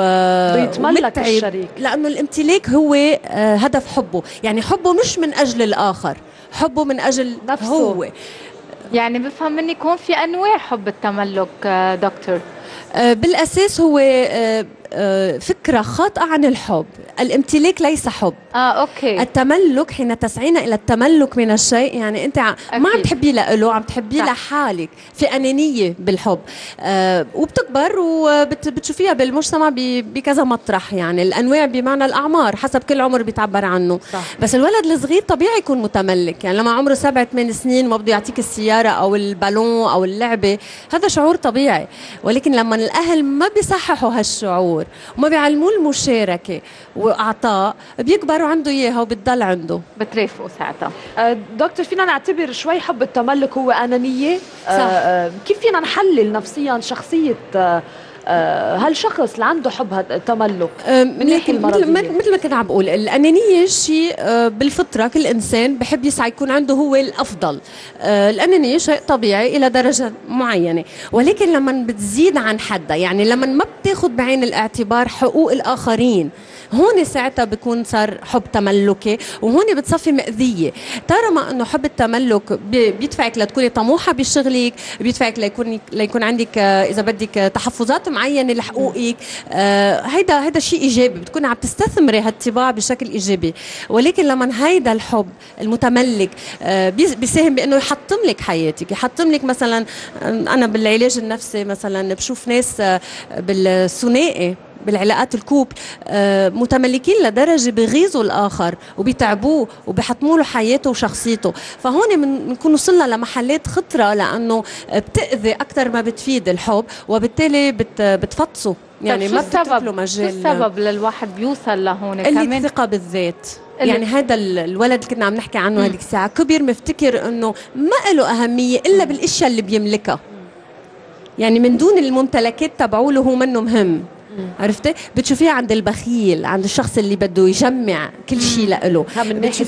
بده يتملك ومتعب الشريك. لأنه الامتلاك هو آه هدف حبه. يعني حبه مش من أجل الآخر. حبه من أجل نفسه. هو يعني بفهم منك هون في أنواع حب التملك آه، دكتور آه، بالأساس هو آه، فكرة خاطئة عن الحب الامتلاك ليس حب آه أوكي التملك حين تسعين إلى التملك من الشيء يعني أنت ما عم. تحبيه له عم تحبيه صح. لحالك في أنانية بالحب آه وبتكبر وبتشوفيها بالمجتمع بكذا مطرح يعني الأنواع بمعنى الأعمار حسب كل عمر بيتعبر عنه صح. بس الولد الصغير طبيعي يكون متملك يعني لما عمره سبع ثمان سنين ما بده يعطيك السيارة أو البالون أو اللعبة هذا شعور طبيعي ولكن لما الأهل ما بيصححوا هالشعور وما بيعلموه المشاركة واعطاء بيكبر وعنده إياها وبتضل عنده. بترافقوا ساعتها. آه، دكتور فينا نعتبر شوي حب التملك هو أنانية. صح. آه، آه، كيف فينا نحلل نفسيا شخصية آه، آه، هالشخص اللي عنده حب التملك من من ناحية مثل ما كنت عم بقول الأنانية شيء آه، بالفطرة كل إنسان بحب يسعى يكون عنده هو الأفضل. آه، الأنانية شيء طبيعي إلى درجة معينة. ولكن لما بتزيد عن حدها يعني لما ما بتاخذ بعين الاعتبار حقوق الآخرين هون ساعتها بيكون صار حب تملكي وهون بتصفي مأذية. طالما إنه حب التملك بي- بيدفعك لتكوني طموحة بشغلك بيدفعك ليكون ليكون عندك إذا بدك تحفظات معينة لحقوقك آه، هيدا هيدا شيء إيجابي بتكوني عم تستثمري هالطباع بشكل إيجابي. ولكن لما هيدا الحب المتملك آه، بيس- بيساهم بإنه يحطم لك حياتك. يحطم لك مثلا أنا بالعلاج النفسي مثلا بشوف ناس آه، بالثنائي بالعلاقات الكوب آه، متملكين لدرجة بيغيظوا الآخر وبيتعبوه وبيحطموا له حياته وشخصيته. فهون بنكون وصلنا لمحلات خطرة لأنه بتأذي أكثر ما بتفيد الحب وبالتالي بت بتفطسوا يعني طيب ما بتترك له شو مجال السبب للواحد بيوصل لهون كمان؟ ثقة بالذات. يعني هذا ال- الولد اللي كنا عم نحكي عنه هذيك الساعة كبر مفتكر إنه ما له أهمية إلا بالأشياء اللي بيملكها. يعني من دون الممتلكات تبعوله هو منه مهم. عرفتي؟ بتشوفيها عند البخيل، عند الشخص اللي بده يجمع كل شيء لإله. من ناحية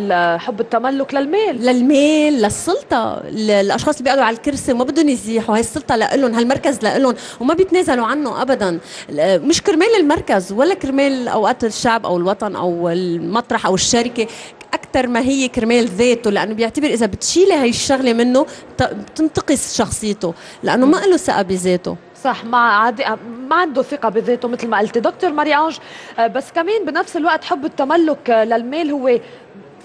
المال حب التملك للمال للمال للسلطة ل- الأشخاص اللي بيقعدوا على الكرسي وما بدهم يزيحوا. هاي السلطة لإلهم هالمركز لإلهم وما بيتنازلوا عنه أبدا. ل- مش كرمال المركز ولا كرمال أوقات الشعب أو الوطن أو المطرح أو الشركة. أكثر ما هي كرمال ذاته لأنه بيعتبر إذا بتشيلي هاي الشغلة منه بتنتقص شخصيته لأنه ما له ثقة بذاته. صح ما عاد ما عنده ثقة بذاته مثل ما قلتي. دكتور ماري أنج آه، بس كمان بنفس الوقت حب التملك آه، للمال هو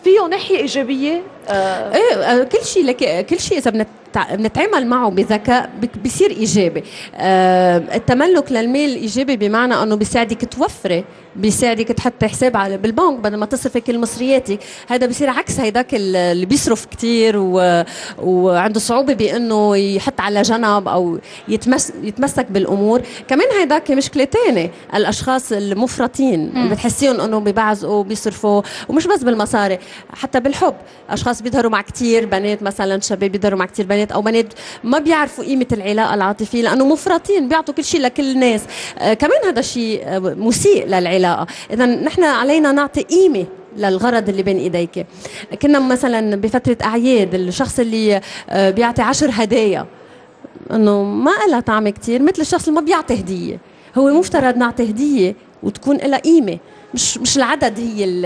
فيه ناحية إيجابية آه، إيه آه، كل شيء لك كل شيء إذا بنتع- بنتعامل معه بذكاء بيصير إيجابي. آه، التملك للمال إيجابي بمعنى أنه بيساعدك توفري. بيساعدك تحطي حساب على بالبنك بدل ما تصرفي كل مصرياتك هذا بيصير عكس هيداك ال- اللي بيصرف كتير و... وعنده صعوبة بأنه يحط على جنب أو يتمس... يتمسك بالأمور. كمان هيداك مشكلة تانية الأشخاص المفرطين اللي بتحسيهم انه بيبعزقوا بيصرفوا ومش بس بالمصاري حتى بالحب. أشخاص بيظهروا مع كتير بنات مثلا شباب بيظهروا مع كتير بنات أو بنات ما بيعرفوا قيمة العلاقة العاطفية لأنه مفرطين بيعطوا كل شيء لكل الناس. آه كمان هذا شيء آه، مسيء للعلاقه اذا نحن علينا نعطي قيمة للغرض اللي بين إيديك. كنا مثلا بفترة أعياد الشخص اللي آه، بيعطي عشر هدايا. إنه ما لها طعم كتير مثل الشخص اللي ما بيعطي هدية. هو مفترض نعطي هدية وتكون لها قيمة. مش مش العدد هي ال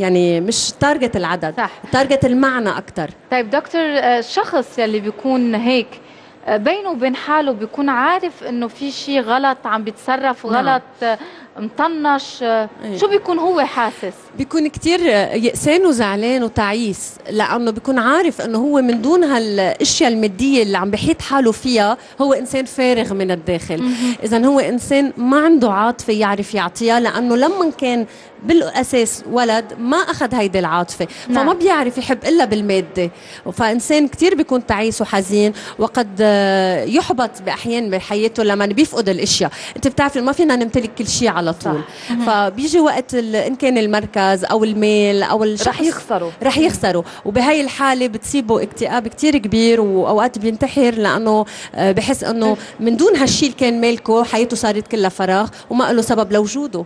يعني مش target العدد. صح. target المعنى أكثر طيب دكتور آه، الشخص يلي بيكون هيك آه، بينه وبين حاله بيكون عارف إنه في شيء غلط عم بيتصرف نعم. غلط آه، مطنش آه، إيه. شو بيكون هو حاسس؟ بيكون كتير يأسان وزعلان وتعيس لأنه بيكون عارف أنه هو من دون هالأشياء المادية اللي عم بحيط حاله فيها هو إنسان فارغ من الداخل. إذا هو إنسان ما عنده عاطفة يعرف يعطيها لأنه لما كان بالأساس ولد ما أخذ هيدي العاطفة. فما نعم. بيعرف يحب إلا بالمادة. فإنسان كتير بيكون تعيس وحزين وقد آه، يحبط بأحيان بحياته لما بيفقد الأشياء. أنت بتعرفي ما فينا نمتلك كل شيء على طول. فبيجي وقت ال- إن كان المركز أو المال أو الشخص رح يخسروا. رح يخسروا. وبهاي الحالة بتصيبه اكتئاب كتير كبير وأوقات بينتحر لأنه آه، بحس أنه من دون هالشي اللي كان مالكه حياته صارت كلها فراغ وما له سبب لوجوده.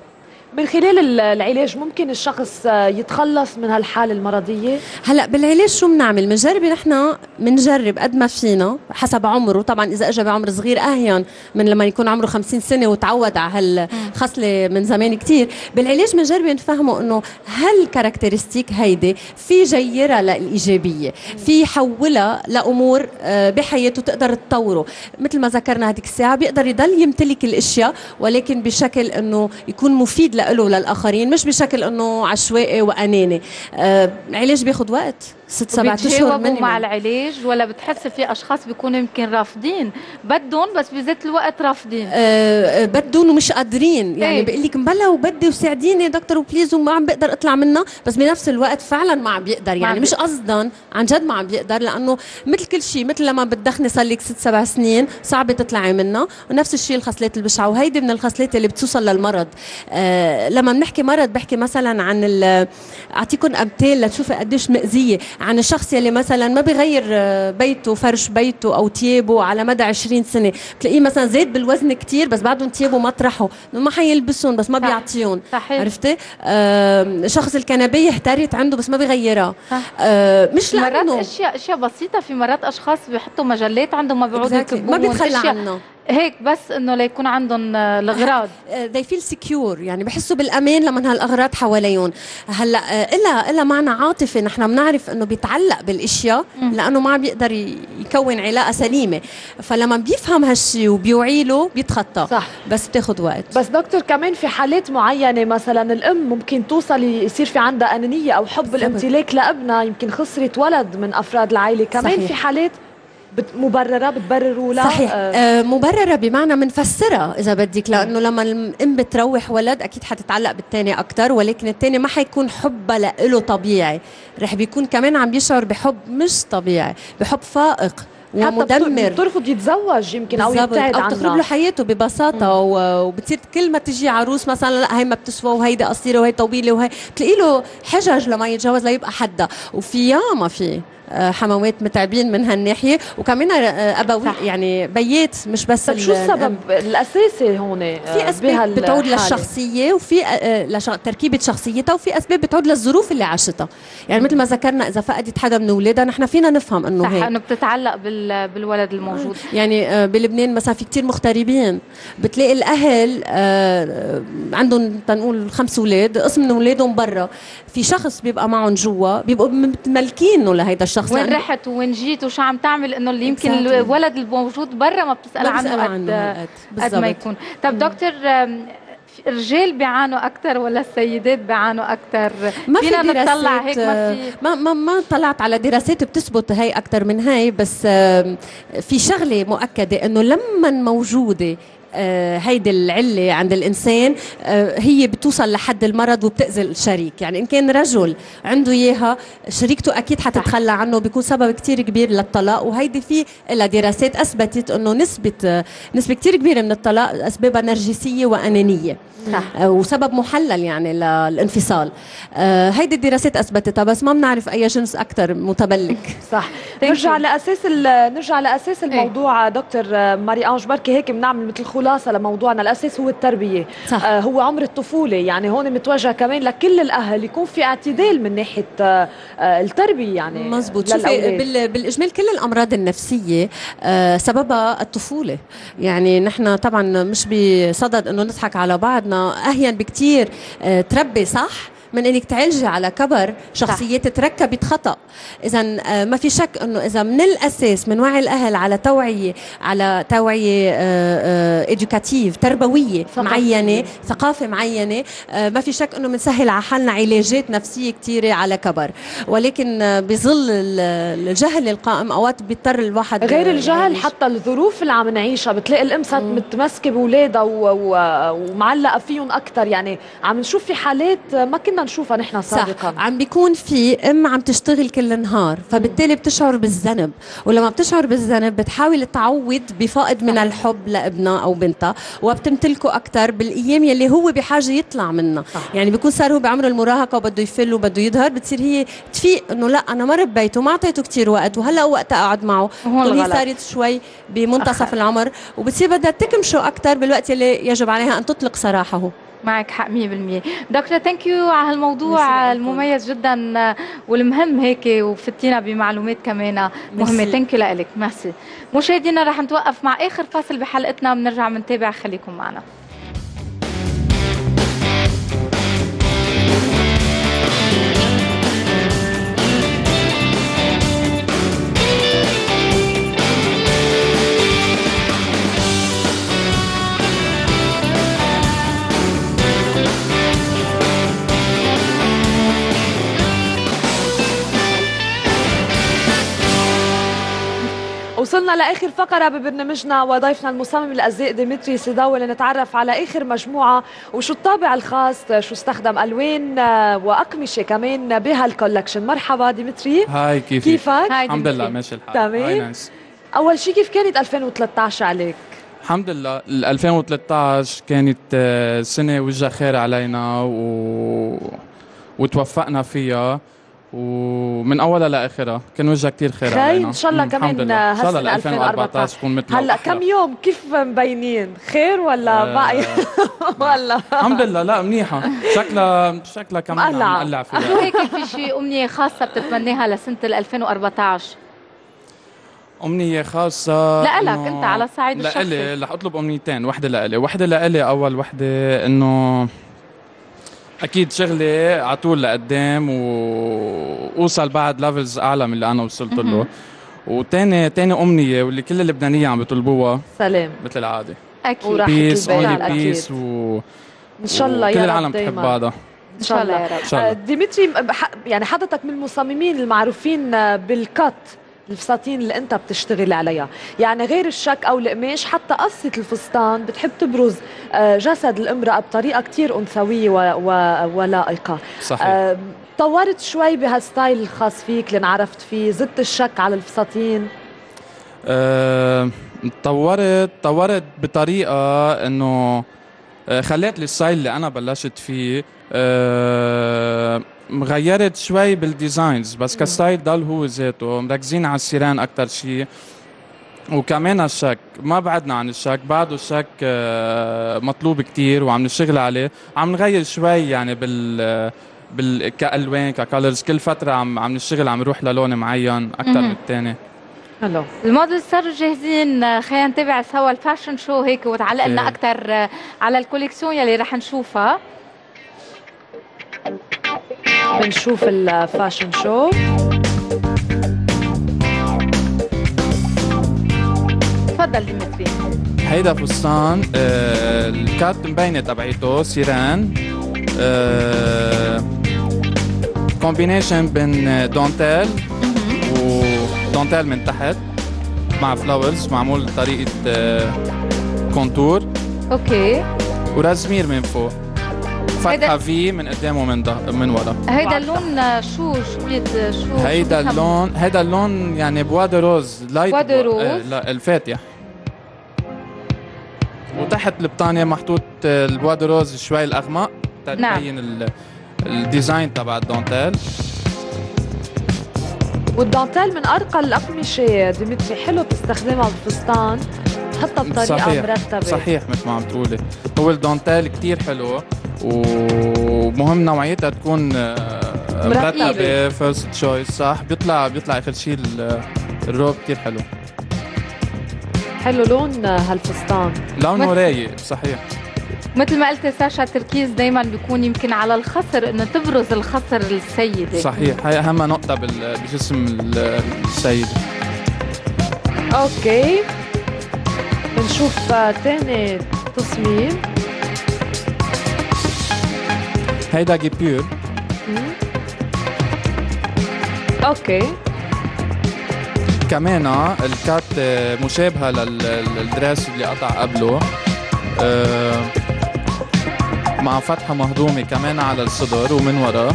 من خلال ال- العلاج ممكن الشخص يتخلص من هالحالة المرضية؟ هلا بالعلاج شو بنعمل؟ بنجرب نحن بنجرب قد ما فينا حسب عمره، طبعا إذا اجى بعمر صغير أهين من لما يكون عمره 50 سنة وتعود على هالخصلة من زمان كتير، بالعلاج بنجرب نفهمه إنه هالكاركترستيك هيدي في جيرها للإيجابية، في يحولها لأمور آه، بحياته تقدر تطوره، مثل ما ذكرنا هذيك الساعة بيقدر يضل يمتلك الأشياء ولكن بشكل إنه يكون مفيد له وللآخرين مش بشكل إنه عشوائي وأناني. آه العلاج بياخد وقت ست سبعة أشهر بيتجاوبوا minimum. مع العلاج ولا بتحس في أشخاص بيكونوا يمكن رافضين. بدهم بس بذات الوقت رافضين. آه آه، بدهم ومش قادرين. يعني إيه. بيقول لك مبلا وبدي وساعديني دكتور وبليز وما عم بقدر أطلع منها. بس بنفس الوقت فعلا ما عم بيقدر. عم يعني مش. قصدا عن جد ما عم بيقدر لأنه مثل كل شيء مثل لما بتدخني صار لك ست سبع سنين صعب تطلعي منها. ونفس الشيء الخصلات البشعه وهيدي من الخصلات اللي بتوصل للمرض. آه لما بنحكي مرض بحكي مثلا عن ال- اعطيكم أمثال لتشوفي قديش مأذية عن الشخص يلي مثلا ما بيغير آه، بيته فرش بيته أو تيابه على مدى 20 سنة بتلاقيه مثلا زاد بالوزن كتير بس بعدهم تيابه مطرحه ما حيلبسهم بس ما. بيعطيهم صحيح. عرفتي آه شخص الكنبية احترت عنده بس ما بيغيرها آه مش مرات لأنه أشياء أشياء بسيطة في مرات أشخاص بيحطوا مجلات عندهم ما بيقعدوا Exactly. ما بيتخلى أشياء عنه. هيك بس إنه ليكون عندهم آه، الأغراض. they feel secure. يعني بحسوا بالأمان لما هالأغراض حواليهم. هلأ آه، إلا إلا معنى عاطفي نحن بنعرف إنه بيتعلق بالإشياء لأنه ما بيقدر يكون علاقة سليمة. فلما بيفهم هالشيء وبيوعي له بيتخطى. صح. بس بتاخذ وقت. بس دكتور كمان في حالات معينة مثلا الأم ممكن توصل يصير في عندها أنانية أو حب الامتلاك لأبنها يمكن خسرت ولد من أفراد العائلة. كمان صحيح. في حالات مبررة بتبرروا لها صحيح. آه، آه مبررة بمعنى منفسرها إذا بدك لأنه لما الإم بتروح ولد أكيد حتتعلق بالثاني أكثر ولكن الثاني ما حيكون حبها له طبيعي. رح بيكون كمان عم يشعر بحب مش طبيعي بحب فائق حتى ومدمر. بترفض يتزوج يمكن بالضبط. يبتعد أو تخرب له حياته ببساطة وبتصير كل ما تجي عروس مثلا لا هي ما بتسوى وهيدي قصيرة وهي طويلة وهي بتلاقي له حجج لما يتجوز ليبقى حدا وفي ياما في. حموات متعبين من هالناحية. وكمان آه، أبوي يعني بيات مش بس طيب شو ال- السبب الأساسي هون آه، في أسباب بتعود للشخصية وفي آه، لش- تركيبة شخصيتها وفي أسباب بتعود للظروف اللي عاشتها. يعني مثل ما ذكرنا إذا فقدت حدا من أولادها نحن فينا نفهم إنه صح هيك. إنه بتتعلق بال... بالولد الموجود. يعني آه، بلبنان مثلا في كتير مغتربين. بتلاقي الأهل آه، عندهم تنقول خمس أولاد قسم من أولادهم برا. في شخص بيبقى معهم جوا بيبقوا متملكينه لهيدا الشخص وين لأنه- رحت وين جيت وشو عم تعمل إنه اللي يمكن. الولد الموجود برا ما بتسأل عنه قد. قد ما. يكون طب دكتور الرجال بيعانوا أكثر ولا السيدات بيعانوا أكثر ما فينا في نطلع هيك ما في ما ما ما طلعت على دراسات بتثبت هي أكثر من هاي بس في شغلة مؤكدة إنه لما موجودة هيدي العلة عند الإنسان آه، هي بتوصل لحد المرض وبتأذي الشريك. يعني إن كان رجل عنده إياها شريكته أكيد حتتخلى عنه بيكون سبب كتير كبير للطلاق. وهيدي في لها دراسات أثبتت أنه نسبة آه، نسبة كتير كبيرة من الطلاق أسبابها نرجسية وأنانية. صح. آه، وسبب محلل يعني للانفصال. آه، هيدي الدراسات أثبتتها بس ما بنعرف أي جنس أكثر متملك صح. نرجع لأساس ال- نرجع لأساس الموضوع دكتور ماري أنج. بركي هيك بنعمل مثل خلاصة لموضوعنا. الأساس هو التربية. صح. آه هو عمر الطفولة. يعني هون متوجه كمان لكل الأهل يكون في اعتدال من ناحية آه التربية يعني مزبوط. شوفي. بال- بالإجمال كل الأمراض النفسية آه، سببها الطفولة. يعني نحن طبعا مش بصدد إنه نضحك على بعضنا. أهين بكتير آه، تربي صح؟ من إنك تعالجي على كبر شخصيات تركبت خطا اذا آه، ما في شك إنه إذا من الأساس من وعي الأهل على توعية على توعية ادوكاتيف تربوية معينة ثقافة معينة آه، ما في شك إنه بنسهل على حالنا علاجات نفسية كثيره على كبر. ولكن آه، بظل ال- الجهل القائم أوقات بيضطر الواحد غير آه، الجهل. حتى الظروف اللي عم نعيشها بتلاقي الام صارت متمسكة بأولادها ومعلقة فيهم أكثر يعني عم نشوف في حالات ما كنا نشوفها نحن سابقا. صح عم بيكون في أم عم تشتغل كل النهار فبالتالي بتشعر بالذنب. ولما بتشعر بالذنب بتحاول تعوض بفائض من الحب لابنها أو بنتها وبتمتلكه أكثر بالأيام يلي هو بحاجة يطلع منها. صح. يعني بيكون صار هو بعمر المراهقة وبده يفل وبده يظهر بتصير هي تفيق إنه لا أنا ما ربيته ما أعطيته كثير وقت وهلأ وقت اقعد معه. هي. صارت شوي بمنتصف العمر وبتصير بدها تكمشه أكثر بالوقت يلي يجب عليها أن تطلق سراحه. معك حق 100% دكتور thank you على هالموضوع المميز جدا والمهم هيك وفتينا بمعلومات كمان مهمة. thank you لك ميرسي. مشاهدينا رح نتوقف مع آخر فاصل بحلقتنا. بنرجع بنتابع خليكم معنا. وصلنا لآخر فقرة ببرنامجنا وضيفنا المصمم الازياء ديمتري سيداوي لنتعرف على آخر مجموعة وشو الطابع الخاص شو استخدم ألوان آه، وأقمشة كمان بهال collection مرحبا ديمتري. hi كيفك؟ كيفك؟ الحمد لله ماشي الحال. تمام. أول شيء كيف كانت 2013 عليك؟ الحمد لله. ال 2013 كانت آه، سنة وجه خير علينا و... وتوفقنا فيها. ومن أولها لاخرها كان وجه كتير خير خير إن شاء الله كمان لله. إن شاء الله هالسنه 2014 تكون مثل هلا كم يوم؟ كيف مبينين؟ خير ولا آه، باقي ولا؟ الحمد لله. لا منيحة. شكلها شكلها كمان عم مقلعة. نقلع شو فيها هيك في شيء أمنية خاصة بتتمناها لسنة ال 2014 أمنية خاصة لإلك إنه- أنت على الصعيد الشخصي. لإلي رح اطلب أمنيتين. وحدة لإلي. وحدة لإلي أول وحدة إنه أكيد شغلي على طول لقدام وأوصل بعد levels أعلى من اللي أنا وصلت له. وتاني تاني أمنية واللي كل اللبنانية عم بيطلبوها سلام. مثل العادة. وراحة peace البال only. peace و إن شاء الله يا كل رب العالم تحب دايماً. بعضها. إن شاء الله يا رب. آه، ديمتري يعني حضرتك من المصممين المعروفين آه، بال cut الفساتين اللي انت بتشتغل عليها. يعني غير الشك أو القماش حتى قصة الفستان بتحب تبرز آه، جسد الامرأة بطريقة كتير أنثوية و... و... ولائقة. صحيح. آه، طورت شوي بهال style الخاص فيك اللي انعرفت فيه زدت الشك على الفساتين؟ أه، طورت طورت بطريقة إنه خليت لي ال style اللي أنا بلشت فيه أه، غيرت شوي بال designs بس ك style ضل هو ذاته مركزين على ال sirène أكثر شيء وكمان الشك ما بعدنا عن الشك بعده الشك أه، مطلوب كتير وعم نشتغل عليه. عم نغير شوي يعني بال بال كألوان ك ك colors كل فترة عم عم نشتغل عم نروح للون معين أكثر. من الثاني حلو. ال models صاروا جاهزين آه، خلينا نتابع سوا ال fashion show هيك وتعلق لنا إيه. أكثر على ال collection يلي رح نشوفها. بنشوف ال fashion show تفضل ديمتري هيدا فستان آه ال cut مبينة تبعيته sirène. آه combination بين dentelle. و dentelle من تحت مع flowers معمول بطريقة آه contour okay ورزمير من فوق فتحة هيدا- في من قدام ومن ظهر من ورا هيدا اللون آه، شو شو بيد شو هيدا شو بيسموه؟ اللون هيدا اللون يعني bois de rose light bois- rose. آه لا الفاتح وتحت البطانية محطوط آه، ال bois de rose شوي الأغمق نعم. تبين ال- ال design تبع الدونتيل والدانتيل من أرقى الأقمشة ديمتري حلو تستخدمها بالفستان تحطها بطريقة صحيح مرتبة. صحيح مثل ما عم تقولي. هو الدونتيل كتير حلو ومهم نوعيتها تكون آه،. مرتبة first choice صح؟ بيطلع بيطلع آخر شيء ال- الروب كتير حلو. حلو لون هالفستان. لونه رايق صحيح. مثل ما قلت ساشا التركيز دايما بيكون يمكن على الخصر إنه تبرز الخصر السيدة. صحيح هاي أهم نقطة بال- بجسم ال- السيد. okay. بنشوف آه، تاني تصميم. هيدا guipure okay. كمان ال cut آه، مشابهة لل- لل dress اللي قطع قبله. آه، مع فتحة مهضومة كمان على الصدر ومن ورا.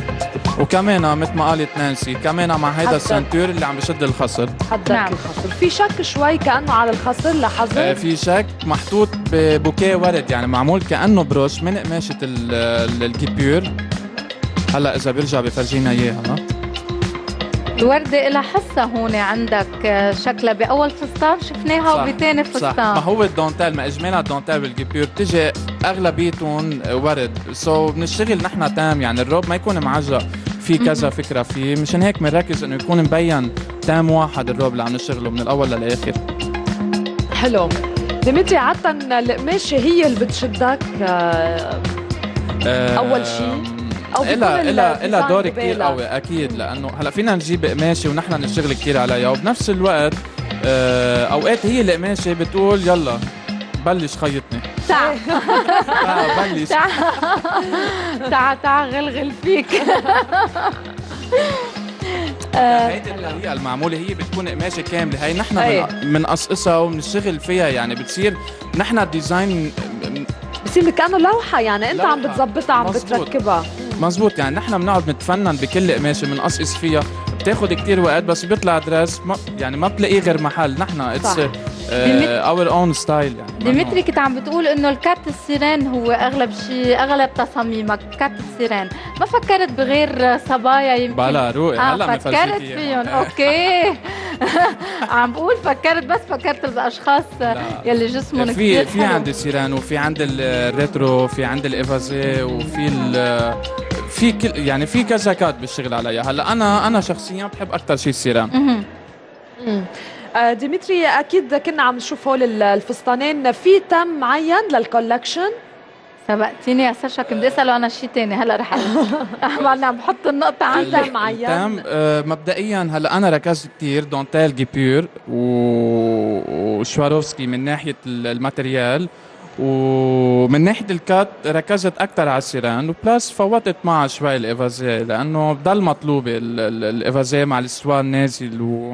وكمان مثل ما قالت نانسي كمان مع هيدا ال ceinture اللي عم بشد الخصر. حدك نعم. الخصر. في شك شوي كأنه على الخصر آه، لحظه في شك محطوط ب bouquet ورد يعني معمول كأنه broche من قماشة ال- ال- ال guipure هلا إذا بيرجع بفرجينا إياها. ها؟ الوردة لها حصة هون عندك. شكلها بأول فستان شفناها صح، وبتاني صح. فستان. ما هو الدونتيل ما إجمالا ال dentelle وال guipure بتجي أغلبيتهم ورد. so بنشتغل نحن thème يعني الروب ما يكون معجق. في كذا فكرة فيه. مشان هيك بنركز إنه يكون مبين thème واحد الروب اللي عم نشتغله من الأول للآخر. حلو. ديمتري عادة القماشة هي اللي بتشدك آه، أول شيء؟ إلها إلها إلها الديزاين دور؟ كتير قوي أكيد لأنه هلأ فينا نجيب قماشه ونحن نشتغل كتير عليها وبنفس الوقت آه، أوقات هي القماشه بتقول يلا بلش خيطني. تعال بلش. تعال تعال غلغل فيك. هيدي الطريقة المعمولة هي بتكون قماشة كاملة. هي نحن بنقصقصها وبنشتغل فيها يعني بتصير نحن ال design بصير كأنه لوحة يعني أنت عم لوحة. بتظبطها عم مزبوط. بتركبها. مزبوط يعني نحن بنقعد نتفنن بكل قماشة بنقصقص فيها بتاخد كتير وقت بس بيطلع dress ما يعني ما بتلاقيه غير محل نحن it's. our own style يعني. ديمتري كنت عم بتقول إنه ال cut ال sirène هو أغلب شيء أغلب تصاميمك cut ال sirène. ما فكرت بغير صبايا يمكن؟ بلا روقي آه هلا فكرت. فيهم. okay. عم بقول فكرت بس فكرت بالاشخاص يلي جسمهم في كثير في حلو. عندي sirène وفي عند ال rétro في عند ال évasé وفي ال في كل يعني في كذا cut بالشغل عليها هلا أنا أنا شخصيا بحب أكثر شيء ال sirène. ديمتري أكيد كنا عم نشوف هول ال- الفستانين في thème معين لل collection؟ سبقتيني يا ساشا كنت بدي أسأله أنا شيء ثاني هلا رح أنا عم بحط النقطة عن thème معين. ال thème آه، مبدئيا هلا أنا ركزت كثير dentelle guipure وسواروفسكي من ناحية ال- ال material. ومن ناحية ال cut ركزت أكثر على ال sirène. و plus فوتت معها شوي ال évasé لأنه بضل مطلوبة ال- ال- évasé مع السوار نازل و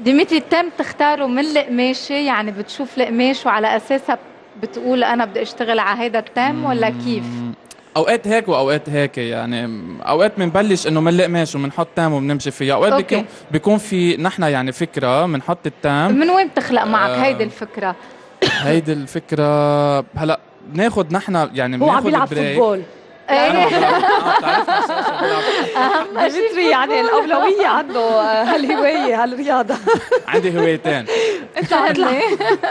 ديمتري thème تختاره من القماشة يعني بتشوف القماش وعلى أساسها بتقول أنا بدي أشتغل على هيدا ال thème ولا كيف؟ أوقات هيك وأوقات هيك يعني أوقات بنبلش إنه من القماش وبنحط thème وبنمشي فيها أوقات okay. بيكون بيكون في نحن يعني فكرة بنحط ال thème من وين بتخلق معك آه. هيدي الفكرة؟ هيدي الفكرة هلأ بناخد نحن يعني هو عم break. football إيه. ديمتري يعني الأولوية عنده آه، هالهواية هالرياضة. عندي هوايتين. انت اطلع.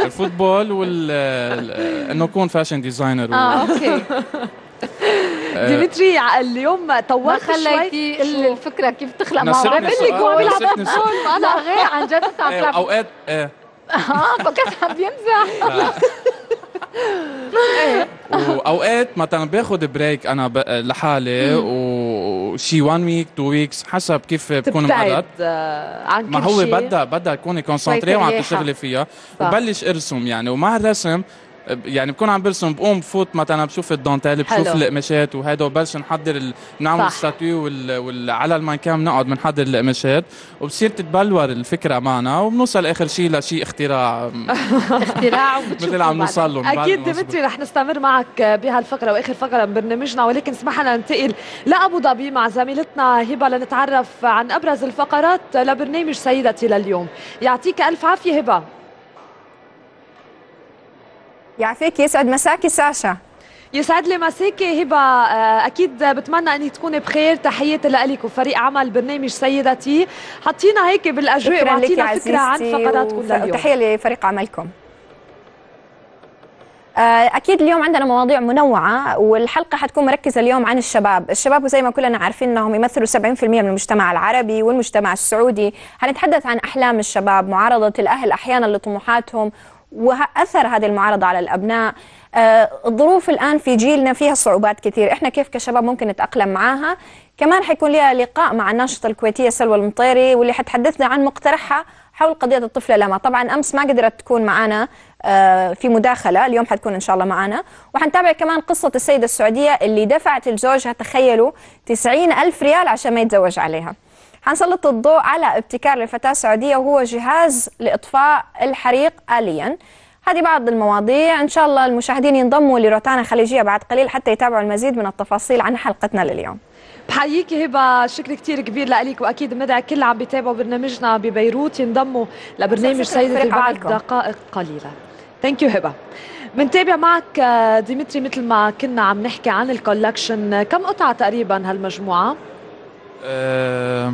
ال football وال ال- إنه أكون fashion designer آه okay. ديمتري ع- اليوم ما طورت شوي. خليتي ال- الفكرة كيف تخلق معه قبل السؤال. لك هو بيلعب نسيتني السؤال. football أنا غير عن جد عم إيه، تلعب. أوقات إيه. آه فكرت عم بيمزح. وأوقات مثلا باخذ break أنا لحالي وشي 1 week 2 weeks حسب كيف بكون مقرر آه، ما هو. بدها بدها تكوني concentrée وعم. تشتغلي فيها. وبلش أرسم يعني ومع الرسم يعني بكون عم برسم بقوم بفوت مثلا بشوف الدانتيل بشوف. القماشات وهيدا وبلش نحضر. بنعمل صح. الستاتيو وال... وال... على المانكام بنقعد بنحضر القماشات وبصير تتبلور الفكرة معنا وبنوصل آخر شيء لشيء اختراع اختراع مثل عم نوصل له أكيد ديمتري رح نستمر معك بهالفقرة وآخر فقرة من برنامجنا ولكن اسمح لنا ننتقل لأبو ظبي مع زميلتنا هبة لنتعرف عن أبرز الفقرات لبرنامج سيدتي لليوم يعطيك ألف عافية هبة يعافيك. يسعد مساكي ساشا. يسعد لي مساكي هبة. آه، أكيد بتمنى انك تكوني بخير. تحياتي لك وفريق عمل برنامج سيدتي. حطينا هيك بالأجواء وأعطينا فكرة عن عزيزتي فقرات كل وف- اليوم وتحية لفريق عملكم. آه، أكيد اليوم عندنا مواضيع منوعة والحلقة حتكون مركزة اليوم عن الشباب. الشباب زي ما كلنا عارفين أنهم يمثلوا 70% من المجتمع العربي والمجتمع السعودي. حنتحدث عن أحلام الشباب معارضة الأهل أحيانا لطموحاتهم وأثر هذه المعارضة على الأبناء. آه، الظروف الآن في جيلنا فيها صعوبات كثير. إحنا كيف كشباب ممكن نتأقلم معاها؟ كمان حيكون لها لقاء مع الناشطة الكويتية سلوى المطيري واللي حتحدثنا عن مقترحها حول قضية الطفلة لما. طبعا أمس ما قدرت تكون معنا آه، في مداخلة. اليوم حتكون إن شاء الله معنا وحنتابع كمان قصة السيدة السعودية اللي دفعت لزوجها تخيلوا 90 ألف ريال عشان ما يتزوج عليها. حنسلط الضوء على ابتكار لفتاة سعودية وهو جهاز لإطفاء الحريق آليا. هذه بعض المواضيع. إن شاء الله المشاهدين ينضموا لروتانا خليجية بعد قليل حتى يتابعوا المزيد من التفاصيل عن حلقتنا لليوم. بحييكي هبة شكر كتير كبير لك وأكيد بندعي كل اللي عم بيتابعوا برنامجنا ببيروت. ينضموا لبرنامج لفريق بعد. دقائق قليلة. thank you هبة. بنتابع معك آه، ديمتري مثل ما كنا عم نحكي عن ال collection. كم قطعة تقريبا هالمجموعة؟ آه،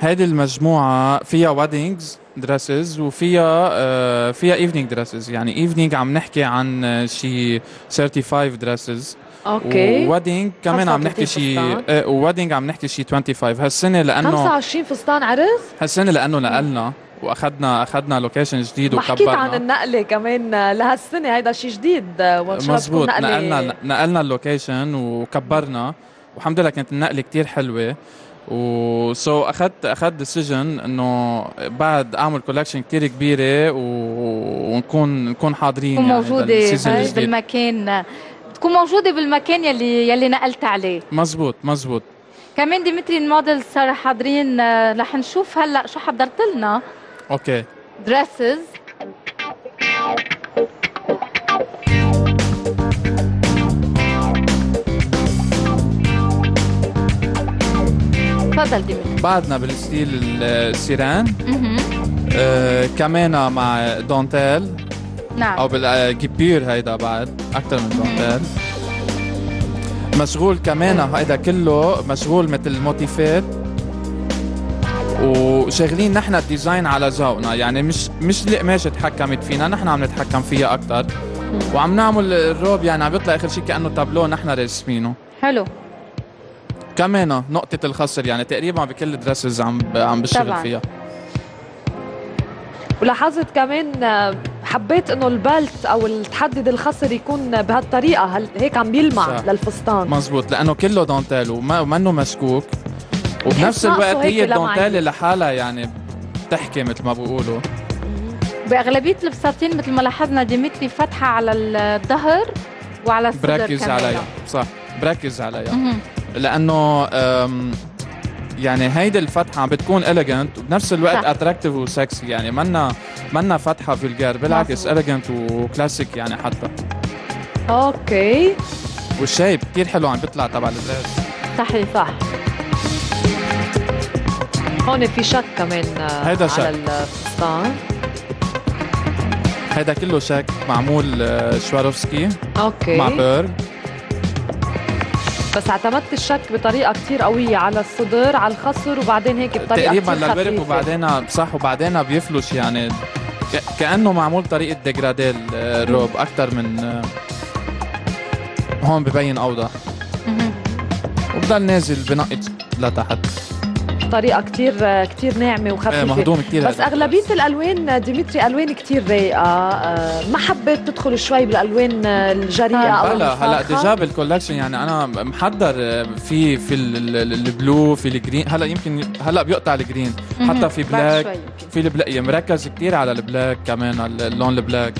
هيدي المجموعة فيها weddings dresses وفيها آه، فيها evening dresses يعني evening عم نحكي عن آه، شي 35 dresses okay. و wedding كمان عم 35 نحكي شي فستان. آه، و wedding عم نحكي شي 25 هالسنة لأنه 25 فستان عرس؟ هالسنة لأنه نقلنا وأخذنا أخذنا location جديد ما حكيت عن وكبرنا النقلة كمان لهالسنة هيدا شيء جديد مزبوط. نقلنا نقلنا ال location وكبرنا. والحمد لله كانت النقلة كتير حلوة. و so اخذت أخذت decision إنه بعد أعمل collection كتير كبيرة و... ونكون نكون حاضرين يعني الجديد. بالمكان. تكون موجودة بالمكان يلي يلي نقلت عليه. مزبوط مزبوط. كمان ديمتري الموديل صار حاضرين آه، رح نشوف هلأ شو حضرت لنا. okay. dresses تفضل ديمتري بعدنا بال style ال- ال sirène. آه كمان مع دونتيل. نعم. أو بال guipure هيدا بعد أكثر من دونتيل. مشغول كمان هيدا كله مشغول مثل موتيفات وشغلين نحن ال design على ذوقنا يعني مش مش القماشه تحكمت فينا نحن عم نتحكم فيها أكثر وعم نعمل الروب يعني عم بيطلع آخر شيء كأنه تابلو نحن راسمينه. حلو. كمان نقطة الخصر يعني تقريبا بكل dresses عم عم بشتغل طبعاً. فيها ولاحظت كمان آه، حبيت إنه ال belt أو التحدد الخصر يكون بهالطريقة هل هيك عم بيلمع صح. للفستان مزبوط لأنه كله دونتيل وما ومنه مشكوك وبنفس الوقت هي لمعة. الدونتيل لحالها يعني بتحكي مثل ما بيقولوا بأغلبية الفساتين مثل ما لاحظنا ديمتري فتحه على الظهر وعلى الصدر بركز. عليها صح بركز عليها. لأنه يعني هيدي الفتحة عم بتكون elegant وبنفس الوقت. attractive و sexy يعني منا منا فتحة vulgar بالعكس elegant و classic يعني حتى. okay. وال shape كثير حلو عم بيطلع تبع ال dress صحيح صح. هون في شك كمان آه، هيدا شك. على الفستان. هيدا كله شك. معمول آه، Swarovski okay. مع perles بس اعتمدت الشك بطريقة كتير قوية على الصدر على الخصر وبعدين هيك بطريقة تقريبا للورك. وبعدين صح وبعدين بيفلش يعني. كأنه معمول طريقة dégradé لل robe أكثر من هون ببين اوضح وبضل نازل بنقط لتحت. طريقه كتير كتير ناعمة وخفيفة. إيه، مهضوم كتير بس. أغلبية الألوان ديمتري ألوان كتير رايقة. آه، ما حبيت تدخل شوي بالألوان آه، الجريئة أو بلا هلا. déjà بال collection يعني أنا محضر آه، في في ال- ال- ال blue في ال green هلا يمكن هلا بيقطع ال green. حتى في black في ال black مركز كتير على ال black كمان ال- اللون ال black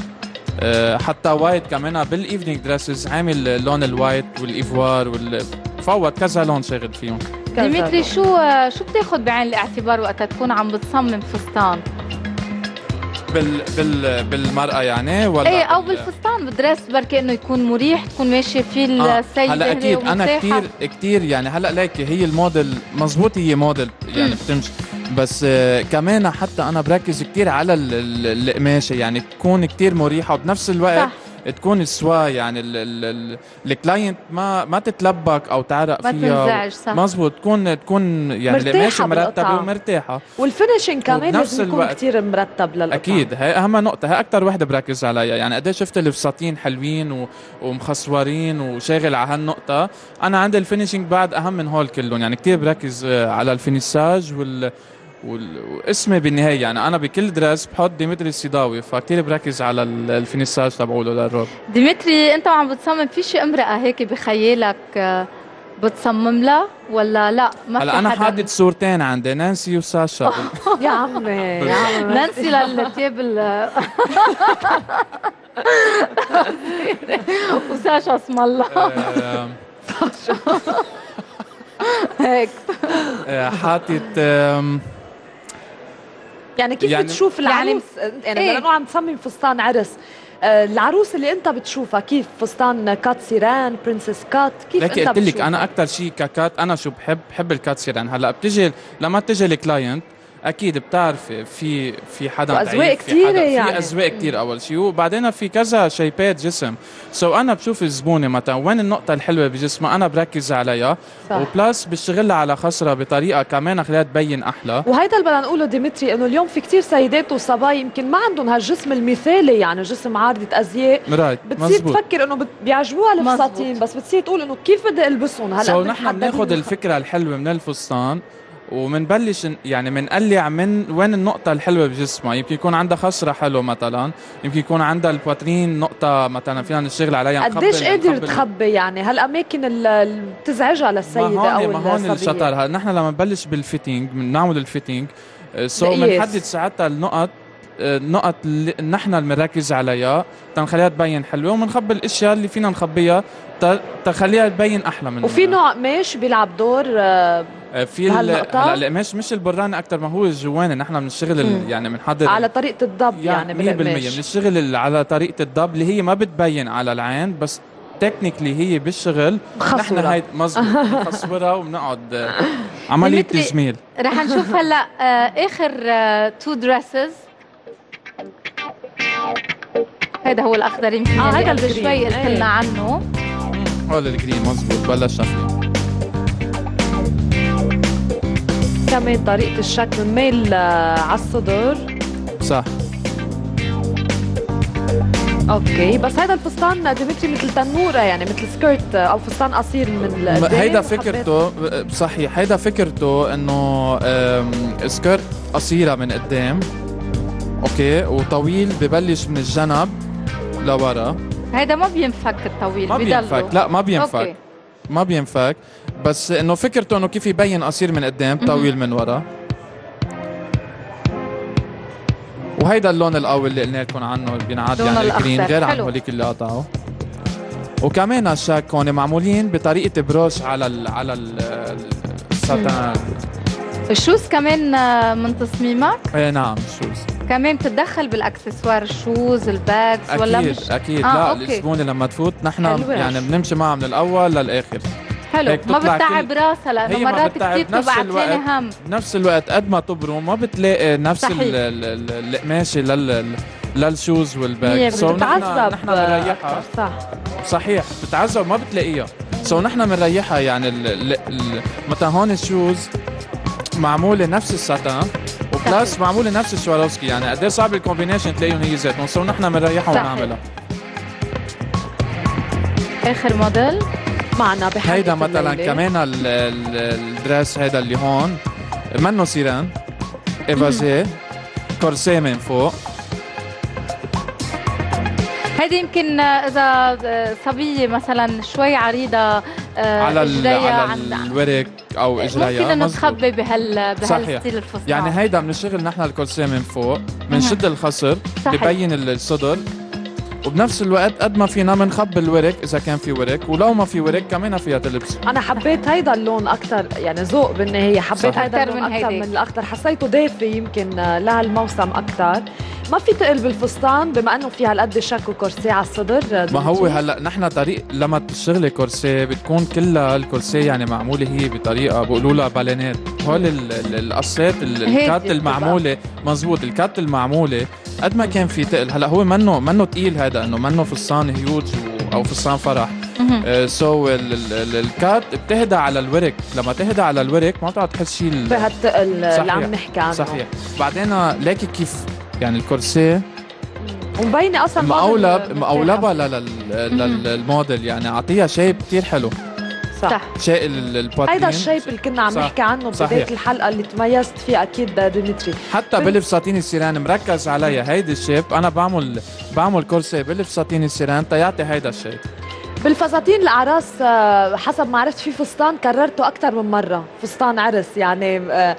آه، حتى white كمان بال evening dresses عامل اللون ال white وال ivoire والفوت كذا لون شاغل فيهم. ديمتري شو شو بتاخذ بعين الاعتبار وقت تكون عم بتصمم فستان؟ بال بال بالمرأة يعني ولا إيه أو بال- بالفستان بال dress بركز إنه يكون مريح تكون ماشيه فيه آه، السيدة هلا أكيد أنا. كثير كثير يعني هلأ ليكي هي الموديل مزبوط هي موديل يعني بتمشي بس آه كمان حتى أنا بركز كثير على ال- ال- القماشه يعني تكون كثير مريحة وبنفس الوقت صح. تكون سوا يعني ال- ال- ال- ال client ما ما تتلبك أو تعرق ما فيها. تنزعج، صح. مزبوط تكون تكون يعني القماشه مرتبة. ومرتاحة. وال finishing كمان لازم يكون كتير مرتب للقطعه أكيد هي أهم نقطة هي أكثر وحدة بركز عليها. يعني قد شفت الفساتين حلوين و... ومخصورين وشاغل على هالنقطة. أنا عندي ال finishing بعد أهم من هول كلهم. يعني كثير بركز آه، على ال finissage وال... واسمي بالنهاية يعني أنا بكل dress بحط ديمتري السيداوي فكتير بركز على ال- ال finissage تبعوله للروب ديمتري أنت وعم بتصمم في شي امرأة هيك بخيالك آه، بتصمم لها؟ ولا لا؟ ما هلا أنا؟ حاطط صورتين عندي نانسي وساشا. يا عمي يا عمي. نانسي للثياب ال وساشا اسم الله. آه، هيك. آه، حاطط يعني كيف يعني- بتشوف العروس يعني إيه. لأنه عم تصمم فستان عرس آه، العروس اللي انت بتشوفها كيف فستان كات سيران برنسس كات كيف لكن انت قلت لك؟ أنا أكثر شيء ك cut أنا شو بحب بحب ال cut sirène هلأ بتجي لما تجي ال client أكيد بتعرفي في في حدا في كتيرة حدا يعني. في اذواق كثير أول شيء وبعدين في كذا shape ات جسم. so أنا بشوف الزبونة مثلا وين النقطة الحلوة بجسمها أنا بركز عليها. صح. و plus بشتغلها على خصرها بطريقة كمان خليها تبين أحلى. وهيدا اللي بدنا نقوله ديمتري إنه اليوم في كتير سيدات وصبايا يمكن ما عندهم هالجسم المثالي يعني جسم عارضة أزياء. right بتصير مزبوط. تفكر إنه بيعجبوها الفساتين بس بتصير تقول إنه كيف بدي ألبسهم؟ هلأ so بدي نحن بناخذ الفكرة الحلوة من الفستان. ومنبلش يعني منقلع من وين النقطة الحلوة بجسمها، يمكن يكون عندها خصرة حلوة مثلا، يمكن يكون عندها ال poitrine نقطة مثلا فينا نشتغل عليها قديش قادر تخبي يعني؟ هالاماكن اللي بتزعجها للسيدة ما هون ما هون الشطر. نحن لما نبلش بال fitting بنعمل ال fitting so بقياس. بنحدد ساعتها النقط آه، النقط اللي نحن اللي بنركز عليها تنخليها تبين حلوة وبنخبي الأشياء اللي فينا نخبيها تخليها تبين أحلى من وفي نوع قماش بيلعب دور آه، آه، آه، في هلا مش مش البران أكثر ما هو الجوانه نحن بنشتغل يعني بنحضر على طريقة الضب يعني, يعني 100% بنشتغل على طريقة الضب اللي هي ما بتبين على العين بس تكنيكلي هي بالشغل نحن هاي مزبوط وبنقعد آه، عملية تجميل. رح نشوف هلا آه، آخر two dresses هذا هو الأخضر يمكن آه يعني هذا اللي شوي قلنا إيه. عنه. هذا ال green مزبوط بلشنا. فيه كمان طريقة الشك من ميل آه، على الصدر صح. okay بس هذا الفستان ديمتري مثل تنورة يعني مثل skirt آه، أو فستان قصير من هيدا فكرته ب- صحيح. هيدا فكرته إنه skirt قصيرة من قدام. okay وطويل ببلش من الجنب لورا. هذا ما بينفك الطويل ما. بينفك. لا ما بينفك. okay. ما بينفك. بس إنه فكرته إنه كيف يبين قصير من قدام طويل من ورا. وهيدا اللون القوي اللي قلنا لكم عنه بينعاد لونه يعني ال green. غير عن. هوليك اللي قطعوا وكمان الشك هون معمولين بطريقة broche على ال على ال الساتان الشوز كمان من تصميمك؟ إيه نعم shoes كمان بتتدخل بالأكسسوار ال shoes ال bags ولا أكيد مش؟ أكيد. آه، لا. الزبونه لما تفوت نحن. يعني بنمشي معها من الأول للآخر. حلو. ما بتتعب راسها لأنه مرات. كثير الوقت عتلانة هم. نفس الوقت قد ما تبرم ما بتلاقي نفس القماشه لل لل shoes وال bag. so نحن بتتعذب نحن بنريحها. صح. صحيح. بتتعذب ما بتلاقيها. so نحن بنريحها يعني مثلا هون ال shoes معمولة نفس الساتان و plus معمولة نفس الشواروفسكي يعني قد إيه صعب ال combination تلاقيهم هي ذاتهم so نحن بنريحها. ونعملها. آخر موديل معنا بحلقة هيدا مثلا. كمان ال- ال- ال dress هيدا اللي هون. منه sirène؟ évasé corset من فوق. هيدي يمكن إذا صبية مثلا شوي عريضة آه، على على الورك أو اجريها ممكن إنه مزبوط. تخبي بهال. بهال style الفستان. يعني هيدا بنشتغل نحن ال corset من فوق. بنشد الخصر. ببين الصدر. وبنفس الوقت قد ما فينا بنخبي الورك إذا كان في ورك ولو ما في ورك كمان فيها تلبس أنا حبيت هيدا اللون أكثر يعني ذوق بالنهاية حبيت صحيح. هيدا اللون من أكثر هيدي. من الاخضر حسيته دافي يمكن آه، لهالموسم أكثر ما في تقل بالفستان بما إنه في هالقد شك وكرسي على الصدر آه، ما هو. هلأ نحن طريق لما تشتغلي كورسيه بتكون كلها الكورسيه يعني معمولة هي بطريقة بيقولوا لها بالينات هول ال- ال- القصات الكات. المعمولة مزبوط الكات المعمولة قد ما كان في تقل هلأ هو منه منه تقيل هذا إنه منه فستان هيوج أو فستان فرح. so ال cut بتهدى على الورك لما تهدى على الورك ما بتعرف تحس شيء ال- بهالتقل آه، اللي. عم نحكي عنه صحيح بعدين ليكي كيف يعني ال corset. ومبينه أصلا مقولب موديل مقولبه لل- لل- للموديل يعني أعطيها shape كثير حلو. صح. شيء ال- ال poitrine هيدا ال shape اللي كنا عم صح. نحكي عنه صحيح. ببدايه الحلقة اللي تميزت فيه أكيد ديمتري. حتى بالفساتين ال sirène مركز عليها هيدي ال shape. أنا بعمل بعمل corset بالفساتين ال sirène تيعطي هيدا ال shape. بالفساتين الأعراس آه، حسب ما عرفت في فستان كررته أكثر من مرة. فستان عرس يعني آه،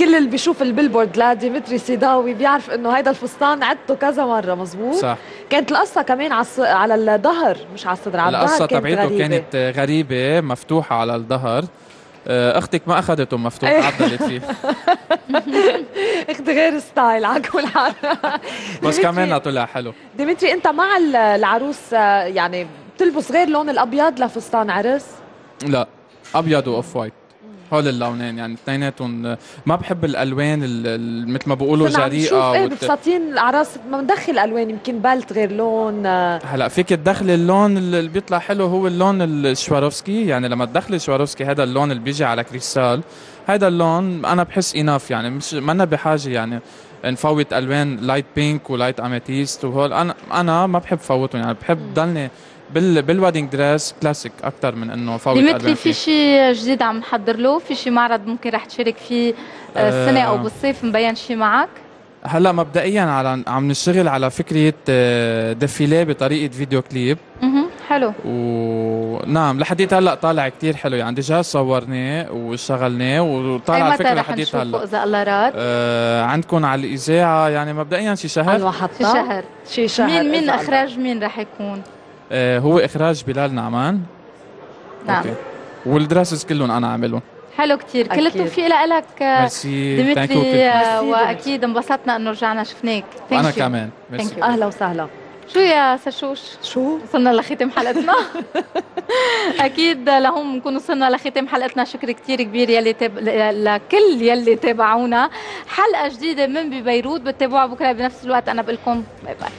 كل اللي بيشوف ال billboard لديمتري سيداوي بيعرف إنه هيدا الفستان عدته كذا مرة مزبوط صح. كانت القصة كمان على على الظهر مش على الصدر على القصة كانت تبعيته غريبة. كانت غريبة مفتوحة على الظهر. آه، أختك ما أخذته مفتوح إيه. عدلت فيه. أختي غير style على كل حال بس كمان طلع حلو. ديمتري أنت مع ال- العروس يعني بتلبس غير لون الأبيض لفستان عرس؟ لا أبيض و off-white. هول اللونين يعني اثنيناتهم. ما بحب الألوان ال- ال- مثل ما بيقولوا نشوف جريئة إيه وت- بفساتين الاعراس ما بندخل ألوان يمكن بلت غير لون آه، هلا فيك تدخلي اللون اللي بيطلع حلو هو اللون الشواروفسكي. يعني لما تدخلي الشواروفسكي هذا اللون اللي بيجي على كريستال. هذا اللون أنا بحس enough يعني مش منا بحاجة يعني نفوت ألوان light pink و light amethyst وهول. أنا أنا ما بحب فوتهم يعني بحب ضلني بال بال wedding dress classic أكثر من إنه فوت ديمتري ألوان في فيه. شيء جديد عم نحضر له في شيء معرض ممكن رح تشارك فيه آه، السنة أو آه. بالصيف مبين شيء معك؟ هلا مبدئيا على عم نشتغل على فكرة آه، défilé بطريقة video clip. مهم. حلو. ونعم لحديت هلأ طالع كتير حلو. يعني déjà صورناه واشتغلناه أي وطالع متى الفكرة رح لحديت هلأ. إذا الله راد؟ آه عندكم على الإذاعة يعني مبدئيا شي شهر؟ شي شهر. شي شهر مين مين. إخراج مين رح يكون؟ آه هو إخراج بلال نعمان. نعم. okay. وال dresses كلهم أنا عاملهم حلو كتير. كل. التوفيق لك ديمتري آه، ميرسي وأكيد انبسطنا إنه رجعنا شفناك. أنا. كمان. ميرسي. أهلا وسهلا. شو يا سشوش شو؟ وصلنا لختام حلقتنا. أكيد لهم نكون وصلنا لختام حلقتنا. شكر كتير كبير يلي تاب... لكل يلي تابعونا. حلقة جديدة من ببيروت. بتتابعوها بكرة بنفس الوقت. أنا بقول لكم باي باي